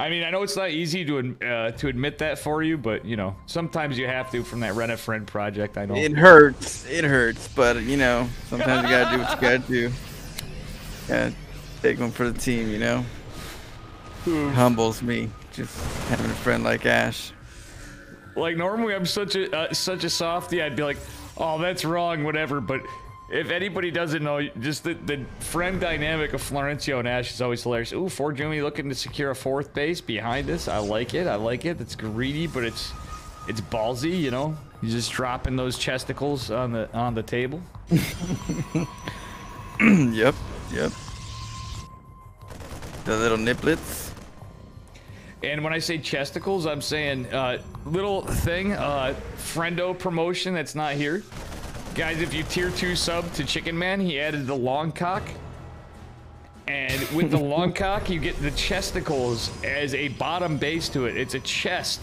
I mean, I know it's not easy to uh, to admit that for you, but you know, sometimes you have to from that Rent a Friend project. I know. It hurts. It hurts, but you know, sometimes you gotta do what you gotta do. Gotta take one for the team, you know. Humbles me just having a friend like Ash. Like normally, I'm such a uh, such a softy. I'd be like, "Oh, that's wrong," whatever. But if anybody doesn't know, just the, the friend dynamic of Florencio and Ash is always hilarious. Ooh, Fort Jimmy looking to secure a fourth base behind us. I like it. I like it. It's greedy, but it's it's ballsy. You know, you're just dropping those chesticles on the on the table. *laughs* yep, yep. The little niplets. And when I say chesticles, I'm saying uh, little thing, uh, friendo promotion that's not here. Guys, if you tier 2 sub to Chicken Man, he added the long cock. And with the *laughs* long cock, you get the chesticles as a bottom base to it. It's a chest,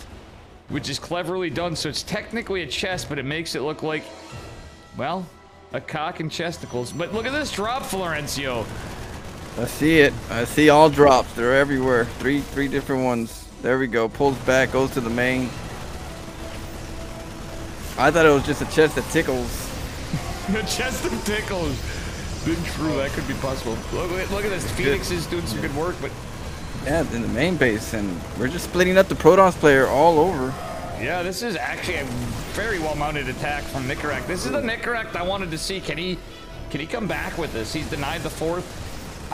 which is cleverly done. So it's technically a chest, but it makes it look like, well, a cock and chesticles. But look at this drop, Florencio. I see it. I see all drops. They're everywhere. Three, three different ones. There we go. Pulls back, goes to the main. I thought it was just a chest that tickles. The chest of tickles. Been true, that could be possible. Look, at- look at this. Phoenix is doing some good work, but Yeah, in the main base, and we're just splitting up the Protoss player all over. yeah, this is actually a very well-mounted attack from Nicorek. This is the Nicorek I wanted to see. Can he, can he come back with this? He's denied the fourth.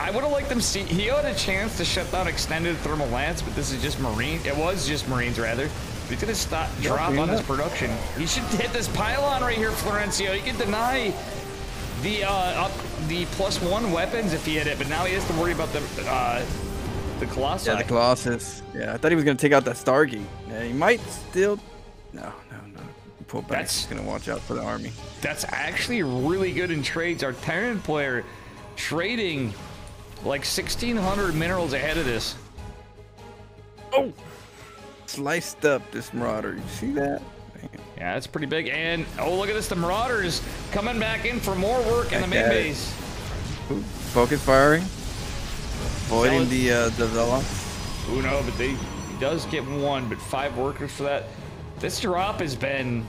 I would have liked him see. He had a chance to shut down extended thermal lance, but this is just Marine. It was just Marines rather. He's gonna stop, drop on his production. He should hit this pylon right here, Florencio. He can deny the uh, up the plus one weapons if he hit it, but now he has to worry about the uh, the Colossi. Yeah, the Colossus. Yeah, I thought he was gonna take out that Stargate. Yeah, he might still. No, no, no. Pull back. That's- He's gonna watch out for the army. That's actually really good in trades. Our Terran player trading like 1,600 minerals ahead of this. Oh, sliced up this Marauder. You see that? Damn. Yeah, that's pretty big. And oh, look at this. The Marauders coming back in for more work in the main Back at it. base. Ooh, Focus firing. Avoiding the uh, the Vela. Ooh, no, but they he does get one, but five workers for that. This drop has been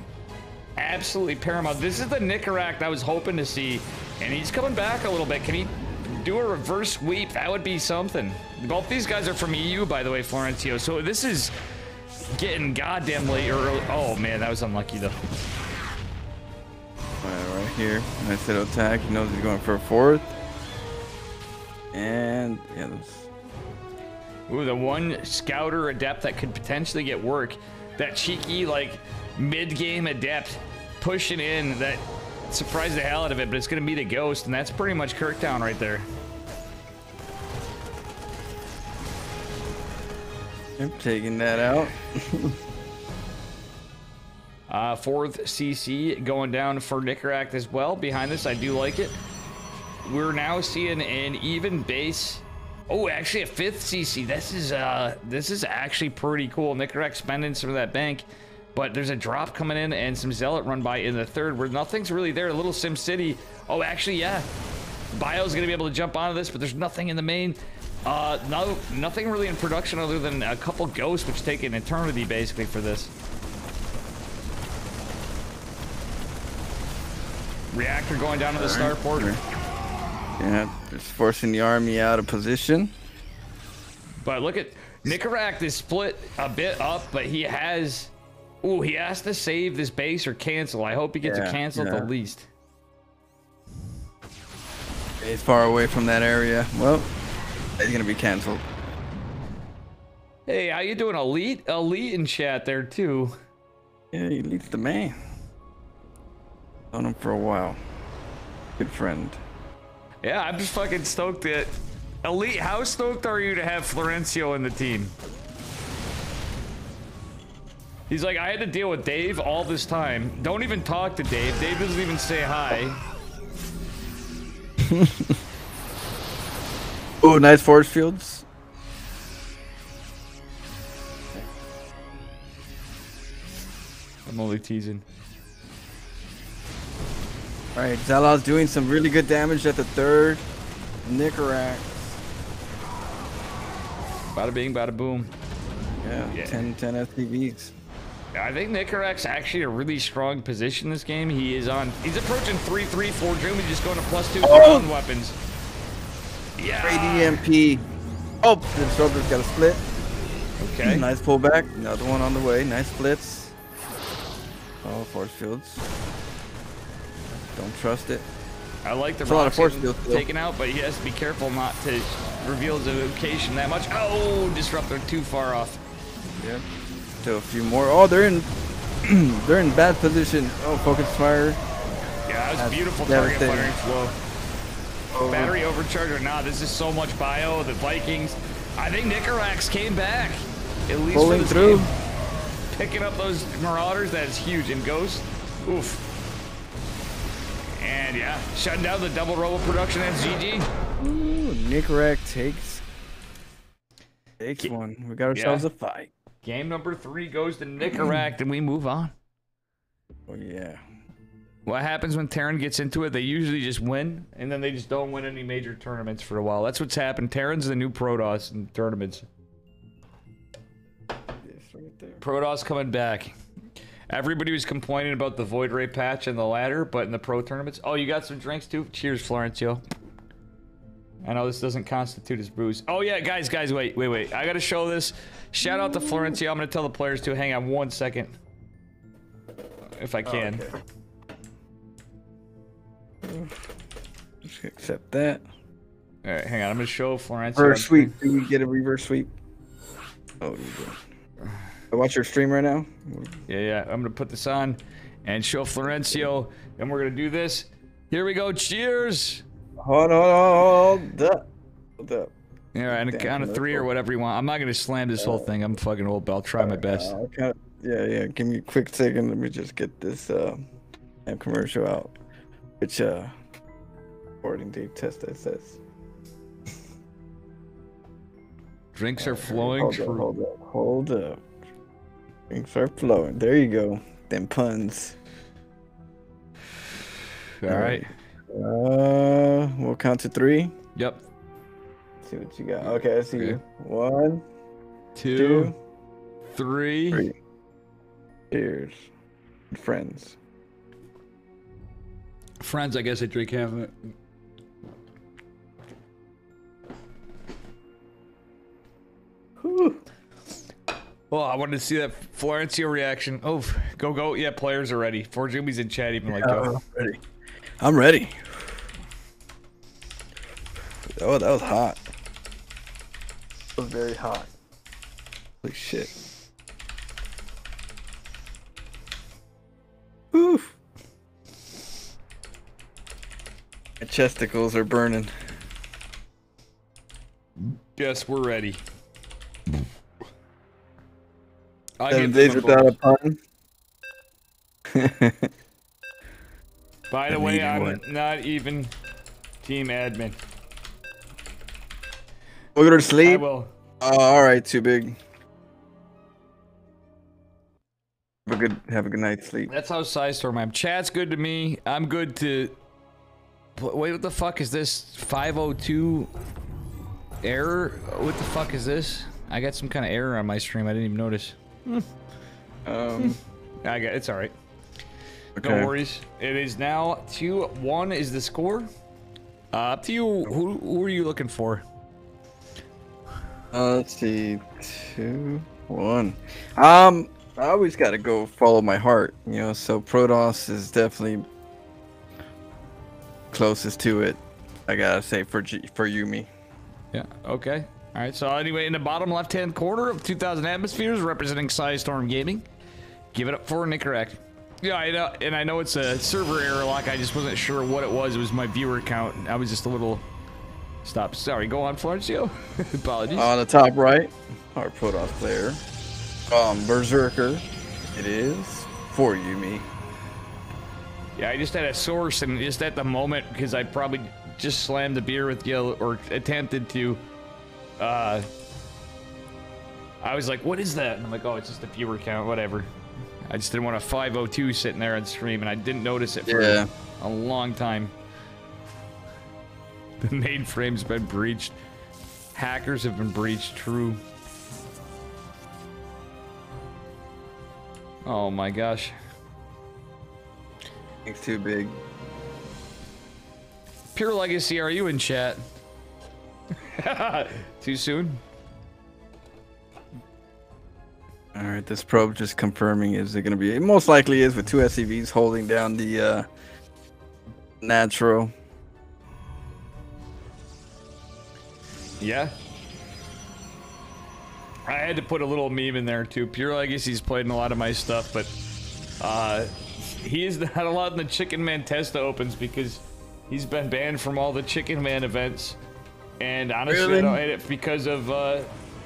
absolutely paramount. This is the Nicorakt I was hoping to see, and he's coming back a little bit. Can he do a reverse sweep? That would be something. Both these guys are from EU, by the way, Florencio. So this is getting goddamn late early. Oh man, that was unlucky though. Alright, right here. Nice little attack. He knows he's going for a fourth. And yeah, that's Ooh, the one scouter adept that could potentially get work. That cheeky, like, mid game adept pushing in that surprised the hell out of it, but it's gonna be the ghost, and that's pretty much Kirktown right there. I'm taking that out. *laughs* Uh, fourth CC going down for Nicaract as well. Behind this, I do like it. We're now seeing an even base. Oh, actually a fifth CC. This is uh, this is actually pretty cool. Nicaract spending some of that bank, but there's a drop coming in and some zealot run by in the third where nothing's really there. A little Sim City. Oh, actually, yeah. Bio's gonna be able to jump onto this, but there's nothing in the main. Uh, no, nothing really in production other than a couple ghosts, which take an eternity basically for this. Reactor going down to the starport. Yeah, it's forcing the army out of position. But look at Nicaract is split a bit up, but he has. Ooh, he has to save this base or cancel. I hope he gets Yeah, a cancel at the least. He's far away from that area. Well, he's gonna be canceled. Hey, how you doing, Elite? Elite in chat there too. Yeah, he leads the man. Known him for a while. Good friend. Yeah, I'm just fucking stoked that. Elite, how stoked are you to have Florencio in the team? He's like, I had to deal with Dave all this time. Don't even talk to Dave. Dave doesn't even say hi. *laughs* Oh, nice force fields. I'm only teasing. All right, Zala's doing some really good damage at the third. Nicarac. Bada bing, bada boom. Yeah, Yeah. 10, 10 SCVs. I think Nicarac's actually a really strong position this game. He is on. He's approaching 3 3 4 Doom. He's just going to plus 2 Oh! ground weapons. Yeah. Great EMP. Oh, the disruptor's got a split. Okay. Nice pullback. Another one on the way. Nice splits. Oh, force fields. Don't trust it. I like the It's a lot of force fields, taken out, but he has to be careful not to reveal his location that much. Oh, disruptor too far off. Yeah. So a few more. Oh, they're in. *clears throat* they're in bad position. Oh, focus fire. Yeah, that was That's beautiful target firing flow. Oh. Battery overcharge or not, this is so much bio. The Vikings. I think Nicarax came back. At least Pulling for through. game. Picking up those Marauders, that is huge. And Ghost, oof. And yeah, shutting down the double robo production. That's GG. Ooh, Nicarac takes takes one. We got ourselves Yeah. a fight. Game number three goes to Nicarac, and we move on. Oh yeah. What happens when Terran gets into it? They usually just win, and then they just don't win any major tournaments for a while. That's what's happened. Terran's the new Protoss in tournaments. Yes, right there. Protoss coming back. Everybody was complaining about the Void Ray patch and the ladder, but in the pro tournaments. Oh, you got some drinks too? Cheers, Florencio. I know this doesn't constitute as booze. Oh yeah, guys, guys, wait, wait, wait. I gotta show this. Shout out to Florencio. I'm gonna tell the players to hang on one second. If I oh, can. okay. Just accept that. All right, hang on. I'm gonna show Florencio. Reverse sweep. Do we get a reverse sweep? Oh. I watch your stream right now. Yeah, yeah. I'm gonna put this on and show Florencio, and we're gonna do this. Here we go. Cheers. Hold on, hold up. Hold up. Yeah, and a Damn, count of that's three or whatever you want. I'm not gonna slam this whole thing. I'm fucking old, but I'll try my best. Uh, okay. Yeah, yeah. Give me a quick second. Let me just get this uh, commercial out. Which uh, recording tape test that says. Drinks are flowing. Hold up, hold up, hold up. Things are flowing. There you go. Them puns. All right. Uh, we'll count to three. Yep. see what you got. Okay, I see you. Okay. One, Two, two, three. three. Cheers. Friends. Friends, I guess I drink half of it. Whew. Well, I wanted to see that Florencio reaction. Oh, go go! Yeah, players are ready. Four Jimmy's in chat, even like Joe. I'm ready. I'm ready. Oh, that was hot. That was very hot. Holy shit. Oof. My chesticles are burning. Yes, we're ready. I Seven get days them without a pun. *laughs* By the a way, I'm one. not even team admin. We'll go to I sleep. will. Oh, all right, too big. Have a good have a good night's sleep. That's how PSISTORM. I'm. Chat's good to me. I'm good to. Wait, what the fuck is this? 502 error? What the fuck is this? I got some kind of error on my stream. I didn't even notice. Um, *laughs* I got it's all right. okay. No worries. It is now two one is the score. Uh, up to you. Who who are you looking for? Uh, let's see, two, one. Um, I always got to go follow my heart, you know. So Protoss is definitely closest to it. I gotta say for G- for Yumi. Yeah. Okay. All right. So anyway, in the bottom left-hand corner of 2,000 atmospheres, representing Storm Gaming, give it up for Nicorrect. Yeah, I know, and I know it's a server error lock. I just wasn't sure what it was. It was my viewer count. I was just a little. Stop. Sorry. Go on, Florencio. *laughs* Apologies. On the top right, our Protoss player, um, Berserker. It is for Yumi. Yeah, I just had a source, and just at the moment, because I probably just slammed the beer with you or attempted to, uh, I was like, what is that? And I'm like, oh, it's just a viewer count, whatever. I just didn't want a 502 sitting there on stream, and I didn't notice it for Yeah. a long time. *laughs* The mainframe's been breached. Hackers have been breached, true. Oh my gosh. It's too big. Pure Legacy, are you in chat? *laughs* Too soon? All right, this probe just confirming is it going to be? It most likely is with two SCVs holding down the uh, natural. Yeah. I had to put a little meme in there too. Pure Legacy's played in a lot of my stuff, but uh, he is not allowed in the Chicken Man Testa opens because he's been banned from all the Chicken Man events. And honestly, I don't hate it because of uh,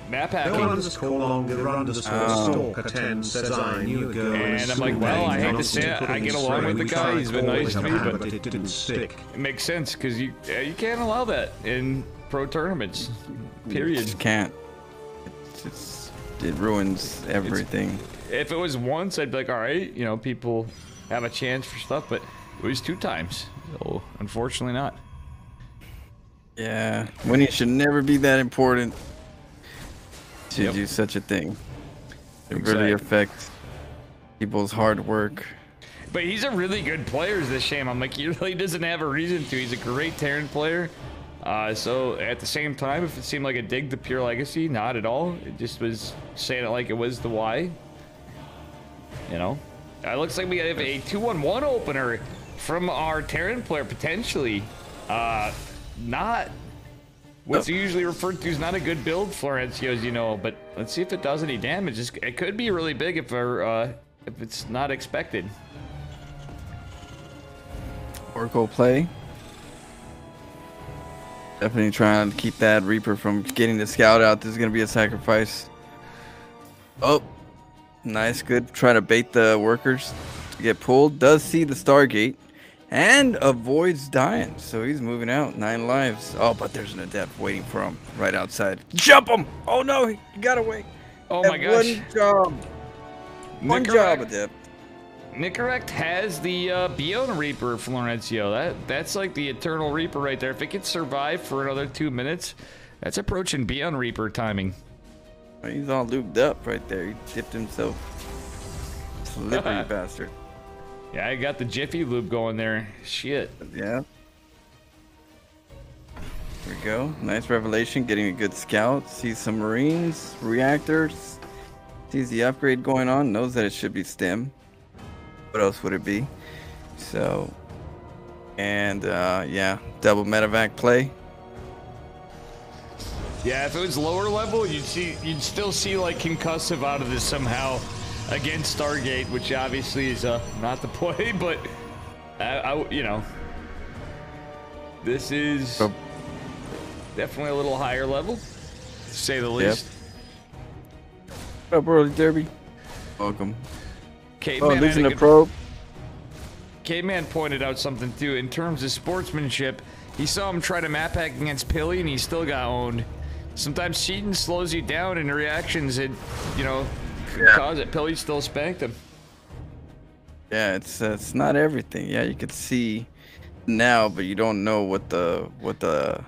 map Bill hacking. underscore longer underscore stalker 10 says I knew a girl And I'm like, well, I hate to say it, I get along with the friend guy, he's been nice to me, but- it didn't stick. It makes sense because you uh, you can't allow that in pro tournaments. Period. Just can't. It's just, it ruins everything. If it was once, I'd be like, all right, you know, people have a chance for stuff, but it was two times. So unfortunately, not. Yeah, winning should never be that important to Yep. do such a thing. It really affects people's hard work. But he's a really good player. Is the shame? I'm like, he really doesn't have a reason to. He's a great Terran player. Uh, so at the same time, if it seemed like a dig to pure legacy, not at all. It just was saying it like it was the why. You know, it looks like we have a two-on-one opener from our Terran player potentially. Uh, not what's usually referred to as not a good build, Florencio, as you know. But let's see if it does any damage. It could be really big if we're, uh, if it's not expected. Oracle play. Definitely trying to keep that Reaper from getting the scout out. This is going to be a sacrifice. Oh, nice. Good. Trying to bait the workers to get pulled. Does see the Stargate and avoids dying. So he's moving out. Nine lives. Oh, but there's an adept waiting for him right outside. Jump him! Oh no, he got away. Oh my gosh. One job. One job, Nicorrect, adept. Nicorrect has the uh, Bion Reaper, Florencio. That That's like the Eternal Reaper right there. If it can survive for another two minutes, that's approaching Bion Reaper timing. He's all lubed up right there. He dipped himself. Slippery *laughs* bastard. Yeah, I got the Jiffy Lube going there. Shit. Yeah. Here we go. Nice revelation. Getting a good scout. Sees some marines, reactors. Sees the upgrade going on. Knows that it should be stim. What else would it be? So, and uh, yeah, double medivac play. Yeah, if it was lower level, you'd see, you'd still see like concussive out of this somehow against Stargate, which obviously is uh, not the *laughs* play. But I, I, you know, This is Oh. definitely a little higher level, to say the least. What up, Early Derby? Welcome. Caveman Oh, had losing a the probe. K-Man pointed out something too. In terms of sportsmanship, he saw him try to map hack against Pilly, and he still got owned. Sometimes cheating slows you down, and the reactions it, you know, Yeah. cause it. Pilly still spanked him. Yeah, it's uh, it's not everything. Yeah, you could see now, but you don't know what the what the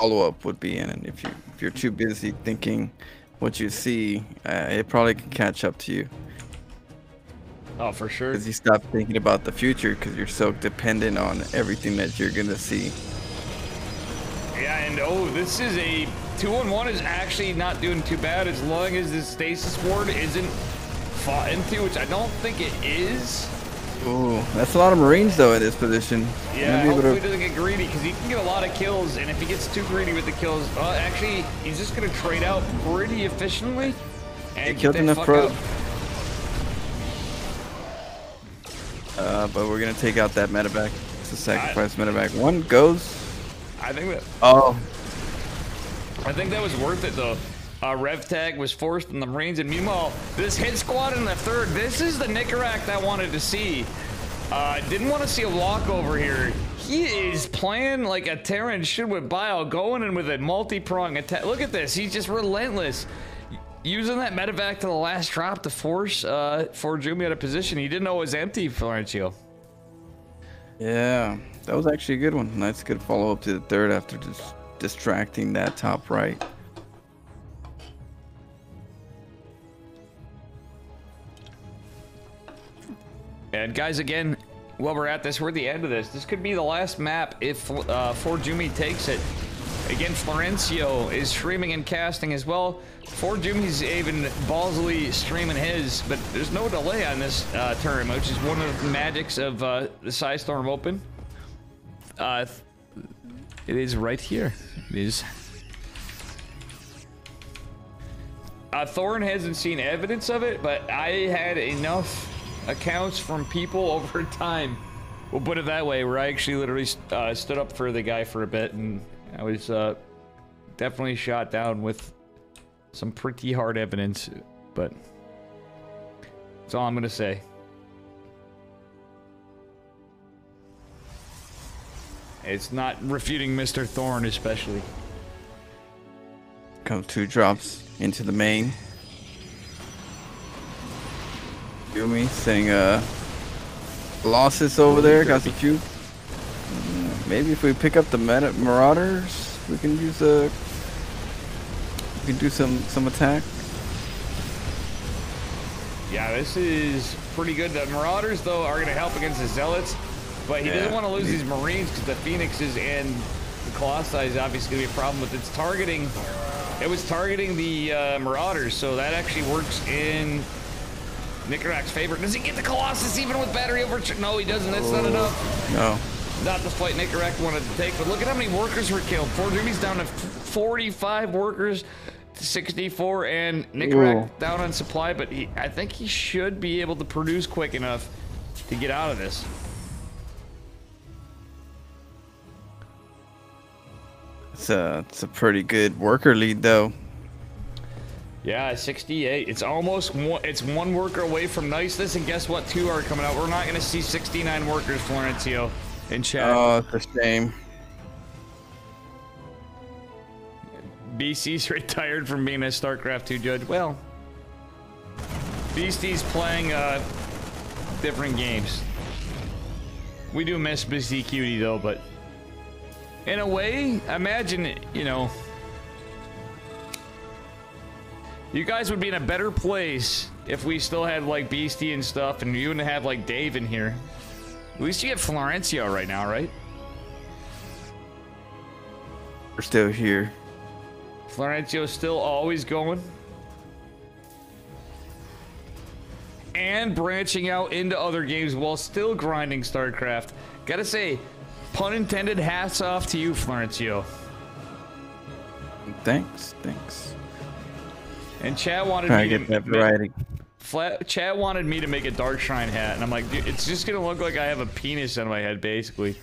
follow up would be in, and if you if you're too busy thinking what you see, uh, it probably can catch up to you Oh, for sure. because you stop thinking about the future because you're so dependent on everything that you're gonna see. Yeah, and oh, this is a two on one is actually not doing too bad as long as this stasis ward isn't fought into, which I don't think it is. Ooh, that's a lot of Marines though in this position. Yeah, be able hopefully he doesn't get greedy because he can get a lot of kills, and if he gets too greedy with the kills, uh, actually, he's just gonna trade out pretty efficiently. And He get killed enough pro-. Uh, but we're gonna take out that medivac. It's a sacrifice medivac. One goes. I think that Oh, I think that was worth it though. Uh, Rev tag was forced in the Marines, and meanwhile, this hit squad in the third. This is the Nicarac I wanted to see. Uh, didn't want to see a walkover here. He is playing like a Terran should with Bio, going in with a multi-prong attack. Look at this. He's just relentless. Using that medivac to the last drop to force uh, for Jumi out of position. He didn't know it was empty, Florencio. yeah, that was actually a good one. Nice, good follow up to the third after just distracting that top right. And guys, again, while we're at this, we're at the end of this. This could be the last map if uh, Fort Jumi takes it. Again, Florencio is streaming and casting as well. Fort Jumi's even ballsily streaming his, but there's no delay on this uh, which is one of the magics of uh, the Storm Open. Uh, it is right here. It is. Uh, Thorin hasn't seen evidence of it, but I had enough accounts from people *laughs* over time. We'll put it that way, where I actually literally uh, stood up for the guy for a bit, and I was uh, definitely shot down with some pretty hard evidence, but that's all I'm gonna say. It's not refuting Mr. Thorn, especially. Come two drops into the main. Yumi saying uh losses over there, got a few. Mm, Maybe if we pick up the meta marauders, we can use a we can do some some attack. Yeah, this is pretty good. The Marauders, though, are going to help against the Zealots, but he doesn't want to lose these Marines because the Phoenixes and the Colossi is obviously going to be a problem with its targeting. It was targeting the uh, Marauders, so that actually works in Nicarag's favor. Does he get the Colossus even with battery over? No, he doesn't. That's not enough. No. Not the fight Nicarag wanted to take, but look at how many workers were killed. Fort Jimmy's down to 45 workers 64, and Nicarag down on supply, but he, I think he should be able to produce quick enough to get out of this. It's a it's a pretty good worker lead though. Yeah, 68. It's almost one, it's one worker away from niceness, and guess what? Two are coming out. We're not going to see 69 workers, Florencio, in chat. Oh, it's a shame. BC's *laughs* retired from being a StarCraft 2 judge. Well, Beastie's playing uh, different games. We do miss BC Cutie though, but in a way, imagine, you know, you guys would be in a better place if we still had like Beastie and stuff, and you wouldn't have like Dave in here. At least you have Florencio right now, right? We're still here. Florencio's still always going. And branching out into other games while still grinding StarCraft. Gotta say, pun intended, hats off to you, Florencio. Thanks, thanks. And Chad wanted Try me to to get that variety. Flat, Chad wanted me to make a Dark Shrine hat, and I'm like, dude, it's just gonna look like I have a penis on my head, basically.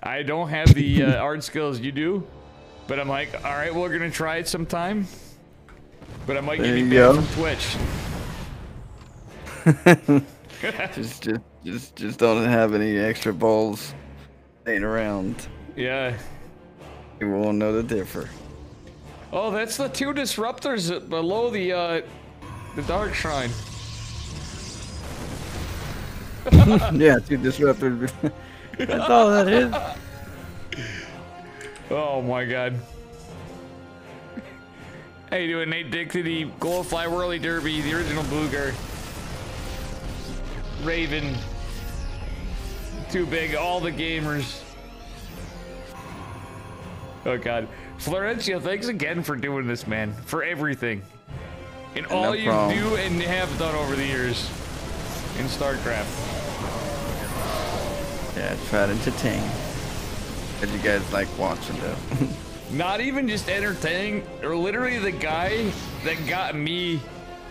I don't have the uh, *laughs* art skills you do, but I'm like, all right, we're gonna try it sometime. But I might There get you me banned from Twitch. *laughs* *laughs* Just, just, just, just don't have any extra balls laying around. Yeah. You won't know the differ. Oh, that's the two disruptors below the uh, the dark shrine. *laughs* yeah, two disruptors. *laughs* That's all that is. *laughs* Oh my god. How you doing, Nate Dick to the Goldfly Whirly Derby, the original Booger. Raven. Too big, all the gamers. Oh god. Florencio, thanks again for doing this, man. For everything. And all no you problem. do and have done over the years in StarCraft. Yeah, try to entertain. But you guys like watching though. *laughs* Not even just entertaining, or literally the guy that got me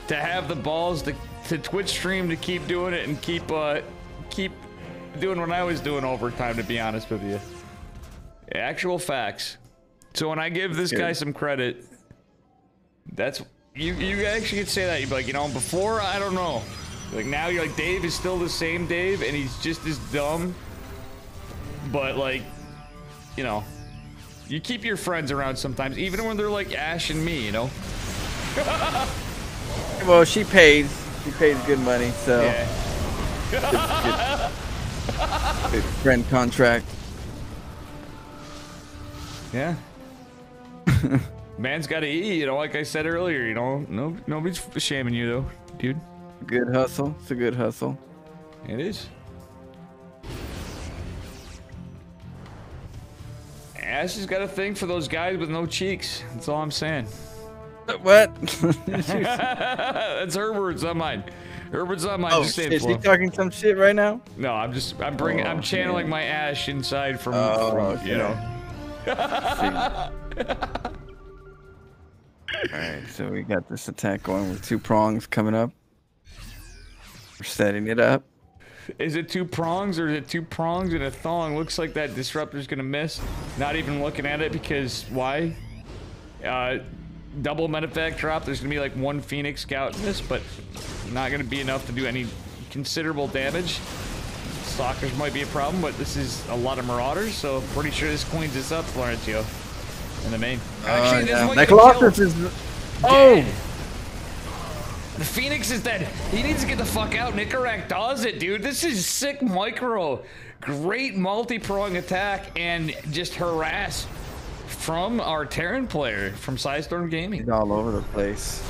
to have the balls to, to Twitch stream to keep doing it and keep uh keep doing what I was doing overtime. To be honest with you, actual facts. So when I give this guy some credit, that's you. You actually could say that. You'd be like, you know, before I don't know. Like now you're like Dave is still the same Dave, and he's just as dumb. But like, you know, you keep your friends around sometimes, even when they're like Ash and me, you know? *laughs* well, she pays. She pays good money, so Yeah. Friend contract. Yeah. *laughs* Man's got to eat, you know, like I said earlier, you know, no, nobody's shaming you though, dude. Good hustle. It's a good hustle. It is. Ash has got a thing for those guys with no cheeks. That's all I'm saying. What? *laughs* That's her words, not mine. Her words, not mine. oh just saying, shit, she Flo. talking some shit right now? No, I'm just, I'm bringing, I'm Oh, channeling man. my Ash inside from, Oh, from okay. you know. *laughs* Alright, so we got this attack going with two prongs coming up. We're setting it up. Is it two prongs or is it two prongs and a thong? Looks like that disruptor's gonna miss. Not even looking at it because why? Uh, double medivac drop. There's gonna be like one phoenix scout in this, but not gonna be enough to do any considerable damage. Stalkers might be a problem, but this is a lot of marauders, so pretty sure this cleans this up, Florencio, In the main. Uh, this is yeah. what That you kill. Colossus is. Oh! Dead. The Phoenix is dead. He needs to get the fuck out. Nicarak does it, dude. This is sick micro. Great multi-prong attack and just harass from our Terran player from PSISTORM Gaming. He's all over the place.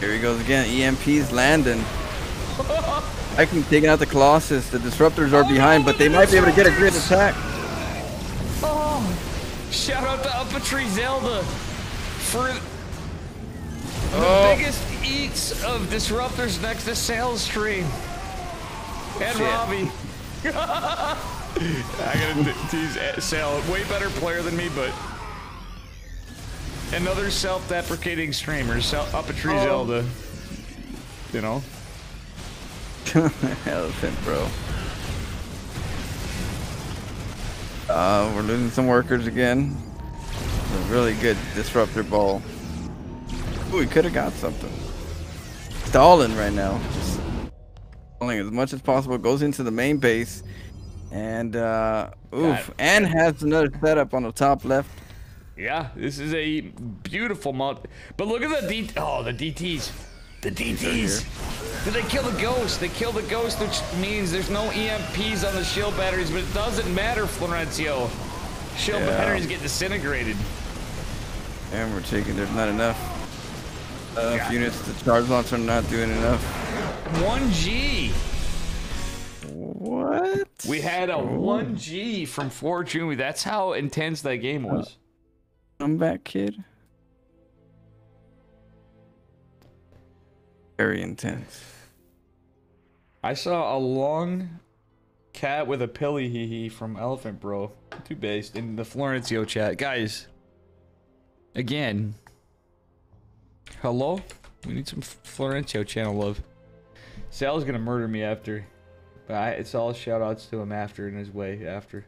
Here he goes again. EMP's landing. I can take out the Colossus. The disruptors are Oh, behind, no, but they might be able to get a great attack. Oh, shout out to Uppatry Zelda for the Oh. biggest eats of disruptors next to Sales Stream. And Shit. Robbie. *laughs* I gotta tease uh, Sal. Way better player than me, but another self-deprecating streamer. Sel- Uppatry Oh. Zelda. You know. *laughs* Elephant, bro. Uh, we're losing some workers again. A really good disruptor ball. Ooh, we could have got something. Stalling right now. Just as much as possible. Goes into the main base. And, uh, oof. God. And has another setup on the top left. Yeah, this is a beautiful multi. But look at the D. Oh, the DTs. The DTs. Did they kill the ghost? They kill the ghost, which means there's no EMPs on the shield batteries, but it doesn't matter, Florencio. Shield Yeah. batteries get disintegrated. And we're taking, there's not enough. Uh, God. units. The charge launcher are not doing enough. 1G. What? We had a Oh. 1G from Fortune. That's how intense that game was. Comeback kid. Very intense. I saw a long cat with a pilly hee hee from Elephant Bro. Two based in the Florencio chat. Guys, again, hello? We need some Florencio channel love. Sal's gonna murder me after But I, it's all shout outs to him after in his way after.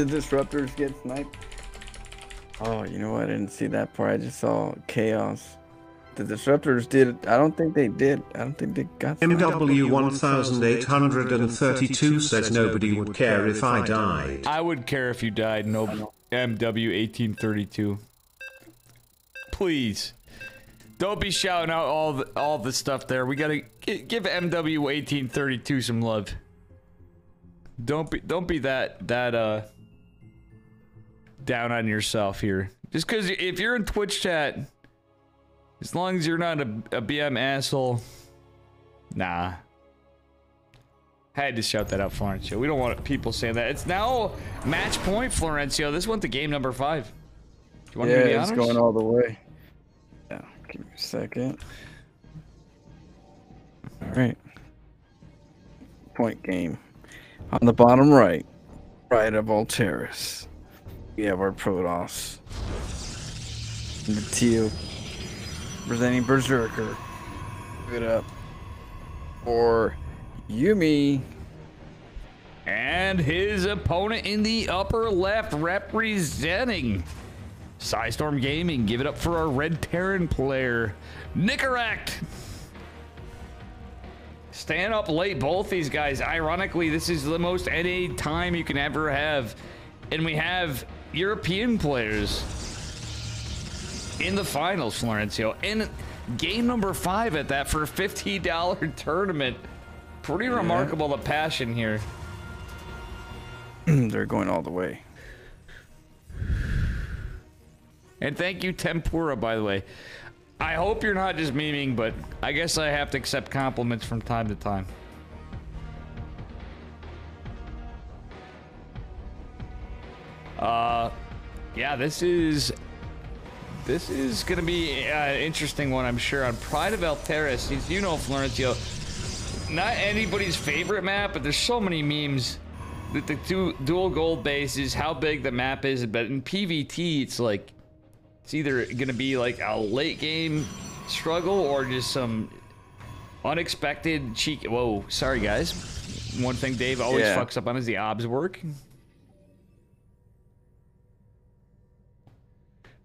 Did disruptors get sniped? Oh, you know what? I didn't see that part. I just saw chaos. The disruptors did. I don't think they did. I don't think they got. MW1832 says nobody would care if I died. I would care if you died, no MW1832. Please. Don't be shouting out all the, all the stuff there. We gotta give MW1832 some love. Don't be don't be that that uh down on yourself here. Just because if you're in Twitch chat, as long as you're not a, a BM asshole, nah. Had to shout that out, Florencio. We don't want people saying that. It's now match point, Florencio. This went to game number five. Do you want Yeah, to be it's going all the way. Yeah, give me a second. All right. Point game. On the bottom right, right of Altaris, we have our Protoss. Teal presenting Berserker. Give it up for Yumi. And his opponent in the upper left representing PSISTORM Gaming. Give it up for our Red Terran player, Nicorect. Staying up late, both these guys. Ironically, this is the most NA time you can ever have. And we have European players in the finals, Florencio. And game number five at that for a $50 *laughs* tournament. Pretty remarkable the passion here. *clears throat* They're going all the way. And thank you, Tempura, by the way. I hope you're not just memeing, but I guess I have to accept compliments from time to time. Uh, yeah, this is this is gonna be uh, an interesting one, I'm sure. On Pride of Altaris, you know, Florencio, not anybody's favorite map, but there's so many memes with the two dual gold bases, how big the map is, but in PVT, it's like it's either gonna be like a late game struggle or just some unexpected cheek. Whoa, sorry guys. One thing Dave always Yeah. fucks up on is the obs work.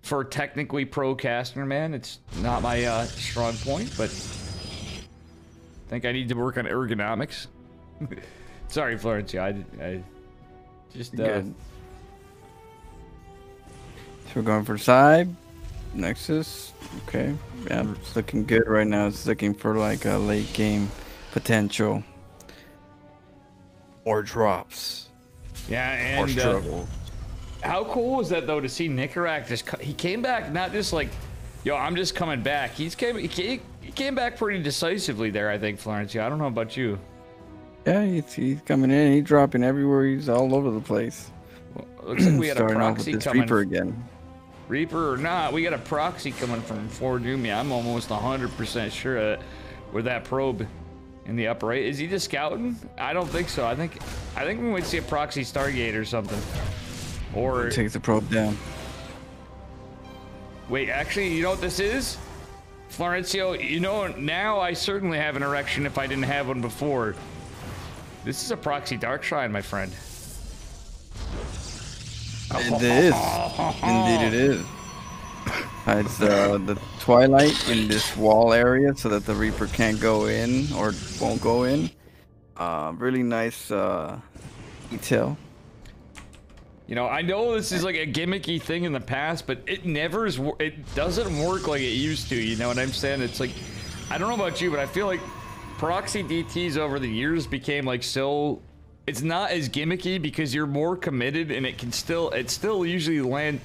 For technically pro caster, man, it's not my uh, strong point, but I think I need to work on ergonomics. *laughs* sorry, Florencio. I, I just uh, Good. So we're going for side, Nexus. Okay, yeah, it's looking good right now. It's looking for like a late game potential. Or drops. yeah, Or and uh, struggle. How cool was that though to see Nicorak just he came back not just like yo I'm just coming back he's came he came, back pretty decisively there I think Florencio I don't know about you yeah, he's, he's coming in. He's dropping everywhere. He's all over the place. well, looks like we *clears throat* had a Starting off with proxy coming Reaper again. Reaper or not we got a proxy coming from Doomy I'm almost 100% sure that with that probe in the upper right is he just scouting I don't think so I think I think we might see a proxy Stargate or something or Takes the probe down. Wait, actually, you know what this is? Florencio, you know, now I certainly have an erection if I didn't have one before. This is a proxy dark shrine, my friend. It is. Indeed, it is. Hides uh, the twilight in this wall area so that the Reaper can't go in or won't go in. Uh, really nice uh, detail. You know, I know this is like a gimmicky thing in the past, but it never is. It doesn't work like it used to. You know what I'm saying? It's like, I don't know about you, but I feel like proxy DTs over the years became like so. It's not as gimmicky because you're more committed, and it can still. It still usually land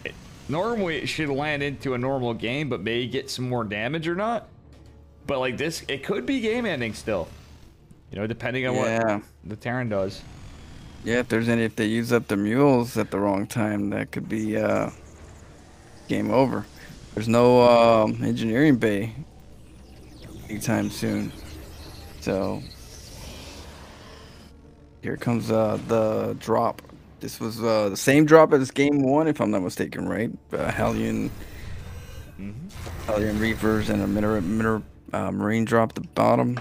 normally it should land into a normal game, but may get some more damage or not. But like this, it could be game ending still. You know, depending on Yeah. what the Terran does. Yeah, if there's any, if they use up the mules at the wrong time, that could be uh, game over. There's no um, engineering bay anytime soon, so here comes uh, the drop. This was uh, the same drop as game one, if I'm not mistaken, right? Uh, Hellion, Hellion Reapers, and a Miner, Miner, uh, Marine drop at the bottom.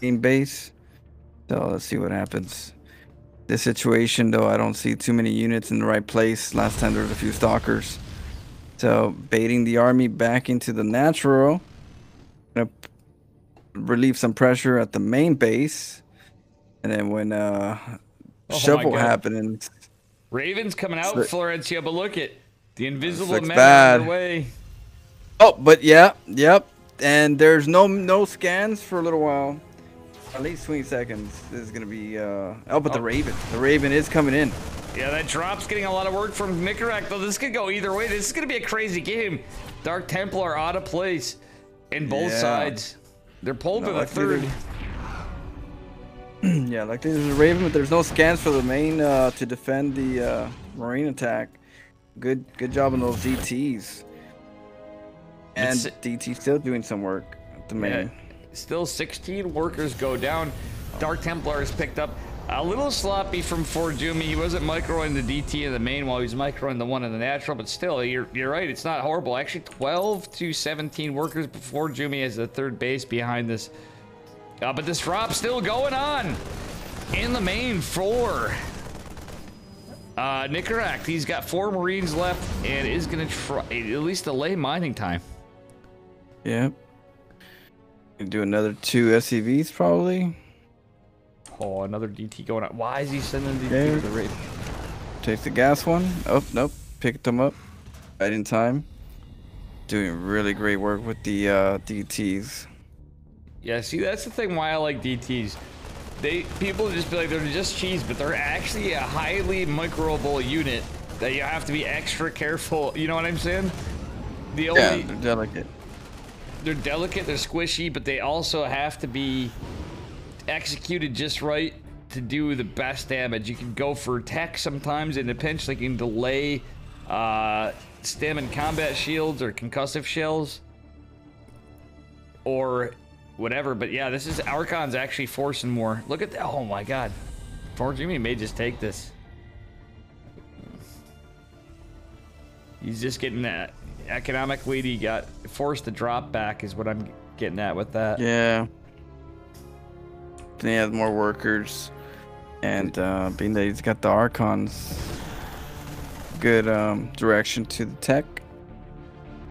Game base. So let's see what happens. This situation, though, I don't see too many units in the right place. Last time there was a few stalkers. So baiting the army back into the natural. Gonna relieve some pressure at the main base. And then when uh Oh shovel happens, Ravens coming out, Florencio, but look at The invisible men bad. the way. Oh, but yeah, yep. And there's no no scans for a little while. At least 20 seconds. This is gonna be uh oh, but the Oh. Raven. The Raven is coming in. Yeah, that drop's getting a lot of work from Nicarak, though. This could go either way. This is going to be a crazy game. Dark Templar out of place in both Yeah. sides. They're pulled No, to the third. *clears throat* Yeah, like there's a Raven, but there's no scans for the main uh to defend the uh Marine attack. Good good job on those DTs. And It's- DT still doing some work at the main. Yeah. Still 16 workers go down. Dark Templar is picked up. A little sloppy from Fort Jumi. He wasn't microing the DT in the main while he was microing the one in the natural, but still, you're, you're right. It's not horrible. Actually, 12 to 17 workers before Jumi as the third base behind this. Uh, but this drop's still going on in the main four. uh, Nicarak. He's got four Marines left and is going to try at least delay mining time. Yep. Do another two SCVs probably. Oh, another DT going on. Why is he sending DT to the raid? Take the gas one. Oh, nope. Picked them up right in time. Doing really great work with the uh, DTs. Yeah, see, that's the thing why I like DTs. They people just be like they're just cheese, but they're actually a highly microable unit that you have to be extra careful. You know what I'm saying? The only Yeah, they're delicate. They're delicate, they're squishy, but they also have to be executed just right to do the best damage. You can go for tech sometimes in a pinch, they can delay uh, stim and combat shields or concussive shells or whatever. But yeah, this is Archon's actually forcing more. Look at that. Oh my god. Poor Jimmy may just take this. He's just getting that economically he got forced to drop back is what I'm getting at with that. Yeah. Then he has more workers. And uh, being that he's got the Archons, good um, direction to the tech.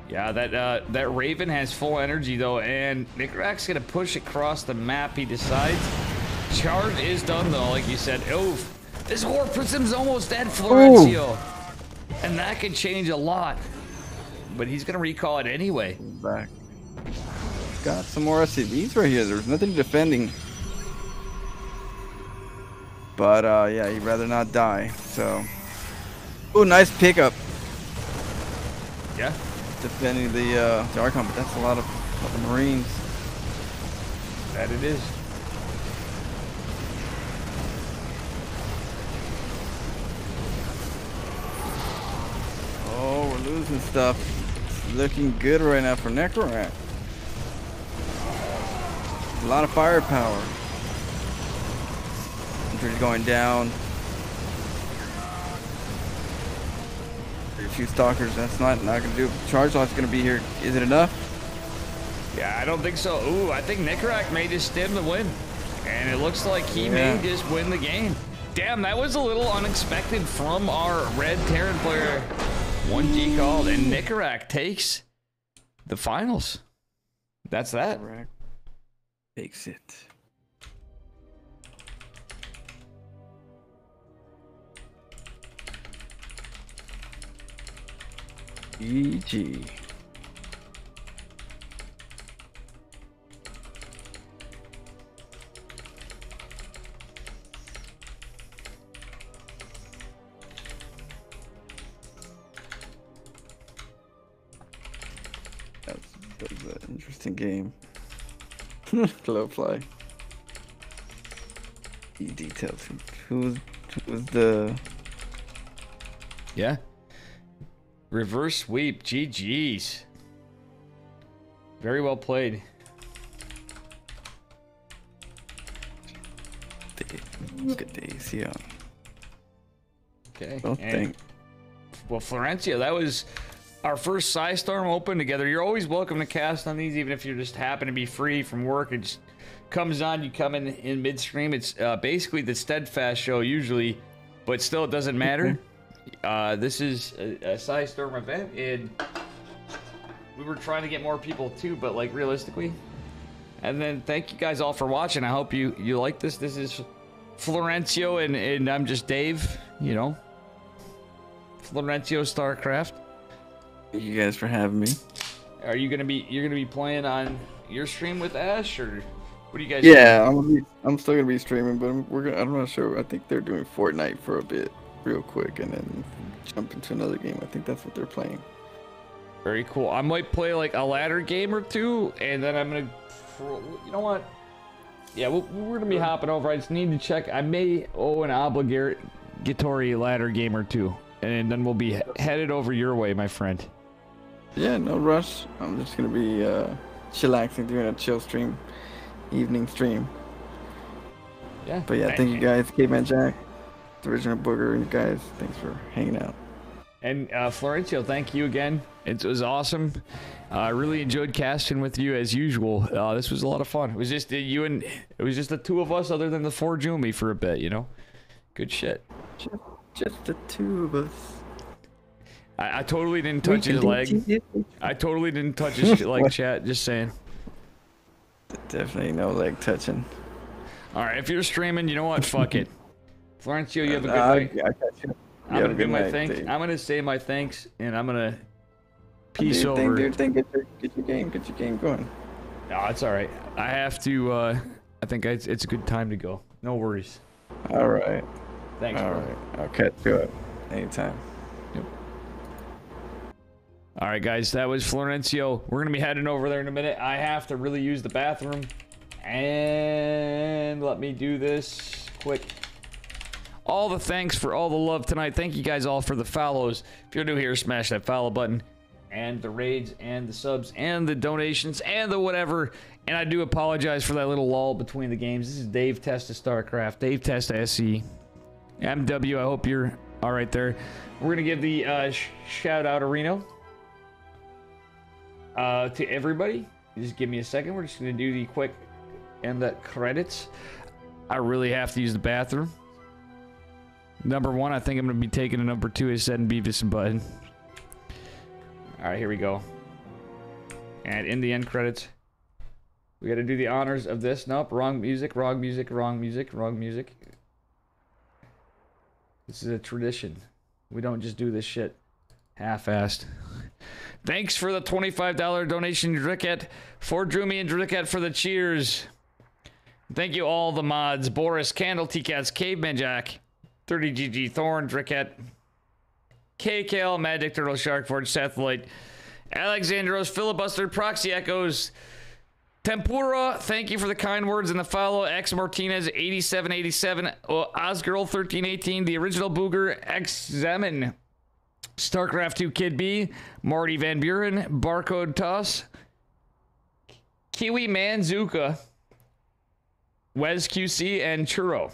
Yeah, that uh, that Raven has full energy though, and Nickrak's gonna push across the map. He decides. Charge is done though, like you said. Oof, this warp prism's almost dead, Florencio, and that could change a lot. But he's gonna recall it anyway. Back. Got some more SCVs right here. There's nothing defending. But uh, yeah, he'd rather not die. So. Ooh, nice pickup. Yeah. Defending the, uh, the Archon, but that's a lot of, lot of Marines. That it is. Oh, we're losing stuff. Looking good right now for Necrorak. A lot of firepower. Infantry's going down. A few stalkers. That's not not gonna do it. Chargelot's gonna be here. Is it enough? Yeah, I don't think so. Ooh, I think Nickrak may just stem the win. And it looks like he Yeah. may just win the game. Damn, that was a little unexpected from our red Terran player. 1G called, and Nickrak takes the finals. That's that. Necrorak takes it. GG. *laughs* Glove fly. Key details. Who was who was the Yeah. Reverse sweep. GG's. Very well played. Let's get the AC. Okay. Don't and- think. Well, Florencio, that was our first Storm Open together. You're always welcome to cast on these, even if you just happen to be free from work. It just comes on, you come in in midstream. It's uh, basically the Steadfast show usually, but still, it doesn't matter. Uh, this is a, a Storm event, and we were trying to get more people too, but like realistically. And then thank you guys all for watching. I hope you you like this. This is Florencio, and, and I'm just Dave. You know, Florencio StarCraft. Thank you guys for having me. Are you gonna be you're gonna be playing on your stream with Ash or what do you guys? Yeah, I'm gonna be, I'm still gonna be streaming, but I'm, we're gonna, I'm not sure. I think they're doing Fortnite for a bit, real quick, and then jump into another game. I think that's what they're playing. Very cool. I might play like a ladder game or two, and then I'm gonna. You know what? Yeah, we're, we're gonna be hopping over. I just need to check. I may owe an obligatory ladder game or two, and then we'll be headed over your way, my friend. Yeah, no rush. I'm just gonna be uh, chillaxing, doing a chill stream, evening stream. Yeah. But yeah, thank you guys, Caveman Jack, the original Booger, and you guys. Thanks for hanging out. And uh, Florencio, thank you again. It was awesome. Uh, I really enjoyed casting with you as usual. Uh, this was a lot of fun. It was just uh, you and it was just the two of us, other than the four Jumi for a bit. You know, good shit. Just, just the two of us. I, I totally didn't touch his leg. I totally didn't touch his leg. Chat. Just saying. Definitely no leg touching. All right, if you're streaming, you know what? Fuck it. *laughs* Florencio, you have a good Uh, night. I got you. I'm You gonna a do my night, thanks. Dave. I'm gonna say my thanks, and I'm gonna peace dude, over. Thing, dude, get, your, get your game, get your game going. No, it's all right. I have to. uh I think it's, it's a good time to go. No worries. All right, Thanks. all bro. right. I'll catch you up anytime. All right, guys, that was Florencio. We're gonna be heading over there in a minute. I have to really use the bathroom, and let me do this quick. All the thanks for all the love tonight. Thank you guys all for the follows. If you're new here, smash that follow button, and the raids, and the subs, and the donations, and the whatever. And I do apologize for that little lull between the games. This is Dave Testa StarCraft, Dave Testa SC. MW, I hope you're all right there. We're gonna give the uh, sh- shout out to Reno uh, to everybody. Just give me a second. We're just gonna do the quick and the credits. I really have to use the bathroom. Number one, I think I'm gonna be taking a number two. Is setting Beavis and Button. All right, here we go. And in the end credits, we got to do the honors of this. Nope, wrong music, wrong music, wrong music, wrong music. This is a tradition. We don't just do this shit half-assed. Thanks for the $25 donation, Dricket. For Droomy and Dricket for the cheers. Thank you all the mods. Boris, Candle, T-Cats, Caveman Jack, 30GG, Thorn, Dricket, KKL, Magic Turtle, Sharkforge, Seth Light, Alexandros, Filibuster, Proxy Echoes, Tempura, thank you for the kind words and the follow. X Martinez, 8787, uh, Osgirl, 1318, the original Booger, X Zemin, StarCraft 2 Kid B, Marty Van Buren, Barcode Toss, Kiwi Manzuka, Wes QC, and Churro.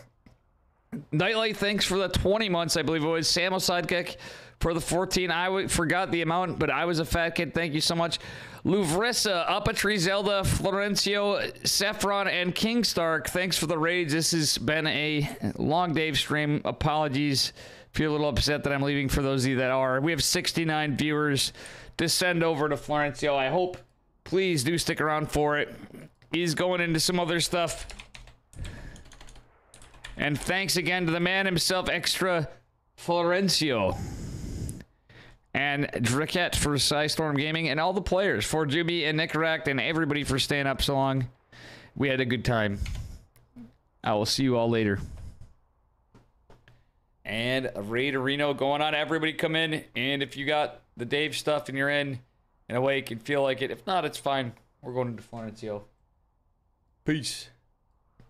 Nightlight, thanks for the 20 months, I believe it was. Samo Sidekick for the 14. I w- forgot the amount, but I was a fat kid. Thank you so much. Luvrissa, Uppatry, Zelda, Florencio, Saffron, and King Stark. Thanks for the raids. This has been a long Dave stream. Apologies you're a little upset that I'm leaving for those of you that are. We have 69 viewers to send over to Florencio. I hope, please do stick around for it. He's going into some other stuff. And thanks again to the man himself, Extra Florencio. And Dricket for Storm Gaming, and all the players, for Juby and Nicaract, and everybody for staying up so long. We had a good time. I will see you all later. And a Raid Reno going on. Everybody come in. And if you got the Dave stuff and you're in, and awake and feel like it. If not, it's fine. We're going to Florencio. Peace.